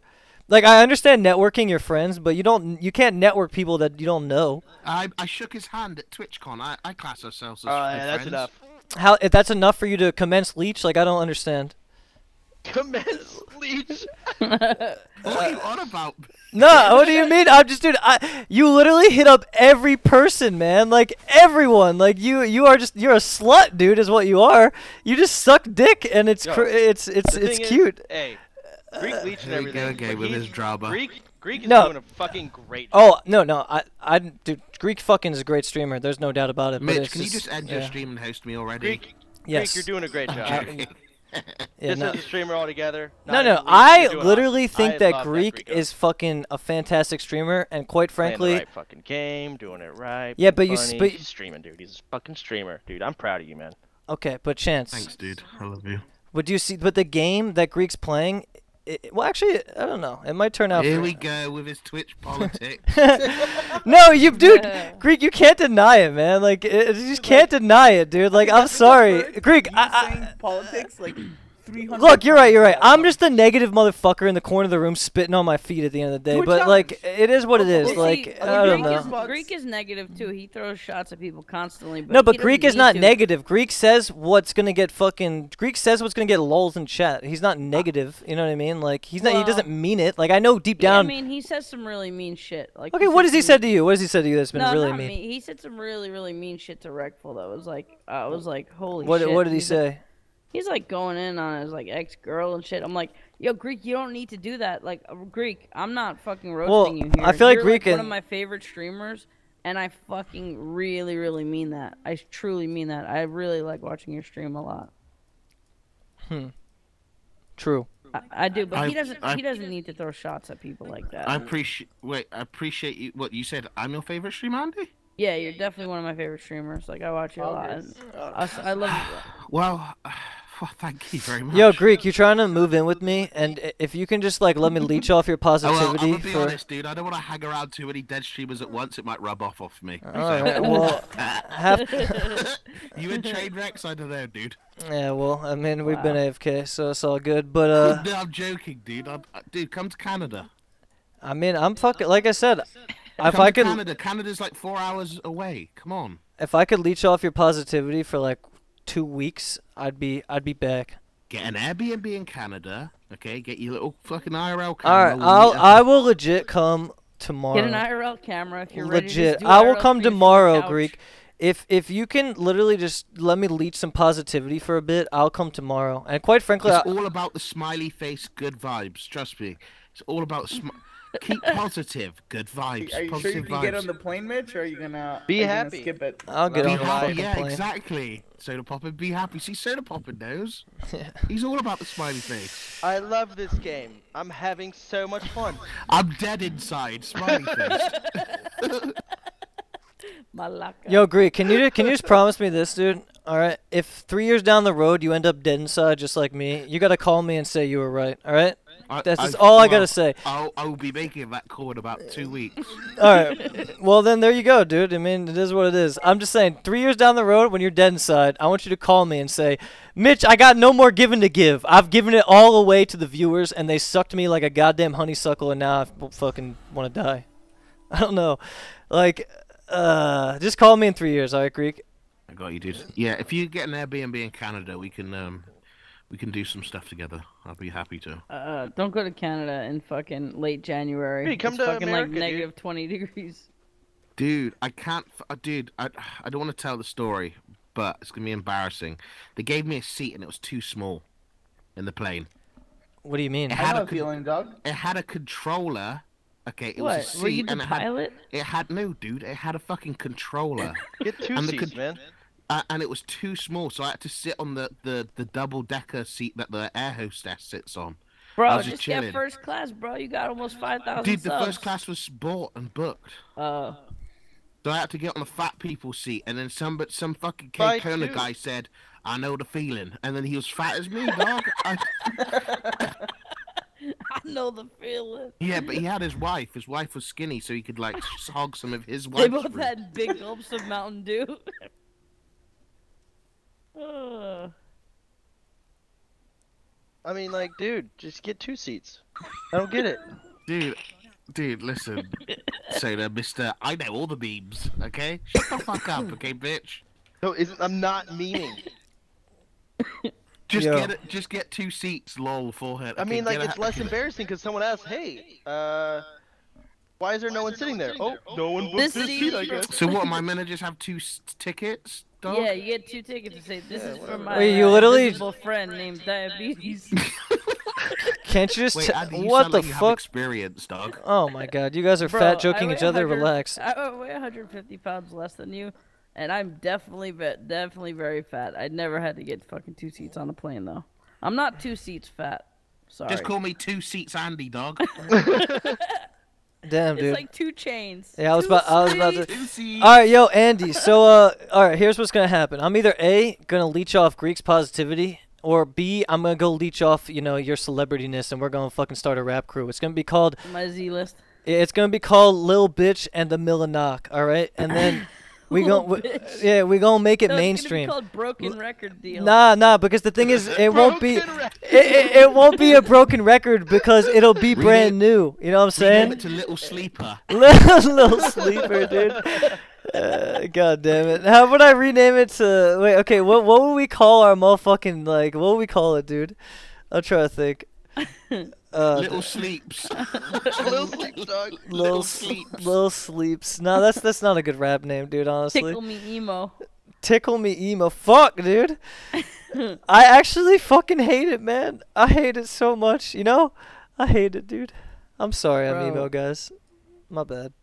Like I understand networking your friends, but you don't you can't network people that you don't know. I I shook his hand at TwitchCon. I, I class ourselves as Oh, good yeah, that's enough. How if that's enough for you to commence leech? Like I don't understand. Commence leech. What are you on about? No, what do you mean? I'm just dude. I you literally hit up every person, man. Like everyone. Like you you are just you're a slut, dude. Is what you are. You just suck dick, and it's Yo, cr- it's it's The it's thing is, cute. hey, Greek leech and Here everything. go again but with he's- his drama. Greek, Greek is No. doing a fucking great. Oh no no I I dude Greek fucking is a great streamer. There's no doubt about it. but Mitch, it's can you just end your stream and host me already? Greek, Yes. Greek, you're doing a great job. Uh, okay. Yeah, Just no. as a streamer altogether. No, no. as a leech, I literally awesome. think I that love Greek Greek is fucking a fantastic streamer, and quite Playing the frankly, right fucking game, doing it right. Yeah, being but you s- funny. but- he's streaming, dude. He's a fucking streamer, dude. I'm proud of you, man. okay. But chance, Thanks, dude. I love you. But do you see? But the game that Greek's playing, it, well, actually, I don't know. It might turn out. Here for- we go with his Twitch politics. no, you, dude, Greek, you can't deny it, man. Like, it, you just can't deny it, dude. Like, I'm sorry, Greek. You I, saying I, politics like 300. Look, you're right. You're right. I'm just the negative motherfucker in the corner of the room, spitting on my feet at the end of the day. Two But like, it is what it is. Well, see, Like, uh, I don't Greek know. Is, Greek is negative too. He throws shots at people constantly. But No, but Greek is not to. negative. Greek says what's gonna get fucking. Greek says what's gonna get lulls in chat. He's not negative. You know what I mean? Like he's not. He doesn't mean it. Like I know deep Yeah, I mean, he says some really mean shit. Like okay, what has he some- said to you? What has he said to you that's been no, really not mean? me. He said some really, really mean shit to Reckful that was like, uh, I was like, holy What shit. What did he He's like- say? He's like going in on his like ex girl and shit. I'm like, yo, Greek, you don't need to do that. Like, uh, Greek, I'm not fucking roasting Well, you here. I feel like You're, Greek one of my favorite streamers, and I fucking really, really mean that. I truly mean that. I really like watching your stream a lot. Hmm. True. I, I do, but I- he doesn't. I- he doesn't need to throw shots at people like that. I appreciate. Wait, I appreciate you. What you said? I'm your favorite streamer, Andy. yeah, you're definitely one of my favorite streamers. Like I watch you a lot. I, I, s- I love. Well, well, thank you very much. Yo, Greek, you trying to move in with me? And if you can just like let me leech off your Oh, well, I'm positivity gonna be for. honest, dude. I don't want to hang around too many dead streamers at once. It might rub off off me. All right. Well, have. you in Trainwrecks? I don't know, dude. yeah. Well, I mean, we've been Wow. AFK, so it's all good. But uh, no, I'm joking, dude. I'm, uh, dude, come to Canada. I mean, I'm fucking. Like I said, if come I to could, Canada. Canada's like four hours away. Come on. if I could leech off your positivity for like two weeks, I'd be, I'd be back. Get an Airbnb in Canada. Okay, get your little fucking IRL camera. All right, I'll, I will legit come tomorrow. Get an IRL camera if you're ready legit. I will IRL come streams from your tomorrow. Greek. If if you can literally just let me leech some positivity for a bit, I'll come tomorrow. And quite frankly, It's I, all about the smiley face, good vibes. Trust me. It's all about sm- keep positive, good vibes. Are you sure you can vibes. get on the plane, Mitch, or are you gonna Be are you gonna happy. skip it? I'll get Be on the happy, fucking yeah, plane. exactly. Sodapoppin, be happy. See, Sodapoppin knows. He's all about the smiley face. I love this game. I'm having so much fun. I'm dead inside, smiley face. Malaka. Yo, Greek, can you can you just promise me this, dude? All right. If three years down the road you end up dead inside just like me, you gotta call me and say you were right. All right. I- That's I- just all I gotta say. I'll, I'll be making that call in about two weeks. All right. Well, then there you go, dude. I mean, it is what it is. I'm just saying, three years down the road, when you're dead inside, I want you to call me and say, Mitch, I got no more giving to give. I've given it all away to the viewers, and they sucked me like a goddamn honeysuckle, and now I fucking want to die. I don't know. Like, uh, just call me in three years, all right, Greek? I got you, dude. Yeah, if you get an Airbnb in Canada, we can um, we can do some stuff together. I'll be happy to. Uh, don't go to Canada in fucking late January. Hey, come it's to fucking America, like dude. negative 20 degrees. Dude, I can't. f- uh, Dude, I I don't want to tell the story, but it's gonna be embarrassing. They gave me a seat and it was too small in the plane. What do you mean? It I had know a a feeling, dog. it had a controller. Okay, it what? was a Were you seat the and it had pilot? it had no, dude. It had a fucking controller. Get two And seats, con- man. Uh, and it was too small, so I had to sit on the, the, the double decker seat that the air hostess sits on. Bro, was just just get first class, bro. You got almost 5,000 Dude, the subs. first class was bought and booked. Uh, So I had to get on the fat people seat, and then some but some fucking Buy K Kona two. guy said, "I know the feeling," and then he was fat as me, dog. I, I know the feeling. yeah, but he had his wife. His wife was skinny, so he could like s- hog some of his They wife's both food. had big gulps of Mountain Dew. Uh, I mean, like, dude, just get two seats. I don't get it. Dude, dude, listen, Soda, Mister, I know all the memes. Okay, shut the fuck up, okay, bitch. No, isn't I'm not meaning. Just Yo. get it. Just get two seats, lol, for her. I okay, mean, like, get a- it's less embarrassing because someone asks, "Hey, uh, why is there no one sitting there?" Oh, no one booked This this seat seat, I guess. So what? My managers have two s- tickets, dog. yeah, you get two tickets to say this is for my Wait, you uh, literally- invisible friend named Diabetes. Can't you just Wait, t- Andy, you what sound the like you have fuck? experience, dog. Oh my god, you guys are Bro, fat joking each other. Relax. I weigh 150 pounds less than you, and I'm definitely, ve- definitely very fat. I never had to get fucking two seats on a plane though. I'm not two seats fat. Sorry. Just call me two seats, Andy, dog. Damn, it's dude. like two chains. Yeah, I was about. I was about to. Two. All right, yo, Andy. So, uh, all right. Here's what's gonna happen. I'm either a gonna leech off Greek's positivity, or b I'm gonna go leech off, you know, your celebrityness, and we're gonna fucking start a rap crew. It's gonna be called. My Z list. It's gonna be called Lil Bitch and the Millinock. All right, and then We Little gon' we, yeah, we gonna make it No, it's be mainstream. called broken record deal. Nah, nah, because the thing is, it won't be, it, it, it won't be a broken record because it'll be Rename- brand new. You know what I'm saying? it to Little Sleeper. little, little sleeper, dude. Uh, God damn it! How would I rename it to? Wait, okay. What what would we call our motherfucking like? What would we call it, dude? I'll try to think. Uh, Little Sleeps. Little sleep dog. little sleeps. Little sleeps. No, that's that's not a good rap name, dude. Honestly. Tickle me emo. Tickle me emo. Fuck, dude. I actually fucking hate it, man. I hate it so much. You know, I hate it, dude. I'm sorry, I'm emo, guys. My bad.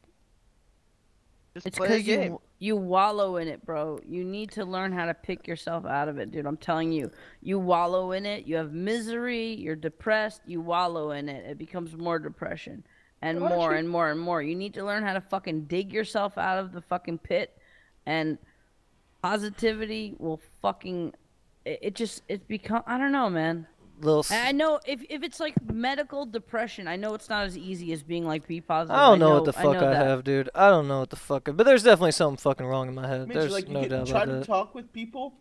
Just It's play a because game. you you wallow in it, bro. You need to learn how to pick yourself out of it, dude. I'm telling you. You wallow in it. You have misery. You're depressed. You wallow in it. It becomes more depression and Why more you- and more and more. You need to learn how to fucking dig yourself out of the fucking pit, and positivity will fucking. It, it just it's become I don't know, man. Little. s- I I know if if it's like medical depression, I know it's not as easy as being like be positive. I don't know, what the fuck know I, have, dude. I don't know what the fuck. I, But there's definitely something fucking wrong in my head. Mitch, There's like you no can doubt try about to that. talk with people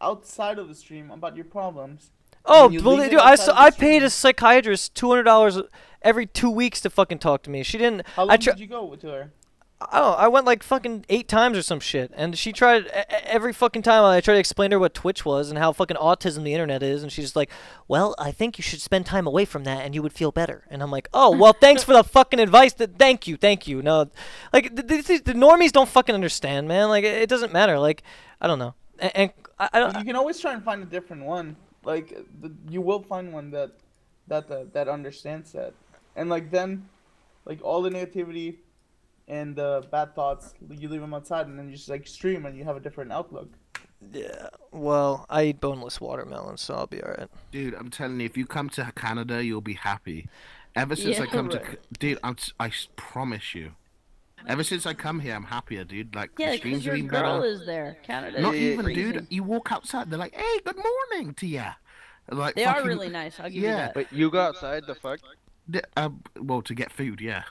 outside of the stream about your problems. Oh, you well, dude, I, outside s- of the I paid a psychiatrist two hundred dollars every two weeks to fucking talk to me. She didn't. How long I tr- did you go to her? I I went like fucking eight times or some shit, and she tried every fucking time I tried to explain to her what Twitch was and how fucking autism the internet is, and she's like, "Well, I think you should spend time away from that, and you would feel better." And I'm like, "Oh, well, thanks for the fucking advice. Th- thank you, thank you." No, like th- th- th- the normies don't fucking understand, man. Like it, doesn't matter. Like I don't know, and, and I, I don't. You can always try and find a different one. Like the, you will find one that that uh, that understands that, and like then, like all the negativity and the bad thoughts, you leave them outside, and then you just like stream, and you have a different outlook. Yeah. Well, I eat boneless watermelon, so I'll be alright. Dude, I'm telling you, if you come to Canada, you'll be happy. Ever since I come to, right. C- dude, I'm, s- I s- promise you. Ever since I come here, I'm happier, dude. Like Yeah, the because streams your have been girl better. is there. Canada. Not is even, freezing. dude. You walk outside, they're like, "Hey, good morning to ya." Like They are really nice. I'll give yeah. you that. Wait, you go outside? The fuck? D- uh, well, to get food, yeah.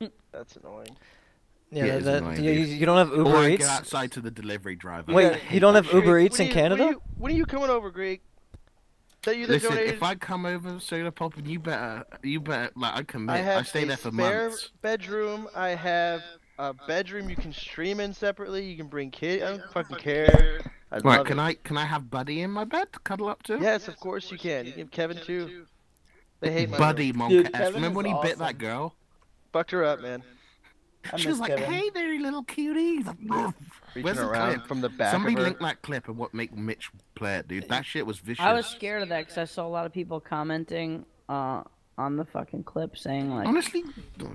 That's annoying. Yeah, Yeah, that, annoying, you, you don't have Uber I Eats. go outside to the delivery driver. Wait, you don't have Uber Greg, Eats when in you- Canada? When are, you, when are you coming over, Greg? That you that Listen, donated? if I come over soda popping, you better, you better, like, I commit. I I, have stay a there for spare months. bedroom. I have a bedroom you can stream in separately. You can bring kids. I don't fucking care. I Right, can it. I, can I have Buddy in my bed to cuddle up to? Yes, of course you can. You can have Kevin too. They hate my Buddy, room. Monk Dude, Remember when he bit that girl? Fucked her up, man. She was like, Kevin. "Hey there, you little cutie." Like, Reaching Where's the around clip? from the back Somebody of her. link that clip and what make Mitch play it, dude. That shit was vicious. I was scared of that because I saw a lot of people commenting uh, on the fucking clip saying like, Honestly,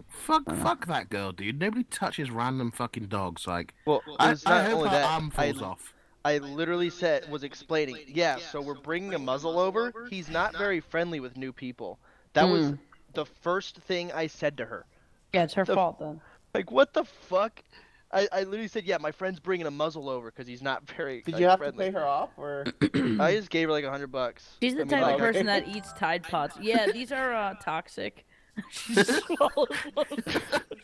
fuck, fuck that girl, dude. Nobody touches random fucking dogs. Like, Well, I, I hope only her that. arm I, falls off. I literally said was explaining. Yeah, so we're bringing a muzzle over. He's not very friendly with new people. That was Hmm. the first thing I said to her. Yeah, it's her The- fault then. Like, what the fuck? I, I literally said, yeah, my friend's bringing a muzzle over because he's not very. Did like, you have friendly. to pay her off, or I just gave her like a hundred bucks. She's the I mean, type like, of person that eats Tide Pods. Yeah, these are uh, toxic. She just.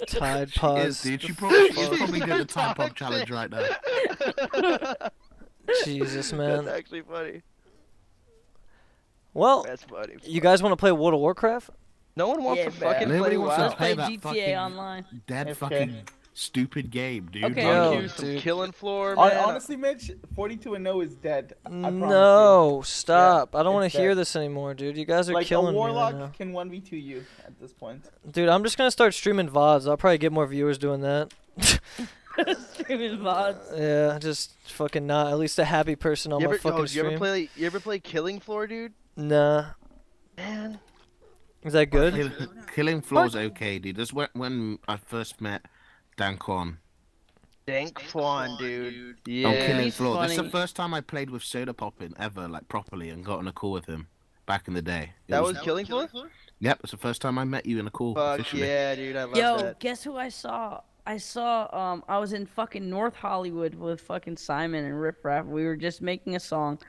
Tide Pods. dude. the She probably, she's fuck? probably doing the Tide Pod challenge right now. Jesus, man. That's actually funny. Well, That's funny. you guys want to play World of Warcraft? No one wants Yeah, to man. fucking Nobody play wants to WoW. Let's play play that GTA fucking- online. Dead Okay. fucking stupid game, dude. Okay. Yo, you some dude. killing floor, Hon- man. honestly, Mitch, 42 and 0 is dead. I promise you. No, stop. I don't want to hear this anymore, dude. You guys are Like a killing me warlock right now. can 1v2 you at this point. Dude, I'm just going to start streaming VODs. I'll probably get more viewers doing that. Streaming VODs. yeah, just fucking not. At least a happy person on you my ever, oh, fucking yo, you stream. ever play? You ever play Killing Floor, dude? Nah. Man, Is that good? Kill, killing Floor's okay, dude. That's when, when I first met Dan Quan Dank Fawn, dude. Yeah. on Killing He's Floor. That's the first time I played with Sodapoppin ever, like properly, and got on a call with him back in the day. It That was Killing Floor. Yep, it's the first time I met you in a call. Fuck officially. yeah, dude. I love Yo, that. Yo, guess who I saw? I saw um I was in fucking North Hollywood with fucking Simon and Riff Raff. We were just making a song.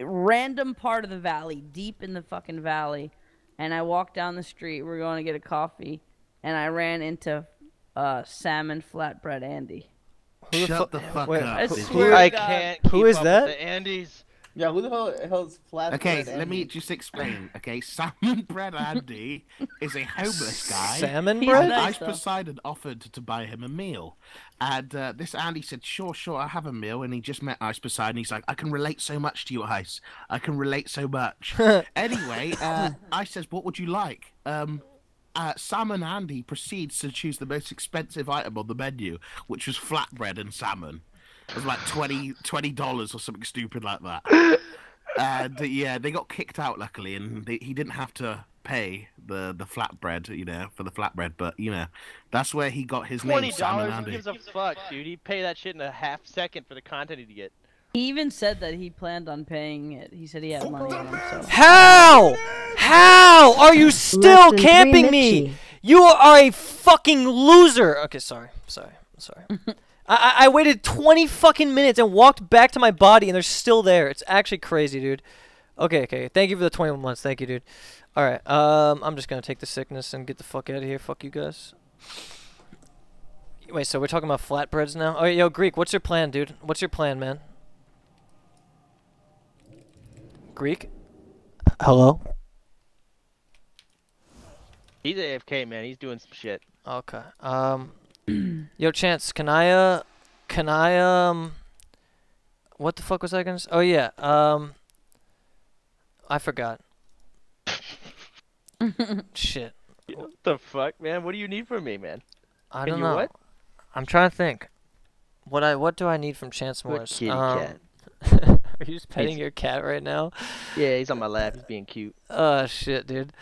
Random part of the valley, deep in the fucking valley. And I walked down the street, we are going to get a coffee, and I ran into uh Salmon Flatbread Andy. Who the Shut fu- the fuck wait, up. I swear I can't. Who keep is up that? With the Andes. Yeah, who the hell hell's flat? Okay, Bread let me just explain. Okay, Salmon Bread Andy is a homeless guy. Salmon bread? nice, Ice. Poseidon offered to buy him a meal. And uh, this Andy said, Sure, sure, I'll have a meal. And he just met Ice Poseidon. He's like, I can relate so much to you, Ice. I can relate so much. anyway, uh, Ice says, What would you like? Um, uh, salmon Andy proceeds to choose the most expensive item on the menu, which was flatbread and salmon. It was like 20 dollars or something stupid like that. and uh, yeah, they got kicked out luckily, and they, he didn't have to pay the the flatbread, you know, for the flatbread. But you know, that's where he got his Twenty name, Salmon dollars. Who gives a fuck, dude? He'd pay that shit in a half second for the content he'd get. He even said that he planned on paying it. He said he had money on him. So. How? How are you still Less camping me? You are a fucking loser. Okay, sorry, sorry, sorry. I, I I waited 20 fucking minutes and walked back to my body, and they're still there. It's actually crazy, dude. Okay, okay. Thank you for the 21 months. Thank you, dude. All right. Um, I'm just gonna take the sickness and get the fuck out of here. Fuck you guys. Wait, so we're talking about flatbreads now? Oh, yo, Greek, what's your plan, dude? What's your plan, man? Greek? Hello? He's AFK, man. He's doing some shit. Okay. Um, yo, Chance, can I, uh, can I, um, what the fuck was I gonna say? Oh, yeah, um, I forgot. Shit. What the fuck, man? What do you need from me, man? I don't you know. what? I'm trying to think. What I, what do I need from Chance Good Morris? kitty Um, cat. are you just petting your cat right now? Yeah, he's on my lap. He's being cute. Oh, shit, dude.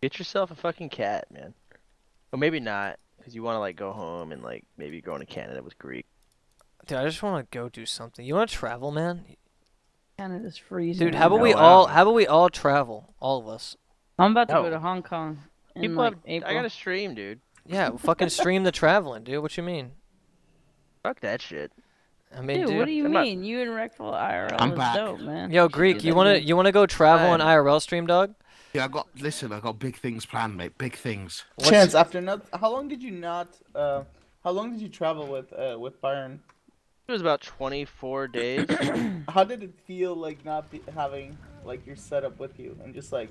Get yourself a fucking cat, man. Or maybe not, because you want to like go home and like maybe go into Canada with Greek. Dude, I just want to go do something. You want to travel, man? Canada's freezing. Dude, how about we all, how about we all travel? All of us. I'm about to No. go to Hong Kong in People like have. April. I got to stream, dude. Yeah, fucking stream the traveling, dude. What you mean? Fuck that shit. I mean, Dude, dude. what do you I'm not- mean? You and Reckful IRL I'm is back. dope, man. Yo, Greek, you wanna you wanna go travel on IRL stream, dog? Yeah, I got. Listen, I got big things planned, mate. Big things. What's- Chance, after not, how long did you not? Uh, how long did you travel with uh, with Byron? It was about 24 days. How did it feel like not be, having like your setup with you and just like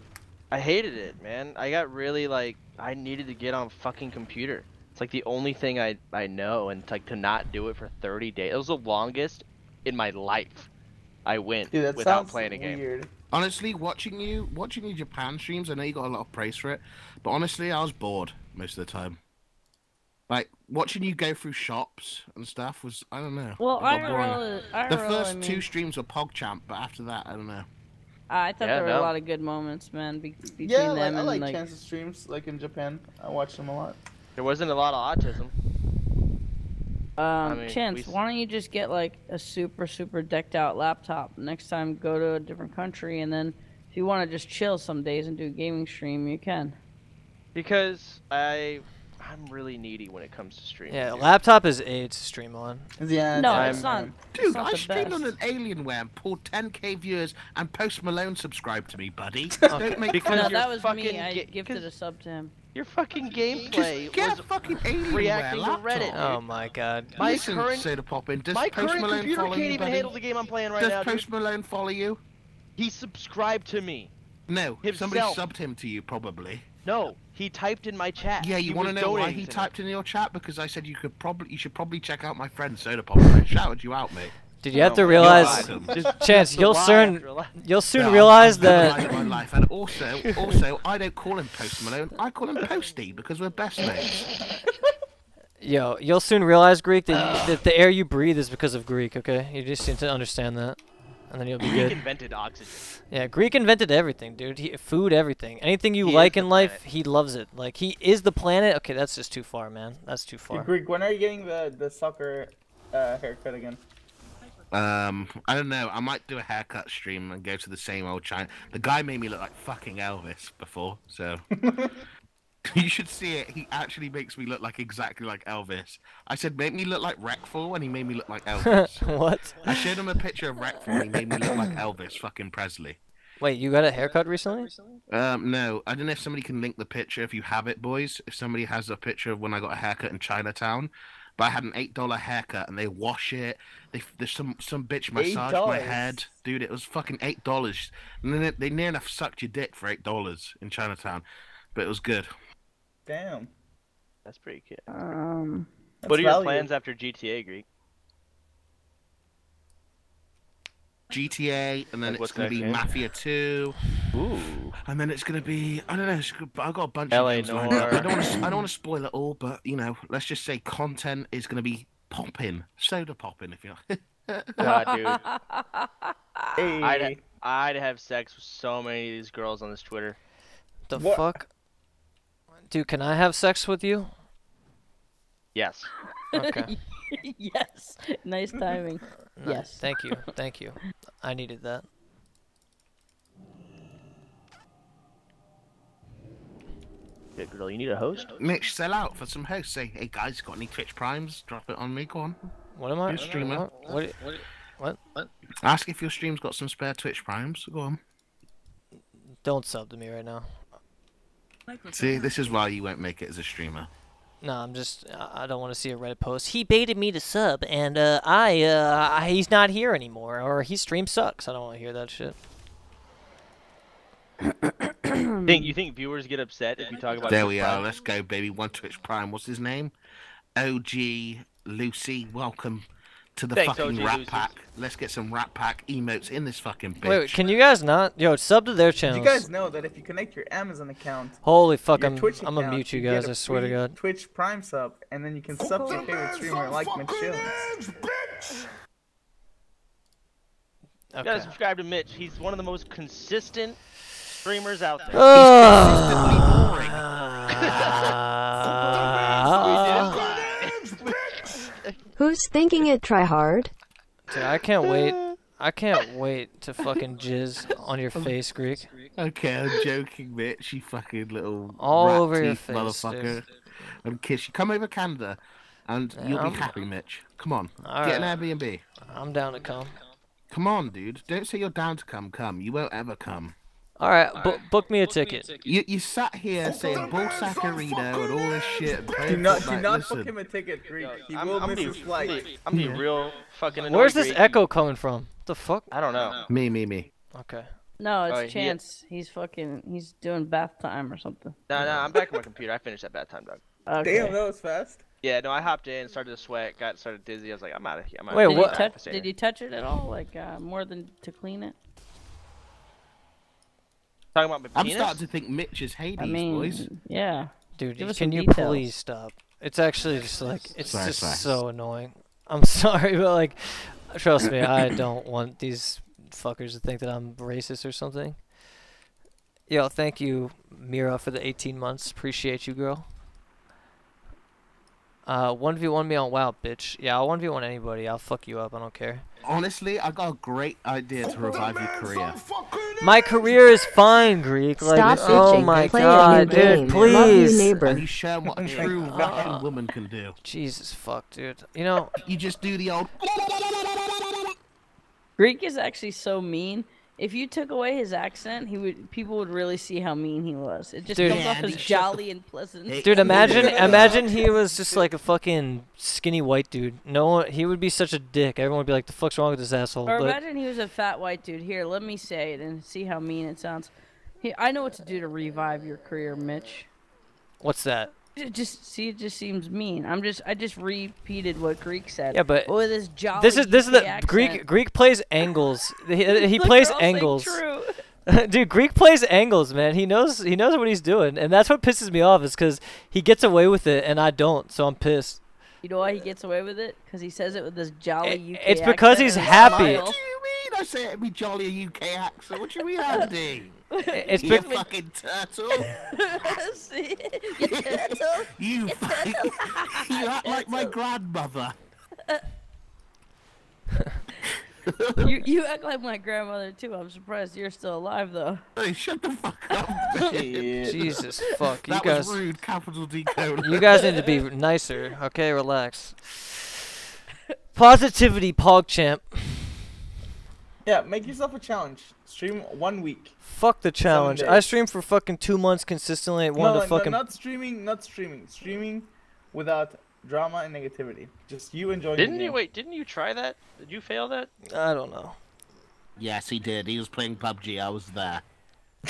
I hated it, man. I got really like I needed to get on a fucking computer. It's like the only thing I I know, and like to not do it for 30 days. It was the longest in my life. I went dude that without playing a game. weird. Honestly, watching you, watching your Japan streams, I know you got a lot of praise for it, but honestly, I was bored most of the time. Like watching you go through shops and stuff was, I don't know. Well, it got boring. IRL, IRL The first I mean, two streams were PogChamp, but after that, I don't know. Uh, I thought Yeah, there were no. a lot of good moments, man, be- between Yeah, like, them I and like like. Chance's streams like in Japan. I watched them a lot. There wasn't a lot of autism. Um, mean, Chance, we why don't you just get like a super super decked out laptop next time? Go to a different country, and then if you want to just chill some days and do a gaming stream, you can. Because I I'm really needy when it comes to streaming. Yeah, dude. laptop is A to stream on. Yeah, No, it's it's not. man. it's Dude, not I the streamed on an Alienware and pulled 10k viewers, and Post Malone subscribed to me, buddy. Don't make Because No, you're that was me. fucking I ga- gifted 'cause- a sub to him. Your fucking gameplay Just get was fucking Alienware reacting to. Reddit. Oh my god. My Listen, current- Sodapoppin', does My Post current Malone computer follow can't you, even buddy? handle the game I'm playing right does now, Post dude. Malone follow you? He subscribed to me. No, somebody Himself. subbed him to you, probably. No, he typed in my chat. Yeah, you want to know why he to me. typed in your chat? Because I said you could probably, you should probably check out my friend Soda Pop. I shouted you out, mate. Did you have to realize, Chance? You'll soon, you'll soon No, realize that. my life, and also, also, I don't call him Post Malone. I call him Posty because we're best mates. Yo, you'll soon realize Greek that, that the air you breathe is because of Greek. Okay, you just need to understand that, and then you'll be Greek good. invented oxygen. Yeah, Greek invented everything, dude. He, food, everything. Anything you He like in life, planet. he loves it. Like he is the planet. Okay, that's just too far, man. That's too Hey, far. Greek, when are you getting the the soccer uh, haircut again? Um, I don't know. I might do a haircut stream and go to the same old China. The guy made me look like fucking Elvis before, so you should see it. He actually makes me look like exactly like Elvis. I said, make me look like Reckful, and he made me look like Elvis. what? I showed him a picture of Reckful, and he made me look like Elvis fucking Presley. Wait, you got a haircut recently? Um, no, I don't know if somebody can link the picture if you have it, boys. If somebody has a picture of when I got a haircut in Chinatown, but I had an eight dollar haircut and they wash it. They there's some some bitch massaged my $8? head, dude. It was fucking eight dollars. And then they, they near enough sucked your dick for eight dollars in Chinatown, but it was good. Damn. That's pretty cute. Um, what are your value. plans after GTA, Greek? GTA, and then Like, it's gonna be game? Mafia Two, Ooh. and then it's gonna be I don't know. It's, I got a bunch LA of games lined up. I don't want to I don't want to spoil it all, but you know, let's just say content is gonna be popping, soda popping, if you know. God, dude. Hey. I'd, I'd have sex with so many of these girls on this Twitter. The What- fuck? Dude, can I have sex with you? Yes. Okay. yes. Nice timing. No, Yes. Thank you. Thank you. I needed that. Good girl, you need a host? Mitch, sell out for some hosts. Say, hey guys, got any Twitch primes? Drop it on me. Go on. What am I? You're a streamer. What? what, what? Ask if your stream's got some spare Twitch primes. Go on. Don't sub to me right now. See, this is why you won't make it as a streamer. No, I'm just. I I don't want to see a Reddit post. He baited me to sub, and uh, I, uh, I, he's not here anymore, or his stream sucks. I don't want to hear that shit. think you think viewers get upset if you talk about There Twitch we are. Let's go, baby. One Twitch prime. What's his name? OG Lucy. Welcome to the Thanks, fucking OG Rat Lucy. Pack. Let's get some Rat Pack emotes in this fucking bitch. Wait, wait, can you guys not? Yo, sub to their channel. you guys know that if you connect your Amazon account, Holy fuck, I'm, Twitch I'm gonna mute you get guys. I swear to God. Twitch Prime sub, and then you can sub to your favorite streamer like Mitch Jones. You Okay. gotta subscribe to Mitch. He's one of the most consistent streamers out there. Ah. Who's thinking it try hard? Dude, I can't wait. Uh. I can't wait to fucking jizz on your um, face, Greek. Okay, I'm joking, bitch. You fucking little All rat over your teeth face, motherfucker. dude. And kiss you. Come over Canada, and Yeah, you'll I'm- be happy, Mitch. Come on, All get an. Airbnb. I'm down to come. Come on, dude. Don't say you're down to come. Come. You won't ever come. All right, bu- book me a ticket. You you sat here saying bull saccharino and all this shit. And Do not, do not Listen, book him a ticket, Greek. He I'm, will I'm miss be, his flight. I'm be, I'm real fucking annoyed. Where's this Greek. echo coming from? The fuck? I don't know. Me, me, me. Okay. No, it's Oh, yeah. Chance. He's fucking. He's doing bath time or something. No, no, I'm back on my computer. I finished that bath time, dog. Okay. Damn, that was fast. Yeah, no, I hopped in, started to sweat, got started dizzy. I was like, I'm out of here. I'm out Wait, of Did here. what- you I'm touch? Did you touch it at all? Like uh, more than to clean it? Talking about my I'm penis? starting to think Mitch is Hades, I mean, boys. yeah. Dude, Give can you details. please stop? It's actually just like it's Sorry, just sorry. so annoying. I'm sorry, but like, trust me, I don't want these fuckers to think that I'm racist or something. Yo, thank you, Mira, for the 18 months. Appreciate you, girl. Uh, 1v1 me on WoW, bitch. Yeah, I'll 1v1 anybody. I'll fuck you up. I don't care. Honestly, I got a great idea to revive your career. My career is fine, Greek. Like, Stop oh bitching. my Play god, a new game. dude, Love you, please. neighbor. And you show 'em what a true Russian woman can do. Jesus fuck, dude. You know, You just do the old. Greek is actually so mean. If you took away his accent, he would people would really see how mean he was. It just Dude. comes off Andy, as jolly and pleasant. Hey, Dude, imagine imagine he was just like a fucking skinny white dude. No one, he would be such a dick. Everyone would be like, "The fuck's wrong with this asshole?" Or But imagine he was a fat white dude. Here, let me say it and see how mean it sounds. He, I know what to do to revive your career, Mitch. what's that? It just see, it just seems mean. I'm just, I just repeated what Greek said. Yeah, but oh, with his jolly. This is this is the accent. Greek Greek plays angles. He, he plays angles. True. Dude, Greek plays angles, man. He knows he knows what he's doing, and that's what pisses me off. Is because he gets away with it, and I don't, so I'm pissed. You know why he gets away with it? Because he says it with this jolly I- UK it's because accent he's happy. smile. What do you mean? I say it be jolly UK accent. What do you mean, Andy? It's you be- fucking turtle. See? You turtle. You fucking. you act like my grandmother. you, you act like my grandmother too. I'm surprised you're still alive though. Hey, shut the fuck up. Jesus fuck, you guys. was rude. Capital D code. You guys need to be nicer. Okay, relax. Positivity, PogChamp. Yeah, make yourself a challenge. Stream one week. Fuck the challenge. I days. streamed for fucking two months consistently. I No, wanted no, to fucking. not streaming, not streaming. Streaming without drama and negativity. Just you enjoying. the Didn't you wait? Didn't you try that? Did you fail that? I don't know. Yes, he did. He was playing PUBG. I was there.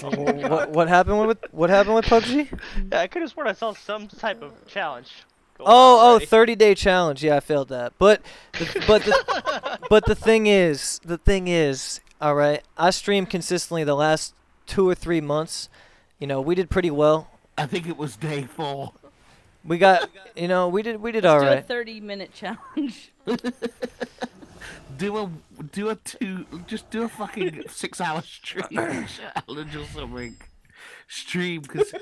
Oh, what what happened with what happened with PUBG? Yeah, I could have sworn I saw some type of challenge. going Oh, on oh, already. 30 day challenge. Yeah, I failed that. But, the, but the, but the thing is, the thing is, all right. I streamed consistently the last two or three months. You know, we did pretty well. I think it was day four. We got, you know, we did we did Let's all do a 30 minute challenge. Do a do a two. Just do a fucking six hour stream challenge or something. Stream because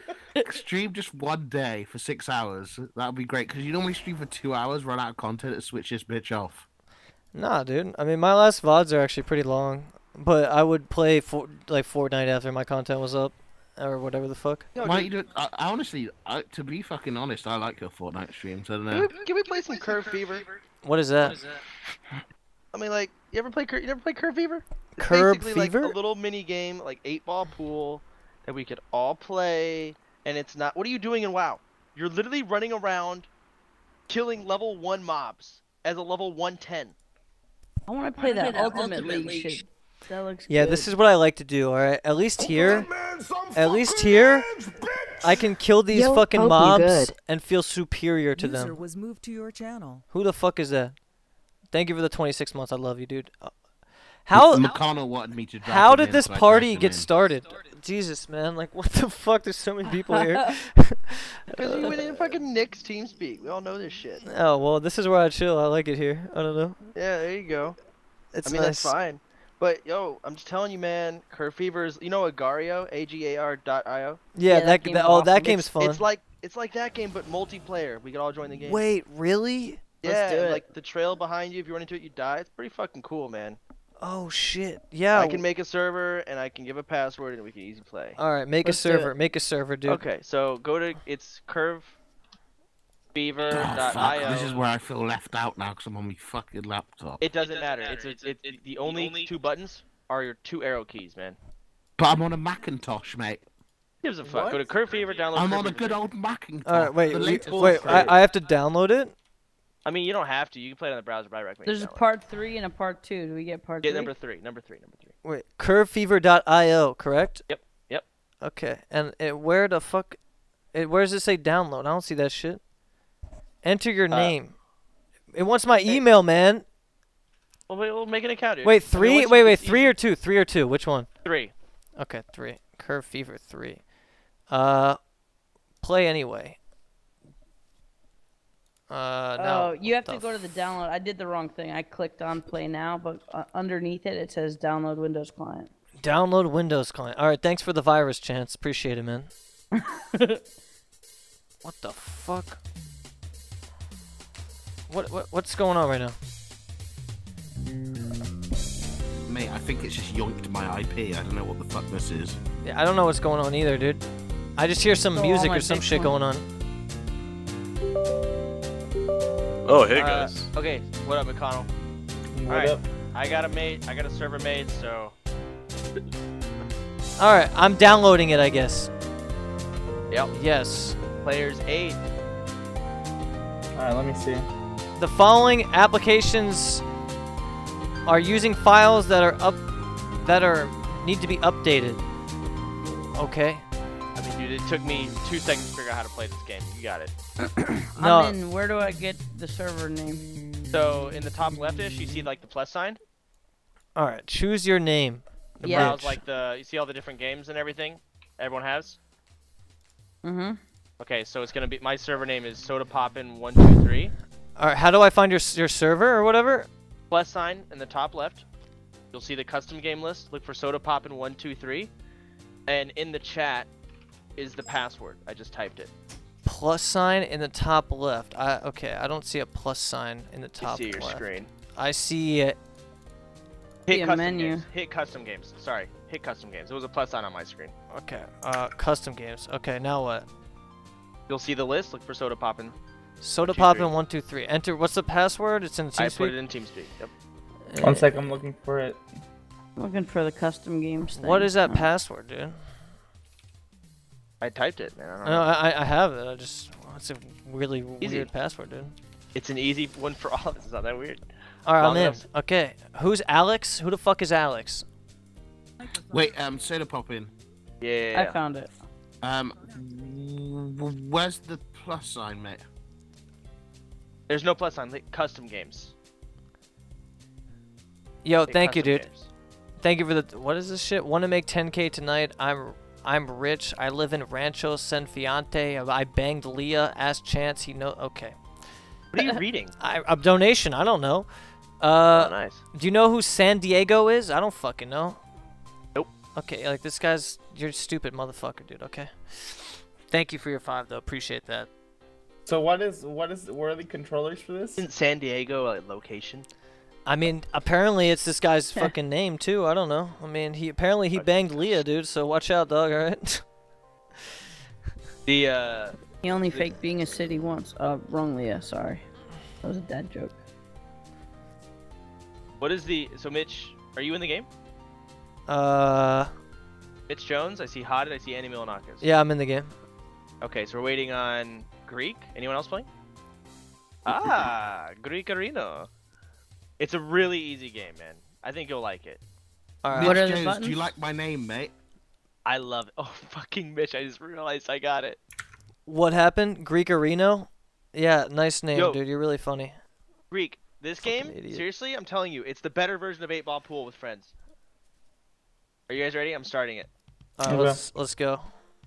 stream just one day for six hours. That would be great because you normally stream for two hours, run out of content, and switch this bitch off. Nah, dude. I mean, my last vods are actually pretty long, but I would play for like Fortnite after my content was up, or whatever the fuck. Yo, Why dude, you do? I, I honestly, I, to be fucking honest, I like your Fortnite streams. I don't can, know. we, can we play some Curve Fever? What is that? I mean, like, you ever play Cur- you never play Curve Fever? It's Curb basically Fever? like a little mini game, like eight ball pool, that we could all play, and it's not. What are you doing in WoW? You're literally running around, killing level one mobs as a level 110. I want to play that Ultimate League shit. That looks Yeah, good. this is what I like to do. All right, at least here, at least here, I can kill these Yo, fucking mobs and feel superior to User them. was moved to your channel. Who the fuck is that? Thank you for the 26 months. I love you, dude. Uh, How McConnell wanted me to. how did in, this so party get in. started? Jesus, man. Like, what the fuck? There's so many people here. Because you went in fucking Nick's TeamSpeak. We all know this shit. oh well, this is where I chill. I like it here. I don't know. Yeah, there you go. It's I mean, nice. that's fine. But yo, I'm just telling you, man. Curve Fever is, you know, Agario, A G A R dot I O. Yeah, Yeah, that, that that, game's oh, that awesome. game's it's, fun. It's like it's like that game, but multiplayer. We could all join the game. Wait, really? yeah, Let's do it. like the trail behind you. If you run into it, you die. It's pretty fucking cool, man. Oh shit. Yeah. I can make a server and I can give a password and we can easy play. All right, make Let's a server. Make a server, dude. Okay, so go to it's Oh, Oh, fuck. curvefever.io. This is where I feel left out now because I'm on my fucking laptop. It doesn't matter. It's, it's, it's, the only two buttons are your two arrow keys, man. But I'm on a Macintosh, mate. Gives a fuck. What? Go to Curve Fever, download. I'm Curve on a good old Macintosh. All right, wait, the you- wait. I. I have to download it. I mean, you don't have to. You can play it on the browser, but I recommend. There's a part three and a part two. Do we get part Get three? number three. Number three. Number three. Wait, curvefever.io, correct? Yep, yep. Okay, and it, where the fuck? It, where does it say download? I don't see that shit. Enter your Uh, name. It wants my email, man. Well, wait, we'll make an account, dude. Wait, I mean, three? once Wait, wait, three easy. or two? Three or two? Which one? Three. Okay, three. Curve Fever three. Uh, play anyway. Uh, no. Oh, you have to go to the download. I did the wrong thing. I clicked on play now, but uh, underneath it, it says download Windows client. Download Windows client. All right, thanks for the virus, Chance. Appreciate it, man. what the fuck? What what what's going on right now? Mate, I think it's just yoinked my IP. I don't know what the fuck this is. Yeah, I don't know what's going on either, dude. I just hear some So music or some Bitcoin- shit going on. Oh, hey Uh, guys. okay, what up, McConnell? What Alright. up? I got a mate. I got a server made, so All right, I'm downloading it, I guess. Yep. Yes. players eight. Alright, let me see. The following applications are using files that are up that are need to be updated. Okay. I mean, dude, it took me two seconds to figure out how to play this game. You got it. No. I'm in. Where do I get the server name? So in the top leftish, you see like the plus sign. All right, choose your name. The Yeah. Browse like the. You see all the different games and everything. Everyone has. Mm-hmm. Okay, so it's gonna be my server name is Soda Poppin one two three. All right, how do I find your your server or whatever? Plus sign in the top left. You'll see the custom game list. Look for Soda Pop in one two three, and in the chat is the password. I just typed it. Plus sign in the top left. I okay, I don't see a plus sign in the You top see your left. screen. I see it. Hit custom menu. games. Hit custom games. Sorry, hit custom games. It was a plus sign on my screen. Okay. Uh, custom games. Okay, now what? You'll see the list. Look for Soda Poppin. Soda two, poppin three. one two three. Enter. What's the password? It's in TeamSpeak. I put it in TeamSpeak. Yep. One sec, I'm looking for it. Looking for the custom games thing. What is that Oh. password, dude? I typed it, man. I don't No, know. I, I have it. I just it's a really Easy. weird password, dude. It's an easy one for all of us. It's not that weird. All right, I'm Long in. Okay, who's Alex? Who the fuck is Alex? Wait, um, soda pop in. Yeah. yeah, yeah. I found it. Um, where's the plus sign, mate? There's no plus sign. like, Custom games. Yo, Like, thank you, dude. games. Thank you for the. What is this shit? Want to make 10k tonight? I'm I'm rich. I live in Rancho San Fiante. I banged Leah. Ask Chance. He know. Okay. What are you reading? I, a donation. I don't know. oh, Uh, nice. do you know who San Diego is? I don't fucking know. Nope. Okay, like this guy's. You're stupid motherfucker, dude. Okay. Thank you for your five, though. Appreciate that. So what is what is where are the controllers for this? Isn't San Diego a location? I mean, apparently it's this guy's fucking name too. I don't know. I mean, he apparently he banged Leah, dude. So watch out, dog. All right. The uh, He only faked being a city once. Uh, wrong, Leah. Sorry. That was a dad joke. what is the? So Mitch, are you in the game? uh, Mitch Jones. I see Hotted. I see Andy Milonakis. yeah, I'm in the game. Okay, so we're waiting on Greek. Anyone else playing? Ah, Greek Arena. It's a really easy game, man. I think you'll like it. All right. Mitch What are the Jones, do you like my name, mate? I love it. Oh, fucking Mitch! I just realized I got it. What happened? Greek Areno? Yeah, nice name, Yo. dude. You're really funny. Greek, this Fucking game, idiot. seriously, I'm telling you, it's the better version of 8 Ball Pool with friends. Are you guys ready? I'm starting it. All right, Okay. let's let's go. All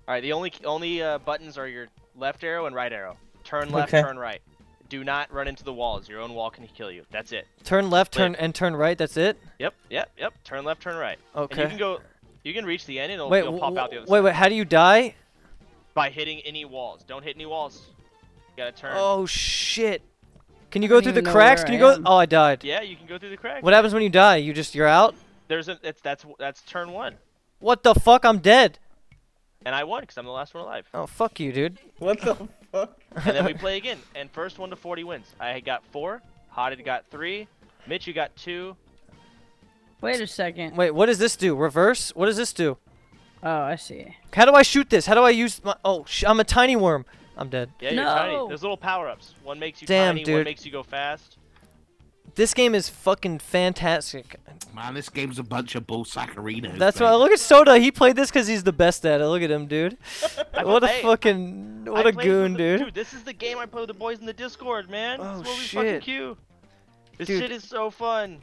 right, the only only uh, buttons are your left arrow and right arrow. Turn left, Okay. turn right. Do not run into the walls. Your own wall can kill you. That's it. Turn left, Wait. turn and turn right. That's it. Yep, yep, yep. Turn left, turn right. And you can go. You can reach the end and it'll, Wait, it'll pop out the other wait, side wait. How do you die? by hitting any walls. Don't hit any walls. You gotta turn. Oh shit! Can you go through the cracks? Can I you go? am. Oh, I died. Yeah, you can go through the crack. What happens when you die? You just you're out. There's a. It's that's that's turn one, What the fuck? I'm dead. And I won because I'm the last one alive. Oh fuck you, dude. What the fuck? and then we play again. And first one to 40 wins. I had got four. Hotted got three. Mitch, you got two. Wait a second. Wait, what does this do? Reverse? What does this do? Oh, I see. How do I shoot this? How do I use my? Oh, sh- I'm a tiny worm. I'm dead. Yeah, you're tiny. There's little power ups. One makes you Damn, tiny. dude. One makes you go fast. This game is fucking fantastic. Man, this game's a bunch of bull saccarinos. That's why. Look at Soda. He played this because he's the best at it. Look at him, dude. What a play- fucking what I a goon, the- dude. Dude, this is the game I play with the boys in the Discord, man. Oh, this is oh, where we fucking shit. queue. This Dude. shit is so fun.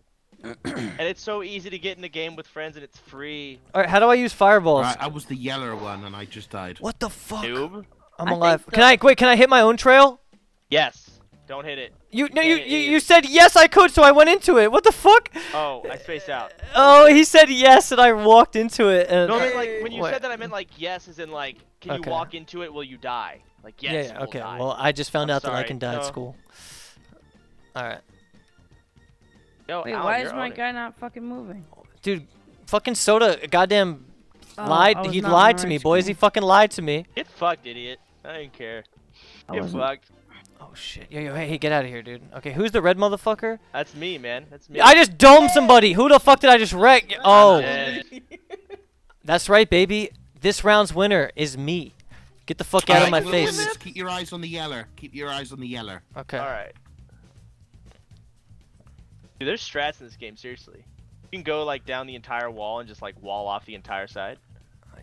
and it's so easy to get in the game with friends, and it's free. All right, how do I use fireballs? Right, I was the yellow one and I just died. What the fuck? Noob. I'm I alive. think Can I wait? Can I hit my own trail? Yes. Don't hit it. You no, you, you you said yes I could, so I went into it. What the fuck? Oh, I spaced out. Oh, he said yes, and I walked into it. And No, I meant like when you Wait. said that, I meant like yes, as in like, can Okay. you walk into it? Will you die? Like yes. yeah, yeah, okay. die. Well, I just found I'm out that I can die at school. All right, Yo, Wait, Alan, why is my on it. guy not fucking moving? dude. Fucking soda, goddamn Oh, lied. He lied to right me, boys. He fucking lied to me. Get fucked, idiot. I didn't care. I Get wasn't- fucked. Oh shit. Yo, yo, hey, hey, get out of here, dude. Okay, who's the red motherfucker? That's me, man. That's me. I just domed somebody. Who the fuck did I just wreck? Oh, that's right, baby. This round's winner is me. Get the fuck out of my face. Willis, Keep your eyes on the yeller. Keep your eyes on the yeller. Okay. All right. Dude, there's strats in this game. Seriously, you can go like down the entire wall and just like wall off the entire side.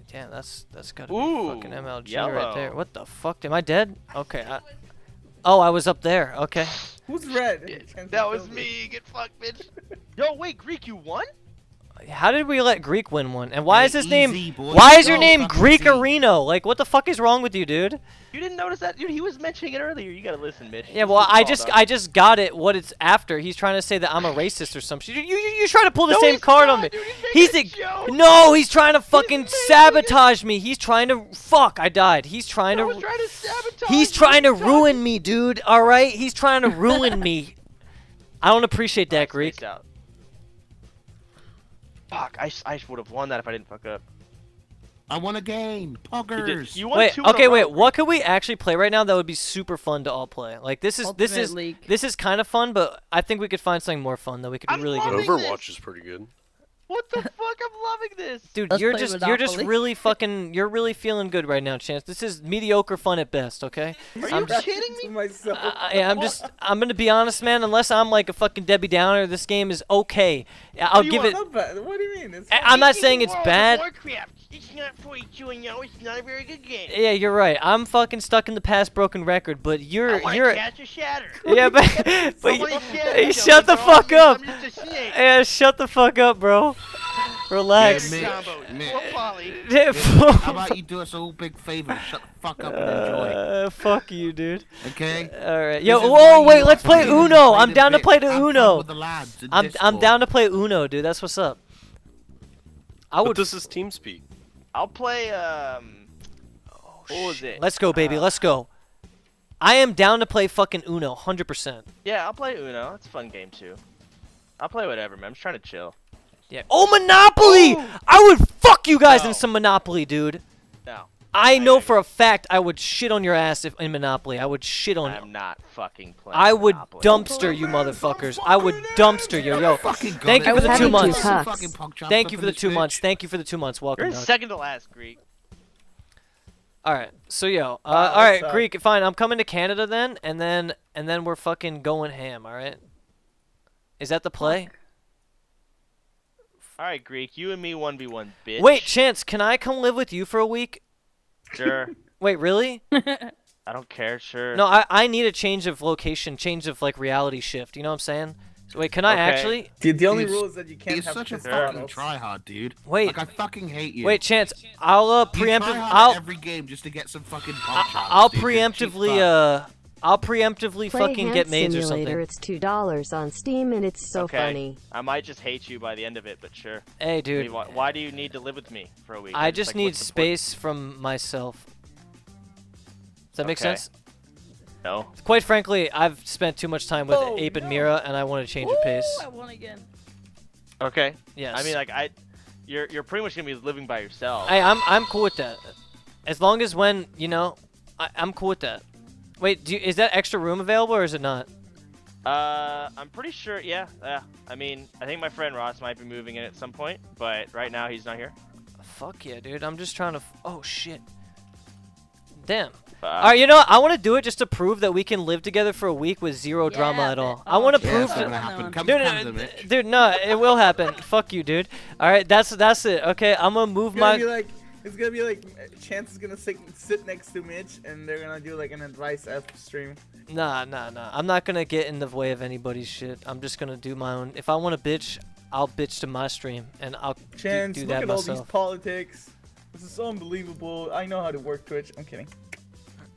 Damn, that's that's gotta be fucking MLG right there. What the fuck? Am I dead? Okay. I... Oh, I was up there. Okay. Who's red? That was me. Get fucked, bitch. Yo, wait, Greek, you won? How did we let Greek win one? And why Hey, is his name? easy, boys. Why is your Go, name Greek. Areno? Like, what the fuck is wrong with you, dude? You didn't notice that, dude? He was mentioning it earlier. You gotta listen, Mitch. Yeah, well, I just up. I just got it. What it's after? He's trying to say that I'm a racist or some shit. You you, you try to pull the No, same card not, on me. dude, He's he's a joke. no. He's trying to fucking sabotage me. He's trying to fuck. I died. He's trying to. trying to sabotage. He's trying to ruin me, dude. All right, he's trying to ruin me. I don't appreciate that, Greek. Spaced out. Fuck, I, I would have won that if I didn't fuck up. I won a game. You, Poggers. did, you won Wait, two okay, wait. What could we actually play right now that would be super fun to all play? Like this is this is League. this is kind of fun, but I think we could find something more fun that we could I'm really loving good. this. Overwatch is pretty good. What the fuck? I'm loving this. Dude, Let's you're play just you're just really fucking you're really feeling good right now, Chance. This is mediocre fun at best, okay? Are I'm you just- kidding me? To myself. I, I- I'm just I'm gonna be honest, man. Unless I'm like a fucking Debbie Downer, this game is okay. I'll do you give it. want? Not bad. What do you mean? It's I- I'm not saying it's World bad. Warcraft. It's not for you and know it's not a very good game. Yeah, you're right. I'm fucking stuck in the past broken record, but you're want you're. Cast or Shatter. Yeah, but, but you- shatter hey, shut the bro. fuck up. I'm just a snake. Yeah, shut the fuck up, bro. Relax. Yeah, Combos. Mitch. Poor Polly. How about you do us all a big favor? Shut the fuck up and enjoy. Uh, fuck you, dude. Okay? All right. Yo, is whoa, wait. Let's play Uno. I'm down to play the Uno. with the lads in I'm I'm down to play Uno, dude. That's what's up. I But would. this is TeamSpeak. I'll play. Um. what was it? Let's go, baby. Uh, Let's go. I am down to play fucking Uno, 100%. Yeah, I'll play Uno. It's a fun game too. I'll play whatever, man. I'm just trying to chill. Yeah. Oh, Monopoly! Oh! I would fuck you guys No. in some Monopoly, dude. No, I know I- for a fact I would shit on your ass if in Monopoly. I would shit on I'm not fucking playing. I would Monopoly. dumpster you motherfuckers. I would dumpster you. Yo, thank you for the two months. some Cucks. fucking pogchamps Thank you for the two months. Thank you for the two months. You're Welcome, second to last, Greek. All right. So yo, uh, Wow, all right, that's, Greek. Fine. I'm coming to Canada then, and then and then we're fucking going ham. All right. Is that the play? All right, Greek. You and me, one v one, bitch. Wait, Chance, can I come live with you for a week? Sure. Wait, really? I don't care. Sure. No, I I need a change of location, change of like reality shift. You know what I'm saying? So wait, can I Okay. actually? The, the only He's- rule is that you can't He's have such a fucking models. tryhard, dude. Wait. Like, I fucking hate you. Wait, Chance, I'll uh You preemptive. I'll every game just to get some fucking I- pogchamps, I'll dude. You're a cheap preemptively uh I'll preemptively Play fucking get maids or Simulator. something. It's two dollars on Steam, and it's so okay. funny. I might just hate you by the end of it, but sure. Hey, I mean, dude, why, why do you need to live with me for a week? I It's just like, need what's point? space from myself. Does that make sense? No. Quite frankly, I've spent too much time with Oh, Ape and. Mira, and I want to change of pace. I won again. Okay. Yes. I mean, like I, you're you're pretty much gonna be living by yourself. Hey, I'm I'm cool with that. As long as when you know, I, I'm cool with that. Wait, do you, is that extra room available or is it not? Uh, I'm pretty sure. Yeah. Yeah. I mean, I think my friend Ross might be moving in at some point, but right now he's not here. Fuck yeah, dude. I'm just trying to. F- oh shit. Damn. Uh, All right, you know what? I want to do it just to prove that we can live together for a week with zero drama at all. that- I want to Yeah, prove it's that. gonna happen. Come Dude, to no, Canada, dude, no, it will happen. Fuck you, dude. All right, that's that's it. Okay, I'm gonna move It's gonna my. be like it's gonna be like Chance is gonna sit, sit next to Mitch, and they're gonna do like an advice F stream. Nah, nah, nah. I'm not gonna get in the way of anybody's shit. I'm just gonna do my own. If I want to bitch, I'll bitch to my stream, and I'll do, Chance, do look that at all these politics. This is so unbelievable. I know how to work Twitch. I'm kidding.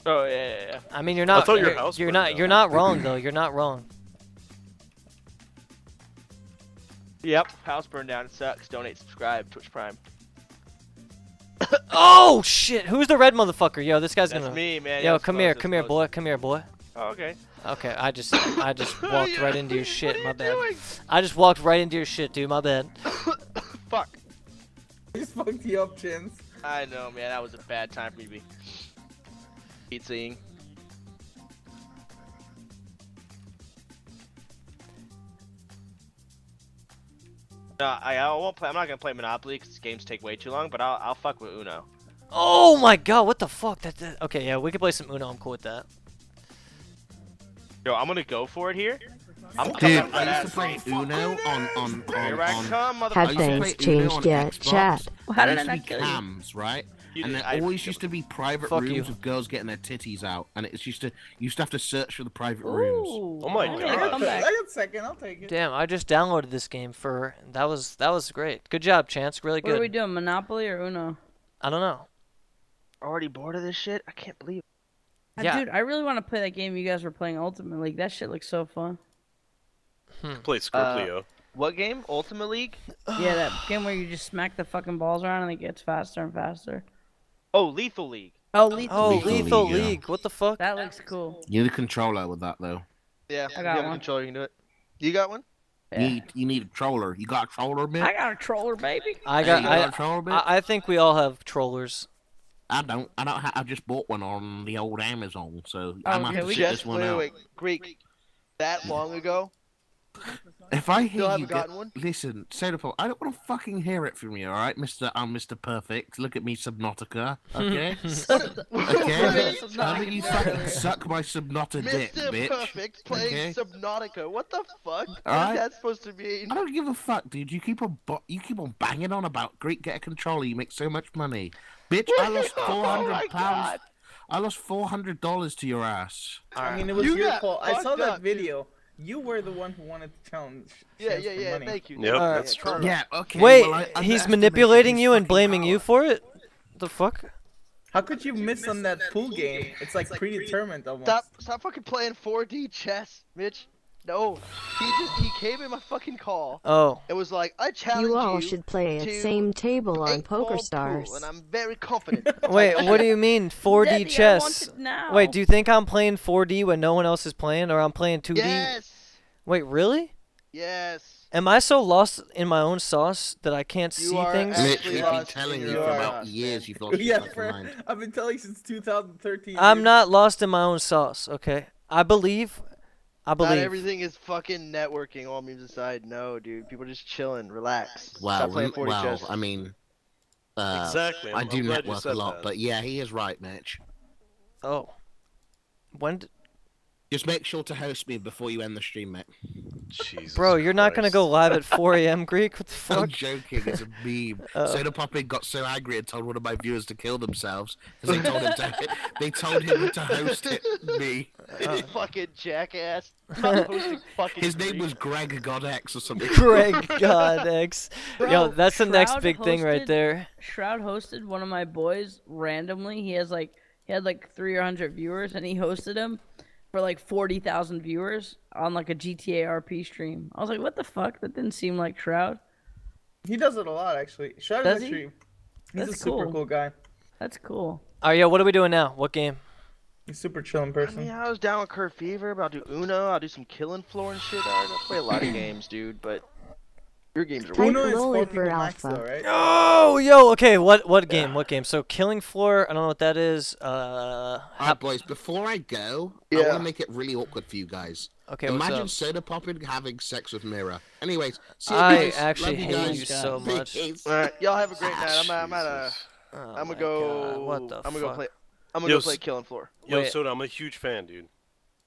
Oh yeah, yeah, yeah. I mean, you're not. thought your you're, house you're not. down. You're not wrong though. You're not wrong. Yep. House burned down. It sucks. Donate, subscribe, Twitch Prime. Oh shit! Who's the red motherfucker? Yo, this guy's That's gonna. me, man. Yo, come close, here, come here, close. boy, come here, boy. Oh, okay. Okay, I just, I just walked right into your shit. What are My you bad. doing? I just walked right into your shit, dude. My bad. Fuck. Just fucked you up, Chance. I know, man. That was a bad time for me to be pizzaing. No, I, I won't play. I'm not gonna play Monopoly because games take way too long. But I'll, I'll fuck with Uno. Oh my god, what the fuck? That, that. Okay, yeah, we can play some Uno. I'm cool with that. Yo, I'm gonna go for it here. I'm Dude, I up that used to play Uno on on on, Here I on Have motherfucker. I used to things changed yet? Chat. Well, how did I not be kill you? cams, right? You and there I- always used to be private Fuck rooms you. with girls getting their titties out, and it's used to you used to have to search for the private rooms. Oh my I made a God. I got. I got second. I'll take it. Damn, I just downloaded this game for. That was that was great. Good job, Chance. Really good. What are we good. doing, Monopoly or Uno? I don't know. Already bored of this shit? I can't believe. Uh, Yeah. Dude, I really want to play that game you guys were playing Ultimate League. That shit looks so fun. Play Scorpio. What game? Ultimate League? Yeah, that game where you just smack the fucking balls around and it gets faster and faster. Oh, Lethal League. Oh, Lethal Oh, League. Lethal Lethal League, yeah. What the fuck? That looks cool. You need a controller with that though. Yeah, I you got have a one. controller. You can do it. You got one? You, need, you need a troller. You got a troller, man? I got a troller, baby. I Hey, got. got a I, troller, man? I, I think we all have trollers. I don't. I don't. Ha- I just bought one on the old Amazon, so Oh, I'm okay, gonna we check Just this one wait, out. wait, Greek. That long ago? If I hear Still you haven't get, gotten one? listen, Sodapol, I don't want to fucking hear it from you, all right, Mister? I'm Mister Perfect. Look at me, Subnautica. Okay, okay. How do you fucking suck my Subnautica dick, Mr. bitch? Perfect playing Okay. Subnautica. What the fuck? What is Alright. that supposed to mean? I don't give a fuck, dude. You keep on bo- you keep on banging on about Greek get a controller. You make so much money, bitch. I lost Oh four my hundred pounds. God. I lost four hundred dollars to your ass. I mean, it was You your fault. I saw fucked that up, dude. Video. You were the one who wanted to challenge. Yeah, yeah, yeah. money. Thank you. Yep, Yeah, that's yeah, true. Yeah, okay. Wait, well, I he's manipulating his you and fucking blaming you for it? The fuck? How could you miss on that pool game? It's like predetermined almost. Stop, stop fucking playing 4D chess, Mitch. No, he just he came in my fucking call. Oh. It was like I challenge You all you should play at same table on eight ball Poker pool, Stars. and I'm very confident. Wait, what do you mean 4D Daddy, I want chess? it now. Wait, do you think I'm playing 4D when no one else is playing, or I'm playing 2D? yes, Wait, really? yes. Am I so lost in my own sauce that I can't You see things? actually Mitch, we've been lost telling in you your for about sauce, years man. you've lost yeah, fucking for, mind. I've been telling you since 2013. I'm dude. not lost in my own sauce, okay? I believe. I Not everything is fucking networking. All memes aside, no, dude. People are just chilling, relax. Well, Stop playing 40 well, chess. I mean, uh, Exactly. I I'm- do I'm network a lot, that. but yeah, he is right, Mitch. Oh. When? D- Just make sure to host me before you end the stream, mate. Jesus Bro, you're not gonna go live at 4 a.m. Greek? What the fuck? I'm fuck? joking. It's a meme. Oh. Sodapoppin got so angry and told one of my viewers to kill themselves because they told him to. they told him to host it. Me. Oh. fucking jackass. Fucking His name Greek. was Greg Godex or something. Greg God X. Yo, Bro, that's the next Shroud big thing right there. Shroud hosted one of my boys randomly. He has like he had like 300 viewers, and he hosted him for like 40,000 viewers on like a GTA RP stream. I was like, what the fuck? That didn't seem like Shroud. He does it a lot, actually. Shroud Does is he? actually. He's a That's super cool. cool guy. That's cool. Alright, yo, what are we doing now? What game? He's super chilling I person. mean, I was down with Curve Fever, but I'll do Uno, I'll do some Killing Floor and shit. I don't play a lot of games, dude, but your games are Type Uno is four for people max, alpha. though, right? Oh, yo, okay, what what game? What game? So Killing Floor, I don't know what that is. Uh, Alright, boys. Before I go, I Yeah. want to make it really awkward for you guys. okay, what's Imagine up? Sodapoppin having sex with Mira. Anyways, see you I guys. actually Love you hate guys. you so much. Alright, y'all have a great night. I'm, I'm at a. Oh I'm gonna go. God, what the I'm gonna go play. I'm gonna Yo, go play Killing Floor. Yo, Wait. Soda, I'm a huge fan, dude.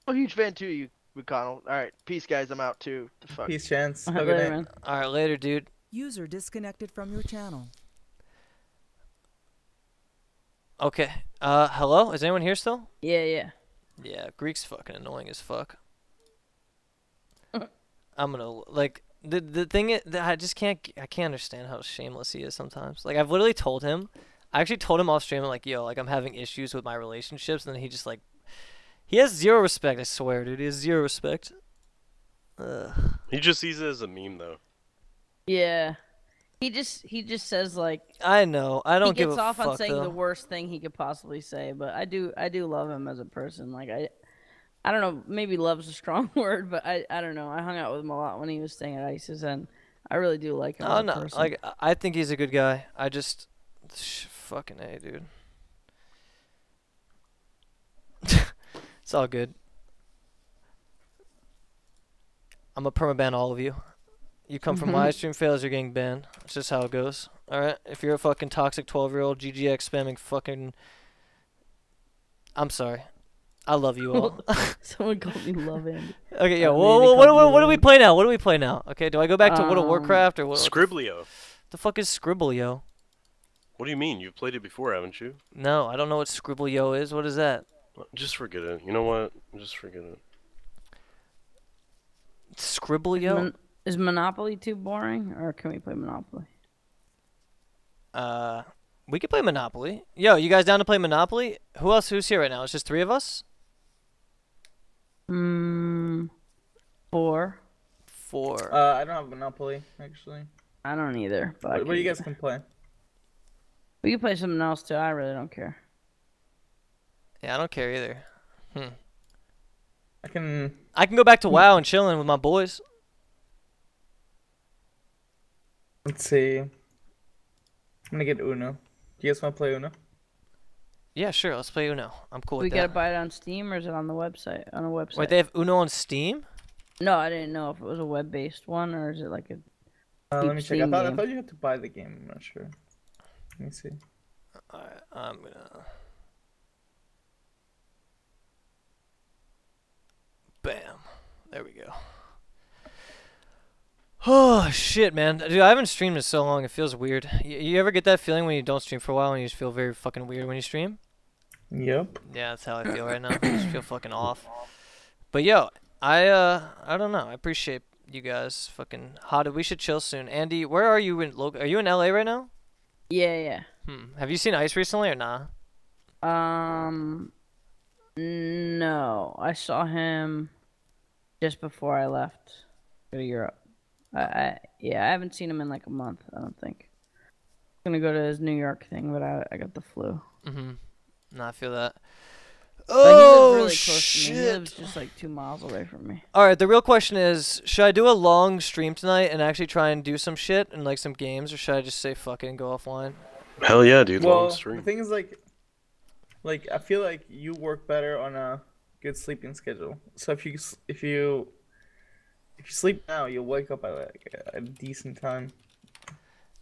I'm a huge fan too, you McConnell. All right, peace, guys. I'm out too. The fuck. Peace, Chance. Have a Later, good night. man. All right, later, dude. User disconnected from your channel. Okay. Uh, hello? Is anyone here still? Yeah, yeah. Yeah, Greek's fucking annoying as fuck. I'm gonna like the the thing is that I just can't I can't understand how shameless he is sometimes. Like I've literally told him, I actually told him off stream like yo like I'm having issues with my relationships and then he just like he has zero respect. I swear, dude. He has zero respect. Ugh. He just sees it as a meme, though. Yeah. He just he just says like I know. I don't give a fuck. he gets off fuck on saying though. the worst thing he could possibly say, but I do I do love him as a person. Like I I don't know, maybe love's a strong word, but I I don't know. I hung out with him a lot when he was staying at Ice's and I really do like him Oh as a no, person. like I- I think he's a good guy. I just sh- fucking a, dude. It's all good. I'm a permaban all of you. You come from live stream fails, you're getting banned. That's just how it goes. All right. If you're a fucking toxic 12 year old GGX spamming fucking, I'm sorry. I love you all. Someone called me love Andy. okay, yeah. I Well, what, what, what, do we play now? What do we play now? Okay. Do I go back to World of Um, Warcraft or what? what the f- skribbl.io. the fuck is skribbl.io? What do you mean? You've played it before, haven't you? No, I don't know what skribbl.io is. What is that? Just forget it. You know what? Just forget it. skribbl.io? Mon- is Monopoly too boring, or can we play Monopoly? Uh, we could play Monopoly. Yo, you guys down to play Monopoly? Who else? Who's here right now? It's just three of us. Hmm. Four. Four. Uh, I don't have Monopoly actually. I don't either. But I But, but you guys can play. We can play something else too. I really don't care. Yeah, I don't care either. I can. I can go back to WoW and chilling with my boys. Let's see. I'm gonna get Uno. Do you guys want to play Uno? Yeah, sure. Let's play Uno. I'm cool we with gotta buy it on Steam, or is it on the website? On a website. Wait, they have Uno on Steam? No, I didn't know if it was a web-based one or is it like a. Uh, let me check. I Steam thought I thought you had to buy the game. I'm not sure. Let me see. Alright, I'm gonna. Bam. There we go. Oh shit, man, dude! I haven't streamed in so long. It feels weird. You, you ever get that feeling when you don't stream for a while and you just feel very fucking weird when you stream? Yep. Yeah, that's how I feel right now. I just feel fucking off. But yo, I uh, I don't know. I appreciate you guys. Fucking hot. We should chill soon. Andy, where are you in? Lo- Are you in LA right now? Yeah, yeah. Hmm. Have you seen Ice recently or nah? Um, no, I saw him just before I left to go to Europe. I, I yeah, I haven't seen him in like a month. I don't think. I'm gonna go to his New York thing, but I I got the flu. Mm-hmm. No, I feel that. But Oh lives really close to me. He shit! lives just like two miles away from me. All right, the real question is, should I do a long stream tonight and actually try and do some shit and like some games, or should I just say fuck it and go offline? Hell yeah, dude. well, long the stream. thing is, like, like I feel like you work better on a good sleeping schedule. So if you if you if you sleep now, you'll wake up at like a decent time.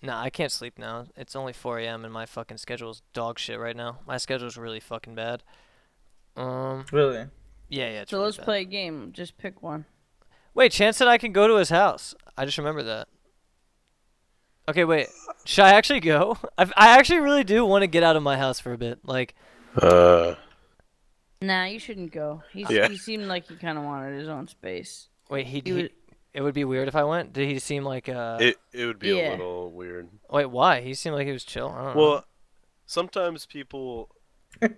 Nah, I can't sleep now. It's only 4 a.m. and my fucking schedule's dog shit right now. My schedule's really fucking bad. Um, Really? yeah, yeah. It's So really let's bad. play a game. Just pick one. Wait, Chance said I can go to his house. I just remember that. Okay, wait. Should I actually go? I I actually really do want to get out of my house for a bit. Like, Uh, Nah, you shouldn't go. He Yeah. he seemed like he kind of wanted his own space. wait, he, He he would- it would be weird if I went. Did he seem like uh? it it would be yeah. a little weird. wait, why? He seemed like he was chill. I don't know. Well, sometimes people.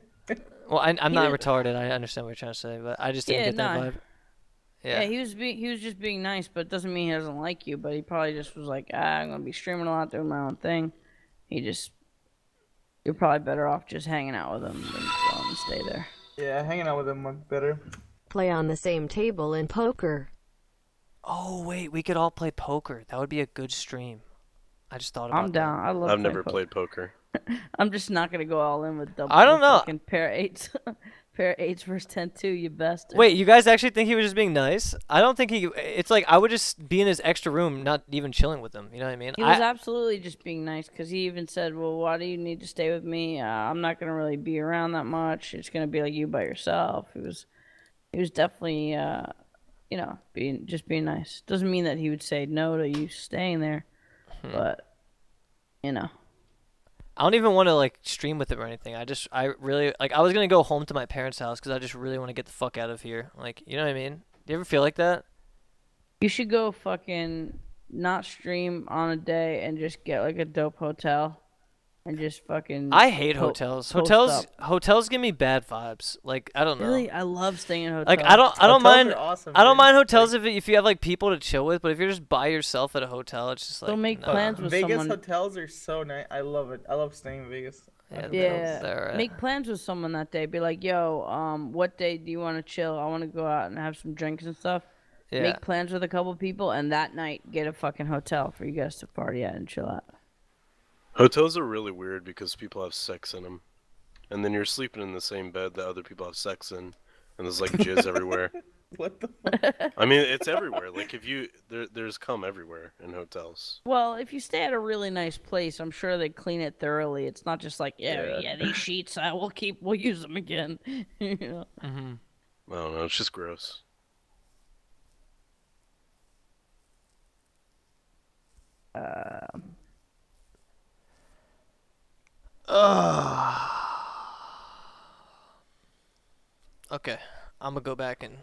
Well, I, I'm not Yeah. retarded. I understand what you're trying to say, but I just didn't Yeah, get that nah. vibe. Yeah, Yeah. he was being he was just being nice, but it doesn't mean he doesn't like you. But he probably just was like, ah, I'm gonna be streaming a lot, doing my own thing. He just, you're probably better off just hanging out with him than going and stay there. Yeah, hanging out with him much better. Play on the same table in poker. Oh wait, we could all play poker. That would be a good stream. I just thought about I'm that. down. I love. I've never poker. played poker. I'm just not gonna go all in with double. I don't know. Fucking pair of eights, pair eights versus ten two. You bastard. Wait, you guys actually think he was just being nice? I don't think he. It's like I would just be in his extra room, not even chilling with him. You know what I mean? He was I, absolutely just being nice because he even said, "Well, why do you need to stay with me? Uh, I'm not gonna really be around that much. It's gonna be like you by yourself." He was, he was definitely, uh, you know, being just being nice. Doesn't mean that he would say no to you staying there, Hmm. but you know, I don't even want to like stream with him or anything. I just, I really like. I was gonna go home to my parents' house because I just really want to get the fuck out of here. Like, you know what I mean? Do you ever feel like that? you should go fucking not stream on a day and just get like a dope hotel, and just fucking. I hate po- hotels. Hotels, up. hotels give me bad vibes. Like, I don't know. Really, I love staying in hotels. Like I don't I don't Hotels mind are awesome, I don't dude. mind hotels if if you have like people to chill with, but if you're just by yourself at a hotel, it's just like Don't make no. plans with Vegas someone. hotels are so nice. I love it. I love staying in Vegas. Yeah, Yeah, they're, uh, make plans with someone that day. Be like, yo, um, what day do you want to chill? I want to go out and have some drinks and stuff. yeah. Make plans with a couple people, and that night get a fucking hotel for you guys to party at and chill at. Hotels are really weird because people have sex in them, and then you're sleeping in the same bed that other people have sex in, and there's like jizz everywhere. What the? I mean, it's everywhere. Like if you there, there's cum everywhere in hotels. Well, if you stay at a really nice place, I'm sure they clean it thoroughly. It's not just like, yeah, Yeah. yeah, these sheets, uh, we'll keep, we'll use them again. you know? hmm I don't know. It's just gross. Okay, I'm gonna go back and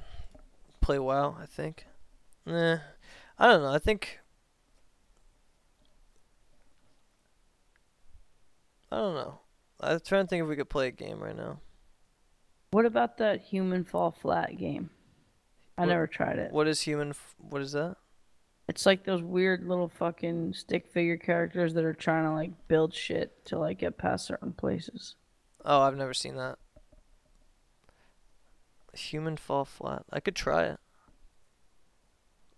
play WoW. I think. Nah, I don't know. I think. I don't know. I'm trying to think if we could play a game right now. what about that Human Fall Flat game? I What- never tried it. What is human? F- what is that? It's like those weird little fucking stick figure characters that are trying to like build shit to like get past certain places. Oh, I've never seen that. Human fall flat. I could try it.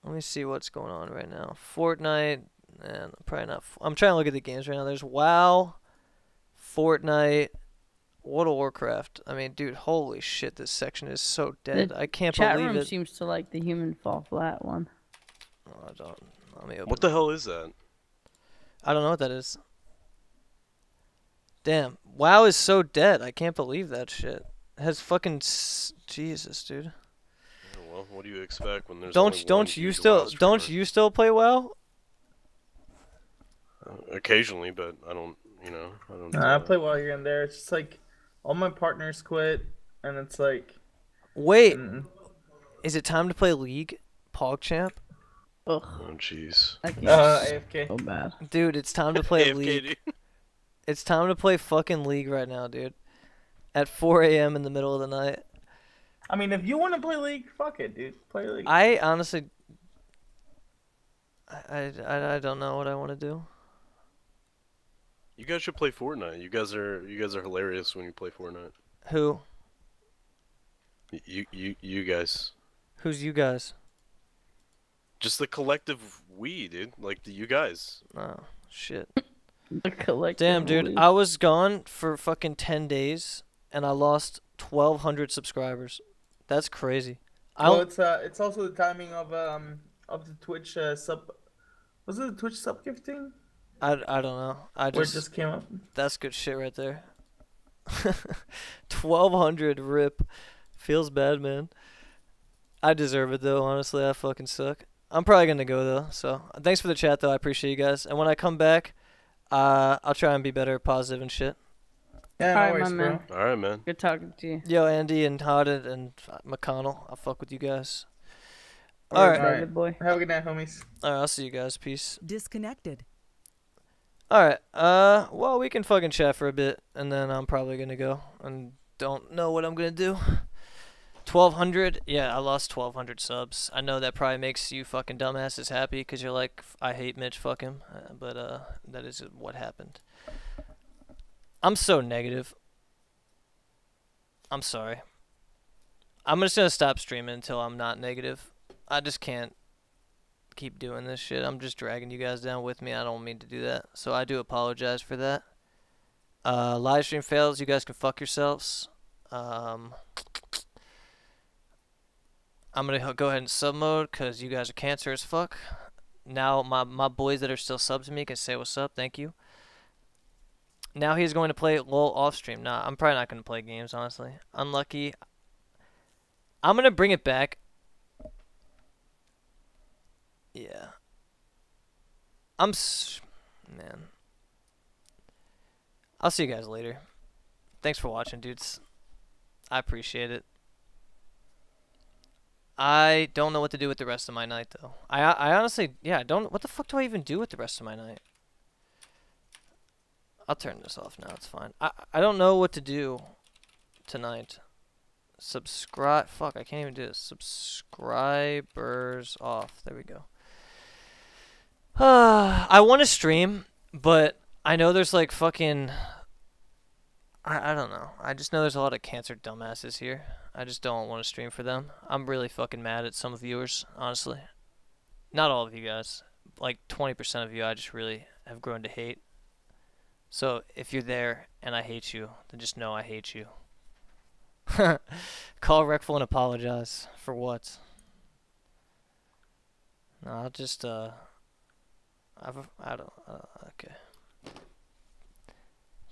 Let me see what's going on right now. Fortnite, and probably not. I'm trying to look at the games right now. There's WoW, Fortnite, World of Warcraft. I mean, dude, holy shit, this section is so dead. The I can't Chat believe room it. seems to like the human fall flat one. Oh, I don't. Let me open. What the hell is that? I don't know what that is. Damn, WoW is so dead. I can't believe that shit. It has fucking s- Jesus, dude. Yeah, well, what do you expect when there's don't only you- don't one you still don't you still play WoW? Uh, occasionally, but I don't. You know, I don't. Nah, I play while you're in there. It's just like all my partners quit, and it's like, Wait, mm, is it time to play League? PogChamp? Ugh, Oh jeez. I can't. uh, AFK. so bad. Dude, it's time to play AFK, League. dude. It's time to play fucking League right now, dude. At 4 a.m. in the middle of the night. I mean, if you want to play League, fuck it, dude. Play League. I honestly, I, I, I don't know what I want to do. You guys should play Fortnite. You guys are you guys are hilarious when you play Fortnite. Who? You you you guys. Who's you guys? Just the collective we, dude. Like the you guys. Oh, shit. The collective Damn, dude, belief. I was gone for fucking 10 days and I lost 1,200 subscribers. That's crazy. I well, don't, it's uh, it's also the timing of um of the Twitch uh, sub. Was it the Twitch sub gifting? I, I don't know. I Where it just, just came up. that's good shit right there. 1,200 rip. Feels bad, man. I deserve it though, honestly. I fucking suck. I'm probably gonna go though. So thanks for the chat though. I appreciate you guys. And when I come back, uh, I'll try and be better, positive and shit. Yeah, no Alright, worries, my bro. man. All right, man. Good talking to you. Yo, Andy and Hotted and McConnell, I'll fuck with you guys. All Alright. Good boy. Have a good night, homies. All right, I'll see you guys. Peace. Disconnected. All right. Uh, well, we can fucking chat for a bit, and then I'm probably gonna go and don't know what I'm gonna do. 1200 yeah i lost 1200 subs. I know that probably makes you fucking dumbasses happy because you're like i hate mitch fuck him. Uh, but uh that is what happened. I'm so negative. I'm sorry. I'm just gonna stop streaming until i'm not negative. I just can't keep doing this shit. I'm just dragging you guys down with me. I don't mean to do that. So i do apologize for that. Uh live stream fails. You guys can fuck yourselves. Um I'm gonna go ahead and sub mode because you guys are cancer as fuck. Now my my boys that are still sub to me can say what's up. Thank you. Now he's going to play LOL off stream. Nah, I'm probably not gonna play games honestly. Unlucky. I'm gonna bring it back. Yeah. I'm man. I'll see you guys later. Thanks for watching, dudes. I appreciate it. I don't know what to do with the rest of my night though. I I honestly yeah, I don't what the fuck do I even do with the rest of my night? I'll turn this off now, it's fine. I I don't know what to do tonight. Subscribe fuck, I can't even do this. Subscribers off. There we go. I want to stream, but I know there's like fucking I, I don't know. I just know there's a lot of cancer dumbasses here. I just don't want to stream for them. I'm really fucking mad at some viewers, honestly. Not all of you guys. Like 20% of you I just really have grown to hate. So if you're there and I hate you, then just know I hate you. Call Reckful and apologize. For what? No, I'll just, uh... I've, I don't, uh, okay.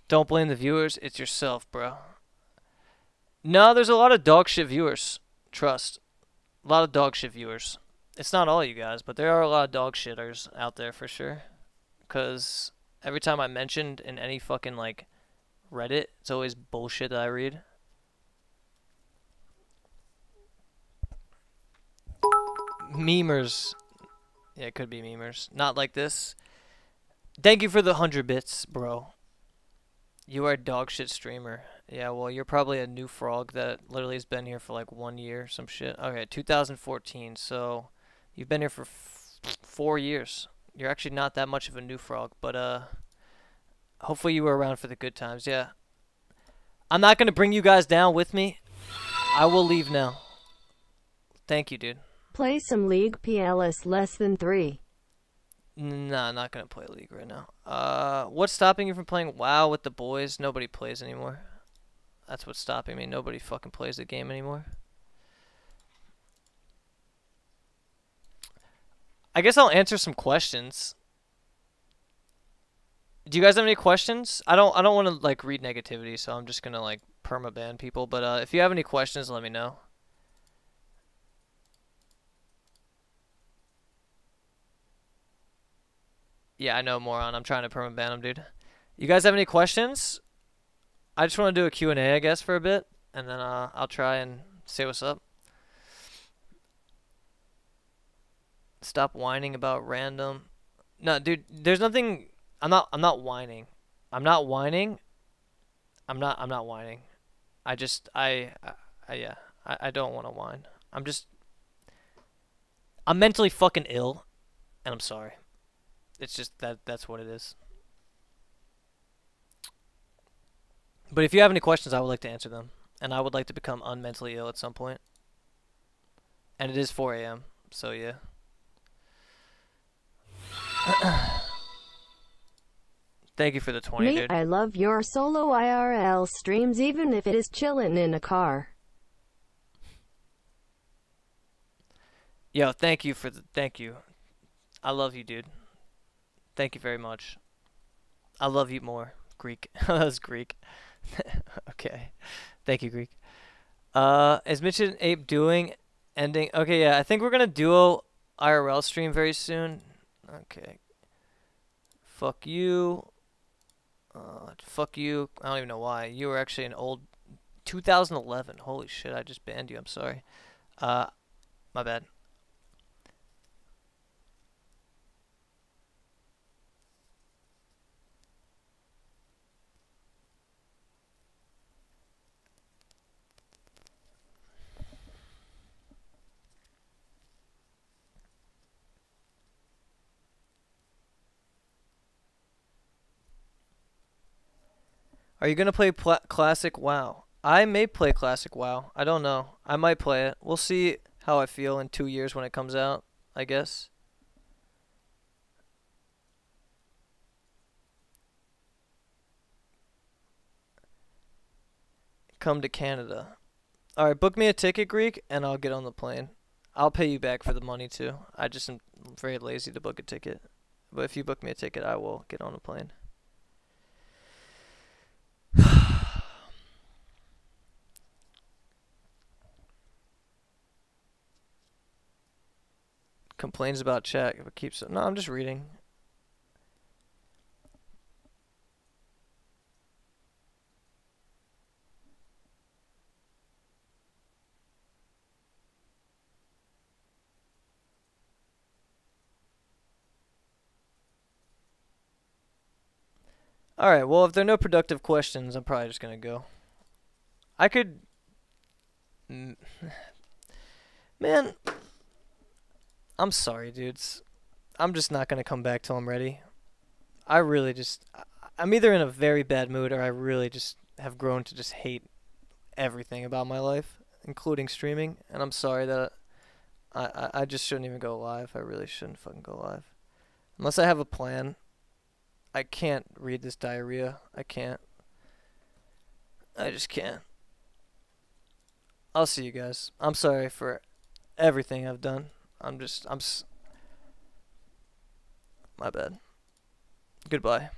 Don't blame the viewers, it's yourself, bro. No, there's a lot of dog shit viewers. Trust. A lot of dog shit viewers. It's not all you guys, but there are a lot of dog shitters out there for sure. Because every time I mentioned in any fucking, like, Reddit, it's always bullshit that I read. Memers. Yeah, it could be memers. Not like this. Thank you for the 100 bits, bro. You are a dog shit streamer. Yeah, well, you're probably a new frog that literally has been here for like one year, some shit. Okay, 2014. So you've been here for f- four years. You're actually not that much of a new frog, but uh, hopefully you were around for the good times. Yeah. I'm not gonna bring you guys down with me. I will leave now. Thank you, dude. Play some League PLS less than 3. Nah, not gonna play League right now. Uh, what's stopping you from playing WoW with the boys? Nobody plays anymore. That's what's stopping me. Nobody fucking plays the game anymore. I guess I'll answer some questions. Do you guys have any questions? I don't I don't want to like read negativity, so I'm just going to like perma ban people, but uh if you have any questions, let me know. Yeah, I know, moron. I'm trying to perma ban him, dude. You guys have any questions? I just want to do a Q&A, I guess, for a bit, and then uh, I'll try and say what's up. Stop whining about random. No, dude, there's nothing. I'm not. I'm not whining. I'm not whining. I'm not. I'm not whining. I just. I. I, I yeah. I, I don't want to whine. I'm just. I'm mentally fucking ill, and I'm sorry. It's just that. That's what it is. But if you have any questions, I would like to answer them. And I would like to become unmentally ill at some point. And it is 4 a.m., so yeah. Thank you for the 20, Mate, dude. I love your solo IRL streams even if it is chillin' in a car. Yo, thank you for the thank you. I love you, dude. Thank you very much. I love you more. Greek. that was Greek. okay. Thank you, Greek. Uh, is Mitch and Ape doing ending? Okay, yeah. I think we're gonna duo IRL stream very soon. Okay. Fuck you. Uh, fuck you. I don't even know why. You were actually an old 2011. Holy shit! I just banned you. I'm sorry. Uh, my bad. Are you gonna play pla- classic WoW? I may play classic WoW. I don't know. I might play it. We'll see how I feel in two years when it comes out. I guess. Come to Canada. All right, book me a ticket, Greek, and I'll get on the plane. I'll pay you back for the money too. I just am very lazy to book a ticket. But if you book me a ticket, I will get on a plane. Complains about chat, but keeps. No, I'm just reading. Alright, well, if there are no productive questions, I'm probably just gonna go. I could. Man, I'm sorry, dudes. I'm just not gonna come back till I'm ready. I really just. I'm either in a very bad mood or I really just have grown to just hate everything about my life, including streaming. And I'm sorry that I, I, I just shouldn't even go live. I really shouldn't fucking go live. Unless I have a plan. I can't read this diarrhea. I can't. I just can't. I'll see you guys. I'm sorry for everything I've done. I'm just, I'm. S- My bad. Goodbye.